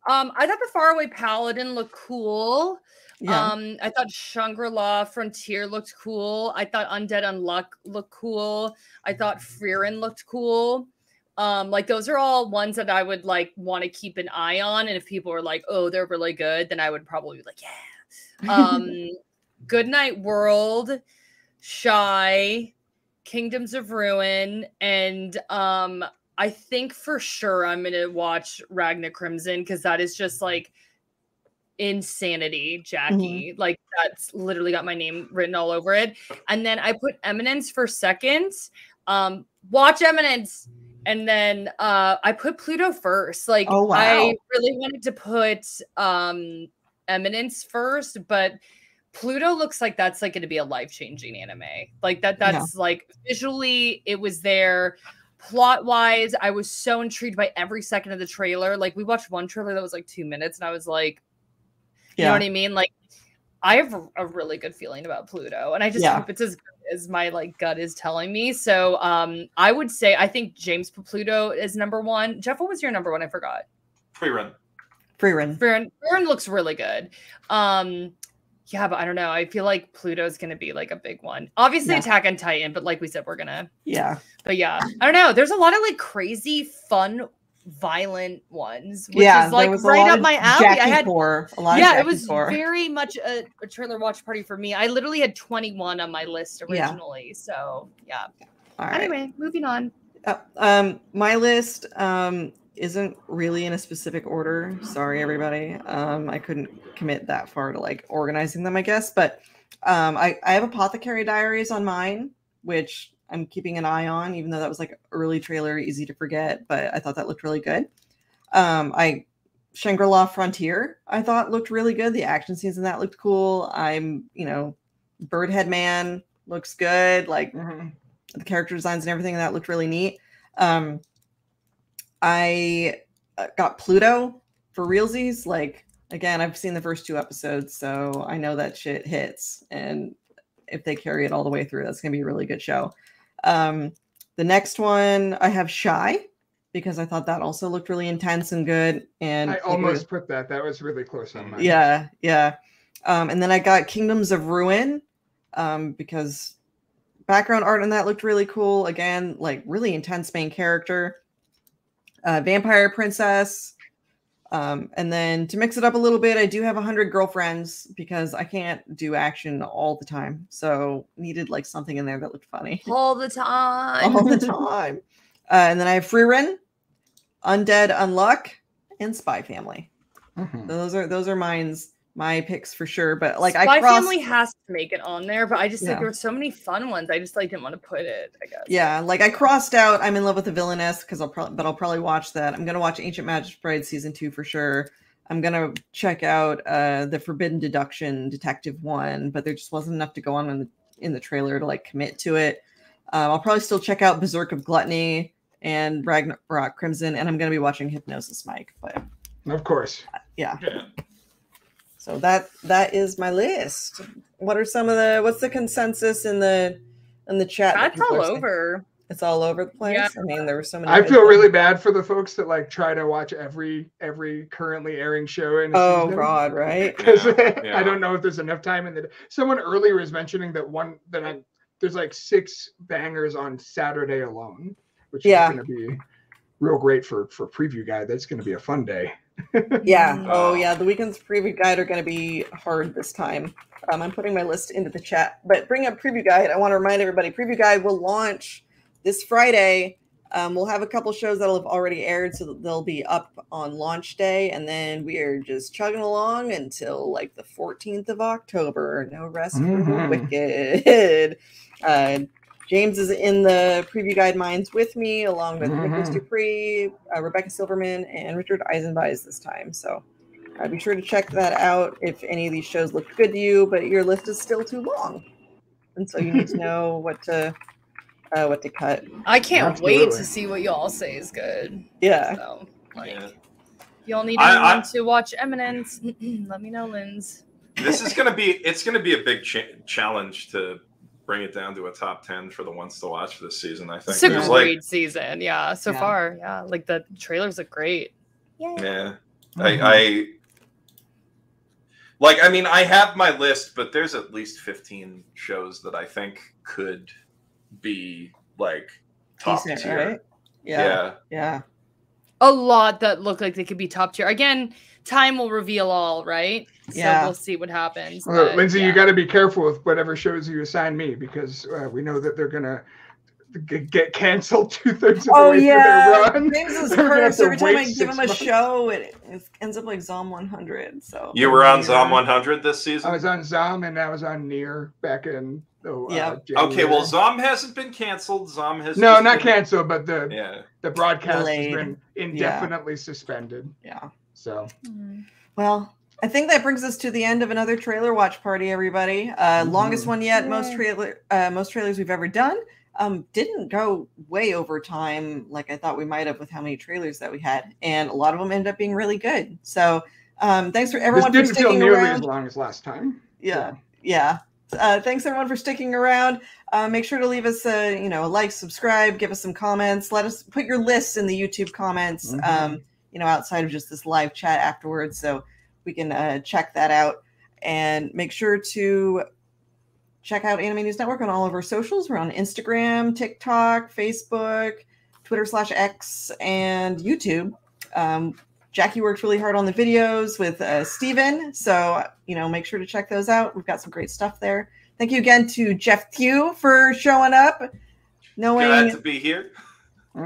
Um, I thought the Faraway Paladin looked cool. Yeah. Um, I thought Shangri-La Frontier looked cool. I thought Undead Unluck looked cool. I thought Frieren looked cool. Um, like those are all ones that I would like want to keep an eye on. And if people are like, oh, they're really good, then I would probably be like, yeah. Um, Goodnight World, Shy, Kingdoms of Ruin, and um, I think for sure I'm gonna watch Ragna Crimson because that is just like insanity, Jacki. Like that's literally got my name written all over it. And then I put Eminence for second. Um, watch Eminence. And then uh I put Pluto first. Like Oh, wow. I really wanted to put um Eminence first, but Pluto looks like that's like going to be a life-changing anime. Like that Yeah. that's like visually it was there. Plot wise, I was so intrigued by every second of the trailer. Like we watched one trailer that was like 2 minutes and I was like you know what I mean? Like I have a- a really good feeling about Pluto and I just Yeah. hope it's as good as my like gut is telling me. So um I would say I think James put Pluto is number 1. Geoff, what was your number 1? I forgot. Frieren. Free run. Baron Baron looks really good. Um yeah, but I don't know. I feel like Pluto's gonna be like a big one. Obviously Yeah. Attack on Titan, but like we said, we're gonna Yeah. but yeah, I don't know. There's a lot of like crazy, fun, violent ones, which yeah, is like right up my alley. Jacki I had Core, a lot yeah, it was very much a, a trailer watch party for me. I literally had 21 on my list Yeah. originally. So yeah. All right. Anyway, moving on. Uh, um, my list um isn't really in a specific order. Sorry, everybody. Um, I couldn't commit that far to like organizing them, I guess. But um, I I have Apothecary Diaries on mine, which I'm keeping an eye on, even though that was like early trailer, easy to forget. But I thought that looked really good. Um, I Shangri-La Frontier, I thought looked really good. The action scenes in that looked cool. I'm, you know, Birdhead Man looks good. Like the character designs and everything in that looked really neat. Um, I uh, got Pluto for realsies. Like again, I've seen the first two episodes, so I know that shit hits. And if they carry it all the way through, that's gonna be a really good show. Um, the next one I have Shy because I thought that also looked really intense and good. And I almost put that. That was really close on mine. yeah, yeah. Um, and then I got Kingdoms of Ruin um, because background art on that looked really cool. Again, like really intense main character. Uh, Vampire Princess. Um, and then to mix it up a little bit, I do have 100 girlfriends because I can't do action all the time. So needed like something in there that looked funny All the time. all the time. Uh, and then I have Frieren, Undead Unluck, and Spy Family. Mhm. Those are those are mine's my picks for sure. But like Spy I crossed, Family has to make it on there, but I just Yeah. like there were so many fun ones. I just like didn't want to put it. I guess. yeah, like I crossed out. I'm in love with the villainess because I'll probably, but I'll probably watch that. I'm gonna watch Ancient Magus Bride season two for sure. I'm gonna check out uh the Forbidden Deduction Detective one, but there just wasn't enough to go on in the in the trailer to like commit to it. Um, I'll probably still check out Berserk of Gluttony and Ragnarok Crimson, and I'm gonna be watching Hypnosis Mic. But Of course. yeah. So that that is my list. What are some of the what's the consensus in the in the chat? That's people all are saying? over. It's all over the place. Yeah. I mean, there were so many. I feel ones. really bad for the folks that like try to watch every every currently airing show in. a Oh season. God, right? 'Cause Yeah. I don't know if there's enough time in the. Someone earlier was mentioning that one that I, there's like six bangers on Saturday alone, which Yeah. is going to be real great for for preview guide. That's going to be a fun day. Yeah. Oh yeah. The weekend's preview guide are going to be hard this time. Um, I'm putting my list into the chat, but bring up preview guide. I want to remind everybody, preview guide will launch this Friday. Um, we'll have a couple shows that'll have already aired, so that they'll be up on launch day, and then we are just chugging along until like the 14th of October. No rest for the Mhm. wicked. Uh, James is in the preview guide minds with me, along with Nicholas Mhm. Dupree, uh, Rebecca Silverman, and Richard Eisenbeis this time. So uh, be sure to check that out if any of these shows look good to you, but your list is still too long, and so you need to know what to uh, what to cut. I can't wait to see what y'all say is good. Yeah. So, like, Yeah. y'all need I- anyone I- to watch Eminence? Let me know, Linz. This is gonna be it's gonna be a big cha- challenge to bring it down to a top ten for the ones to watch this season. I think It's a Because, great like season. Yeah, so Yeah. far. Yeah, like the trailers look great. yeah, Mhm. I, I like I mean I have my list, but there's at least fifteen shows that I think could be like top Decent, tier. right? Yeah. Yeah. Yeah. A lot that look like they could be top tier. Again, time will reveal all, right? So Yeah. we'll see what happens. Well, but, Lynzee, yeah. you got to be careful with whatever shows you assign me because uh, we know that they're gonna get canceled two thirds of the Oh way yeah, through their run. James is They're cursed. Every time I give six him a months. show, it, it ends up like Zom 100. So You were on Yeah. Zom 100 this season. I was on Zom and I was on Nier back in oh, uh, Yeah. Okay, well, Zom hasn't been canceled. Zom has no, not been- canceled, but the Yeah. the broadcast Delayed. has been indefinitely suspended. Yeah. So Well, I think that brings us to the end of another trailer watch party, everybody. Uh, Longest Mhm. one yet. Most trailer, uh, most trailers we've ever done. Um, didn't go way over time like I thought we might have with how many trailers that we had, and a lot of them ended up being really good. So, um, thanks for everyone for didn't feel sticking nearly around. as long as last time. yeah yeah uh, thanks everyone for sticking around. Uh, make sure to leave us a you know a like subscribe give us some comments. Let us put your lists in the youtube comments Mhm. um, you know outside of just this live chat afterwards so we can uh, check that out. And make sure to check out anime news network on all of our socials. We're on instagram tiktok facebook twitter slash x and youtube. Um, Jacki worked really hard on the videos with uh, Steven. So, you know, make sure to check those out. We've got some great stuff there. Thank you again to Geoff Thew for showing up, Knowing Glad knowing to be here.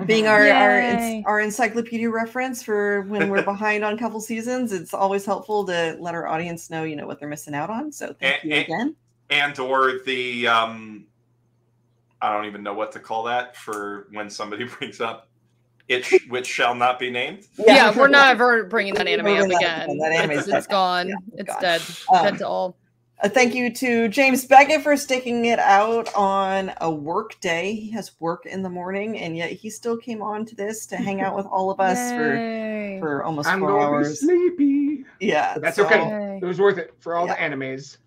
being our our, Yay. ens- our encyclopedia reference for when we're behind on a couple seasons. It's always helpful to let our audience know, you know, what they're missing out on. So thank And- you and- again. and or the um i don't even know what to call that for when somebody brings up it which shall not be named Yeah, we're not ever bringing that anime We're up not- again. that anime's it's, dead it's gone. Yeah, it's gone. dead. Um, dead to all. A thank you to James Beckett for sticking it out on a work day. He has work in the morning, and yet he still came on to this to hang out with all of us for Yay. for almost I'm four gonna hours. be sleepy. Yeah, But that's so- okay. It was worth it for all Yeah. the animes.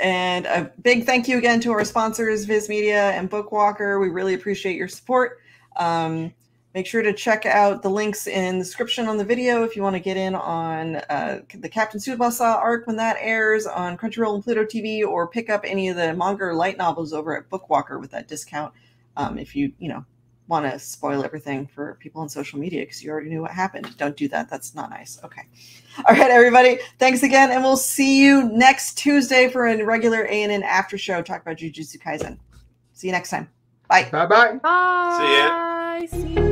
And a big thank you again to our sponsors, Viz Media and Bookwalker. We really appreciate your support. Um, make sure to check out the links in the description on the video if you want to get in on uh, the Captain Tsubasa arc when that airs on Crunchyroll and Pluto TV, or pick up any of the manga or light novels over at Bookwalker with that discount. Um, if you you know want to spoil everything for people on social media because you already knew what happened, don't do that. That's not nice. Okay. All right, everybody. Thanks again, and we'll see you next Tuesday for a regular A and N after show. Talk about Jujutsu Kaisen. See you next time. Bye. Bye bye. Bye. See ya.